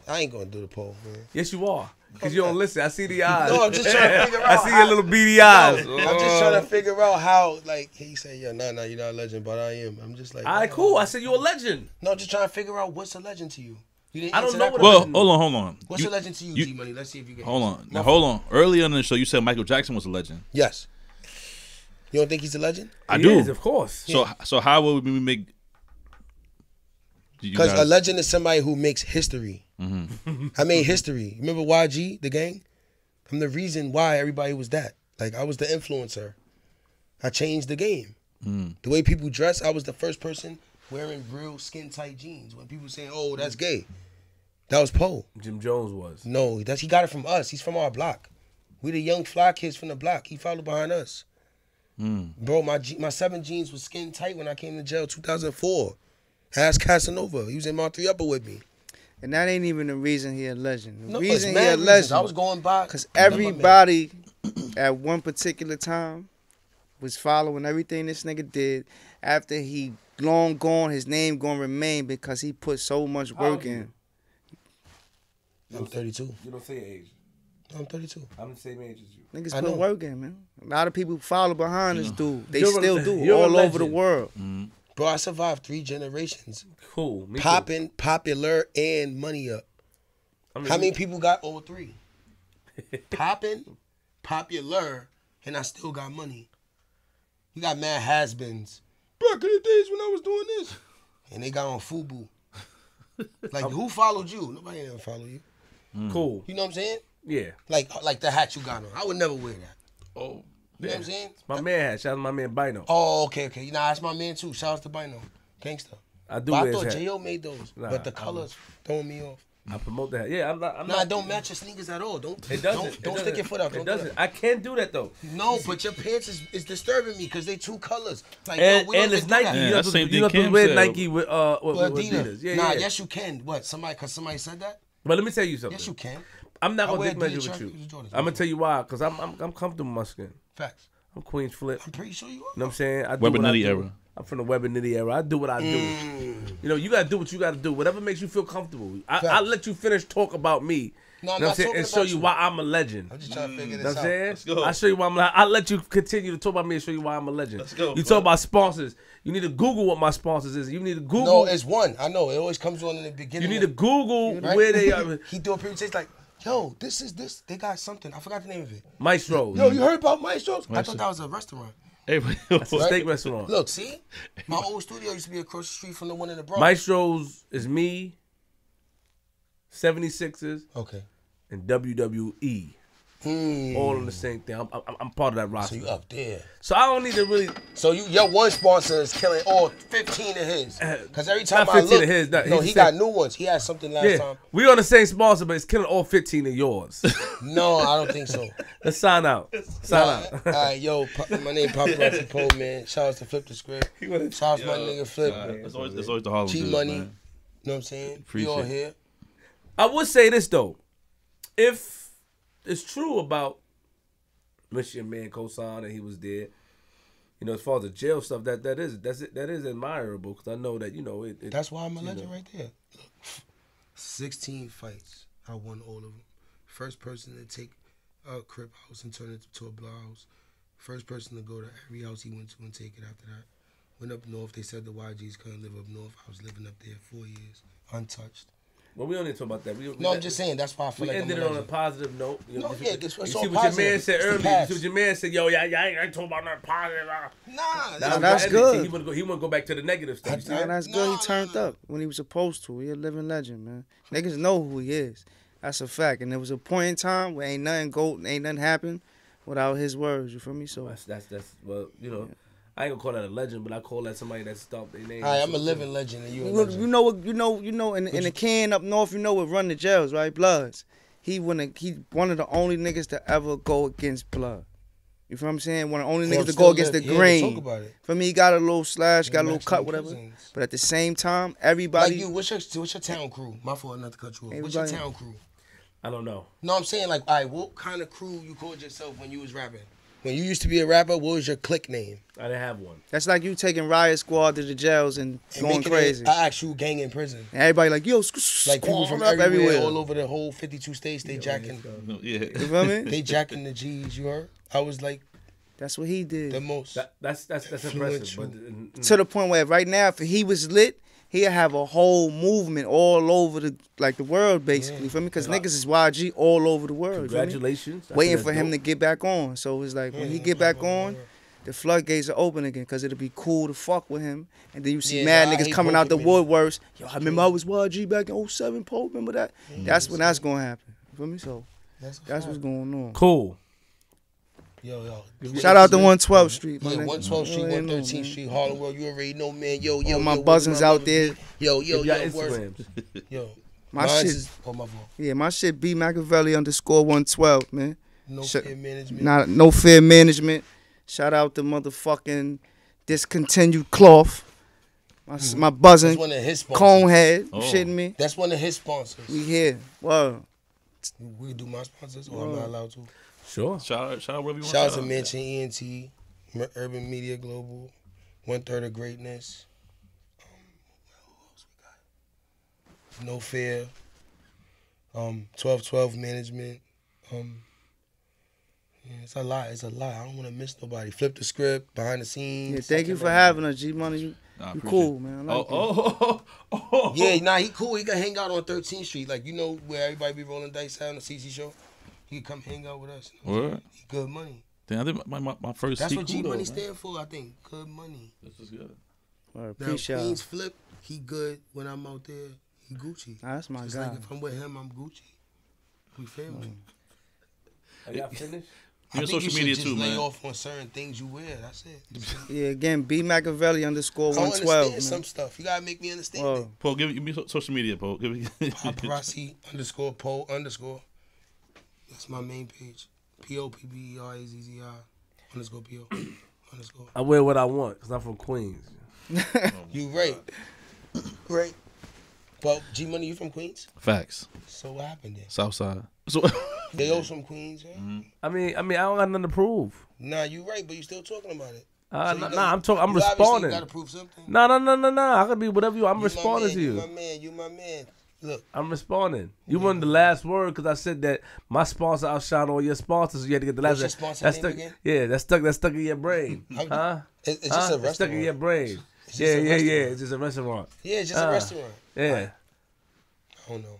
I ain't gonna do the poll, man. Yes, you are. Cause you don't listen. I see the eyes. (laughs) No, I'm just trying to (laughs) figure out. I see how- your little beady eyes. I'm just trying to figure out how, like, he said, yeah, nah, nah, you're not a legend, but I am. I'm just like, All right, oh. cool. I said "You're a legend. No, I'm just trying to figure out what's a legend to you. You didn't I don't know what. Well, hold on, hold on. What's You- a legend to you, you- G Money? Let's see if you can. Hold on. Now hold on. Earlier in the show, you said Michael Jackson was a legend. Yes. You don't think he's a legend? I He do. is, of course. So so how would we make? Because guys- a legend is somebody who makes history. Mm-hmm. I made history. Remember YG, the gang? I'm the reason why everybody was that. Like I was the influencer. I changed the game. The way people dress, I was the first person wearing real skin tight jeans. When people saying, "Oh, that's gay," that was Po. Jim Jones was. No, that's he got it from us. He's from our block. We the young fly kids from the block. He followed behind us. Hmm. Bro, my my seven jeans was skin tight when I came to jail 2004. Ask Casanova. He was in my three upper with me. And that ain't even the reason he a legend. The No, reason he mad a reasons. legend. I was going by Because everybody (coughs) at one particular time was following everything this nigga did. After he long gone, his name gonna remain because he put so much How work in. I'm 32. You don't say age. I'm 32. I'm the same age as you. Niggas I put know. work in, man. A lot of people follow behind this dude. They You're a- still do all over the legend. world. Mm-hmm. Bro, I survived three generations. Cool. Me too. Popping, popular, and money up. I mean, How many people got all three? (laughs) Popping, popular, and I still got money. You got mad has-beens. Back in the days when I was doing this. And they got on FUBU. (laughs) Like, who followed you? Nobody ever followed you. Mm. Cool. You know what I'm saying? Yeah. Like uh, like the hat you got on. I would never wear that. Oh, You know what I'm saying? My man hat. Shout out to my man Bino. Oh, okay, okay. Nah, that's my man too. Shout out to Bino. Gangsta. I do But I thought his. J.O. made those. Nah, but the colors throwing me off. I promote that. Yeah, I'm not. I'm Nah, not. don't match your sneakers at all. Don't It doesn't. don't, It don't doesn't. stick your foot out. Don't It doesn't. that. I can't do that though. No, but your pants is, is disturbing me because they two colors. Like, And yo, we don't and it's Nike. Yeah, you that's have the to, same you have to wear. Nike with uh with, with Adidas. Adidas. Yeah, nah, yeah. yes you can. What? Somebody? Cause somebody said that. But let me tell you something. Yes you can. I'm not I gonna wear dick measure Adidas with you. Jordans, Jordans. I'm gonna tell you why. Cause I'm I'm I'm comfortable with my skin. Facts. I'm Queenzflip. I'm pretty sure you are. You know what I'm saying? I do Web what I do. era. I'm from the Web and Nitty era. I do what I do. Mm. You know, you gotta do what you gotta do. Whatever makes you feel comfortable. I, I'll let you finish talk about me. No, I'm you know not I'm saying? And show you you. why I'm a legend. I'm just trying to figure You know this what I'm out. saying? Let's go. I'll show you why I'm I'll let you continue to talk about me and show you why I'm a legend. Let's go, You bro. talk about sponsors. You need to Google what my sponsors is. You need to Google No, it's one. I know. It always comes on in the beginning. you need to Google right? where they are. (laughs) he do a presentation like, yo, this is this. They got something. I forgot the name of it. Maestro. Yo, you heard about Maestros? I thought that was a restaurant. Hey, (laughs) It's a steak restaurant. Look, see, my old studio used to be across the street from the one in the Bronx. Maestros is me, 76ers, Okay. and WWE. Hmm. All in the same thing. I'm, I'm, I'm part of that roster. So you up there? So I don't need to really. So you your one sponsor is killing all fifteen of his. Because every time Not I look, of his, no, no, he saying- got new ones. He had something last Yeah, time. we on the same sponsor, but it's killing all 15 of yours. (laughs) No, I don't think so. (laughs) Let's sign out. Sign All out. right, yo, my name Paparazzi (laughs) Poe, man. Shout out to Flip the Script. Shout out to my nigga Flip. It's always, it's always the Harlem G dudes, Money. You know what I'm saying? Appreciate We Appreciate all it. here. I would say this though, if it's true about Michigan man cosign and he was there, you know, as far as the jail stuff, that that is that's it, that is admirable because I know that you know it. it That's why I'm a legend know. right there. 16 fights. I won all of them. First person to take a crib house and turn it to a block house. First person to go to every house he went to and take it after that. Went up north. They said the YGs couldn't live up north. I was living up there four years, untouched. Well, we don't need to talk about that. We, we No, I'm just saying. That's why I feel We like ended I'm it on a positive note. You, No, yeah, see- this was you so see what your man said earlier. You see what your man said, yo, yeah, yeah, I ain't, I ain't talking about nothing positive. Nah, Nah, that's, that's good. He want to go. He want to go back to the negative stuff. You Nah, that's good. No, He turned no, no. up when he was supposed to. He a living legend, man. Niggas know who he is. That's a fact. And there was a point in time where ain't nothing go, ain't nothing happen without his words. You feel me? So That's that's that's well, you know, I ain't gonna call that a legend, but I call that somebody that stopped their name. All right, I'm a living legend and you a you, know- legend. you know what? You know, you know, in, in the can up north, you know what run the jails, right? Bloods. He one of he one of the only niggas to ever go against blood. You feel what I'm saying? One of the only oh, niggas to go against the live- yeah, green. Talk about it. For me, he got a little slash, got a little cut, whatever. prisons. But at the same time, everybody. Like you, what's your what's your town crew? My fault, not to cut you off. What's your town crew? I don't know. No, I'm saying like, all right, what kind of crew you called yourself when you was rapping? When you used to be a rapper, what was your click name? I didn't have one. That's like you taking riot squad to the jails and, And going crazy. It an actual gang in prison. and everybody like, yo, sc- Like people from up everywhere, all over the whole 52 states, they jacking, No, yeah. You feel me? (laughs) they jacking the G's. You heard? I was like That's what he did. the most. That, that's that's that's impressive. But Influential. mm, to the point where right now, if he was lit, he'd have a whole movement all over the like the world, basically. You feel me? Because niggas is YG all over the world. you feel me? congratulations. I think Waiting that's for him to get back on. So it's like when he get back on, the floodgates are open again. Because it'll be cool to fuck with him. And then you see Yeah, mad nah, niggas coming out the woodworks. Yo, I remember I was YG back in 07, Pope. Remember that? That's when that's gonna happen. You feel me? So That's, That's what's going on. Cool. Yo, yo. Shout out to 112th Street. Yeah, my nigga. 112th Street, You 113th man. Street, Harlem World. You already know, man. Yo, yo, All my yo, buzzins out there. Yo, yo, yo. Instagrams. (laughs) Yo. (laughs) My Mine's shit- is- oh, my. Yeah, my shit B Machiavelli underscore 112, man. No Shut- fear management. Not no fear management. Shout out to motherfucking discontinued cloth. My, s mm-hmm. my That's one of his sponsors. conehead. You Oh. shitting me? That's one of his sponsors. We here. Whoa. We do my sponsors, or I'm not allowed to. Sure. Shout out, shout out wherever you want. Shout out to Mansion ENT, Mer- Urban Media Global, One Third of Greatness. Um, what else we got? No Fear. Um, twelve twelve Management. Um, yeah, it's a lot. It's a lot. I don't want to miss nobody. Flip the script, behind the scenes. Yeah, thank you for man. having us, G Money. You, Nah, you cool, man. I Oh, like you. oh, oh, oh, Yeah, nah, he cool. He can hang out on 13th Street. Like, you know where everybody be rolling dice out on the CC show? He can come hang out with us. Word. He good money. Damn, I think my, my, my first. That's what G Money man. stand for, I think. Good money. This is good. Word, Now, Appreciate it. Queens Flip, he good when I'm out there. He Gucci. Nah, that's my Just guy. like if I'm with him, I'm Gucci. We family. Mm. Are y'all finished? You I think social you media should too, just lay man. off on certain things you wear. That's it. (laughs) Yeah, again, B Machiavelli underscore I don't 112. understand some stuff. You gotta make me understand Whoa. it. Po, give me, give me social media, Po. Give me. Popperazzi underscore Po underscore. That's my main page. P O P B E R A Z Z I underscore P O (clears throat) underscore. I wear what I want because I'm from Queens. (laughs) (laughs) You right. (clears throat) right. Well, G Money, you from Queens? Facts. So what happened there? Southside. So (laughs) They all from Queens, right? Mm-hmm. I mean, I mean, I don't got nothing to prove. Nah, you right, but you still talking about it. Uh, So nah, you nah, I'm talking. I'm you obviously responding. gotta prove something. No, no, no, no, no. I could be whatever you. I'm You responding man, to You you. my man. You my man. Look, I'm responding. You wanted the last word because I said that my sponsor outshine all your sponsors. You had to get the last. What's your sponsor that's name stuck, again? Yeah, that's stuck. That's stuck in your brain. Huh? it- it's Huh? just a It's stuck in your brain. It's just Yeah, a yeah, yeah. It's just a restaurant. Yeah, it's just Ah. a restaurant. Yeah. I don't know.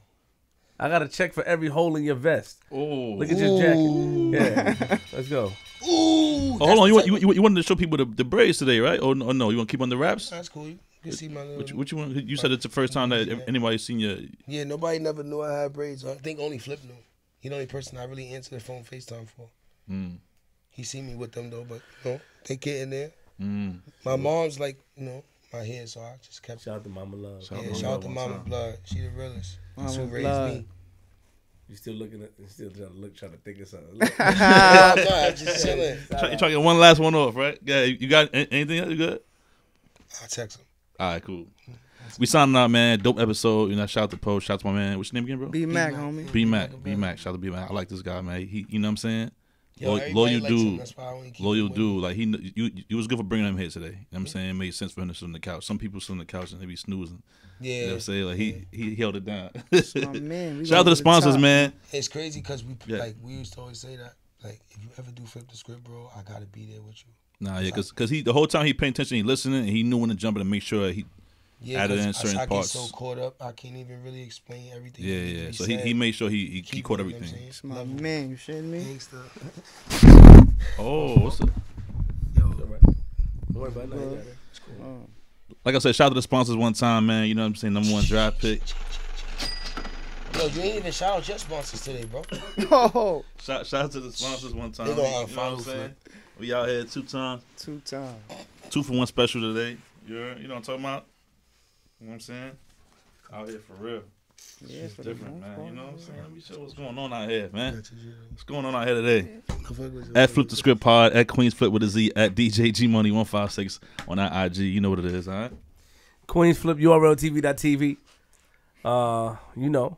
I got to check for every hole in your vest. oh, Look at your jacket. Yeah. Let's go. Ooh. Oh, hold on. You, want, you, you wanted to show people the, the braids today, right? Or, or no? You want to keep on the wraps? That's cool. You can see my little. What you, what you want? You said it's the first time that anybody's seen you. Yeah, nobody never knew I had braids. I think only Flip knew. He the only person I really answered the phone FaceTime for. Mm, He see me with them though, but you know, they get in there. mm. My mom's like, you know, my hair, so I just kept. Shout out to Mama Love. Shout Yeah, shout out to Mama time. Blood. She the realest. That's who raised Blood. me. You still looking at? You still trying to look, trying to think of something. (laughs) (laughs) no, (laughs) I'm not. I'm just chilling. Try, try to get one last one off, right? Yeah, you you got anything else? You good? I'll text him. All right, cool. We signing out, man. Dope episode. You know, shout out to Po. Shout out to my man. What's your name again, bro? B Mac, Mac. homie. B Mac. B Mac. Shout out to B Mac. I like this guy, man. He, you know what I'm saying? Yo, Lo- everybody loyal likes him. dude. That's why I keep Loyal him dude. Like he, kn- you, you was good for bringing him here today. You know what I'm saying? It made sense for him to sit on the couch. Some people sit on the couch and they be snoozing. You know Yeah, what I'm saying? Like he, he held it down. (laughs) My (laughs) man. we Shout out to going the sponsors, top. man. it's crazy because we Yeah. like we used to always say that. Like, if you ever do flip the script, bro, I gotta be there with you. Nah, yeah, cause, cause he the whole time he paying attention, he listening, and he knew when to jump in and make sure he. Yeah, Added 'cause in I- certain I, parts. get so caught up, I can't even really explain everything. Yeah, that needs to yeah. be So he, said. he made sure he he, he caught it, you know everything. It's my Love man. You shitting me? Gangsta. (laughs) Oh, what's up? Yo, Don't worry about that. Oh. Like I said, shout out to the sponsors one time, man. You know what I'm saying? Number one draft pick. yo, you ain't even shout out your sponsors today, bro. (laughs) no. Shout, shout out to the sponsors one time. They You gonna know what I'm saying? We out here two times, two times. two for one special today. You heard? you know what I'm talking about? You know what I'm saying? Out here for real. Yeah, It's for different, man. You know what I'm saying? Let me show what's going on out here, man. What's going on out here today? At At Flip the Script Pod, at Queenzflip with a Z, at DJ G Money 156 on that IG. You know what it is, all right? Queenzflip URL TV.tv. Uh, you know.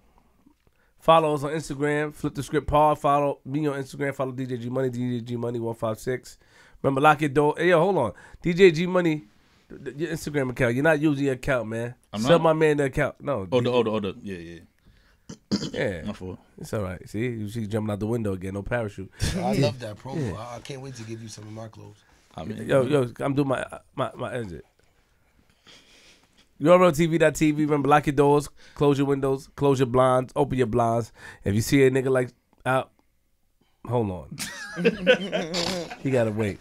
Follow us on Instagram, Flip the Script Pod. Follow me on Instagram. Follow DJ G Money, DJ G Money one five six. Remember, lock your door. Hey, yo, hold on, DJ G Money, th- th- your Instagram account. You're not using your account, man. I'm Sell not? my man the account. No, Oh, the, DJ oh, the, oh, the, yeah, yeah. (coughs) yeah, My fault. it's all right. See, she's jumping out the window again. No parachute. (laughs) I love that promo. I, I can't wait to give you some of my clothes. I mean, Yo, yo, I'm doing my my my exit. URLTV.tv. Remember, lock your doors, close your windows, close your blinds, open your blinds. If you see a nigga like out, hold on. (laughs) he gotta wait.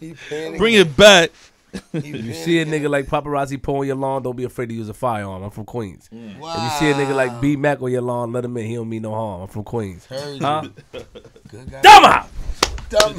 He. Bring it back. If you see a nigga like Popperazzi Po on your lawn, don't be afraid to use a firearm. I'm from Queens. Wow. If you see a nigga like B Mac on your lawn, let him in. He don't mean no harm. I'm from Queens. Huh? Good guy. Dumb out! Dumb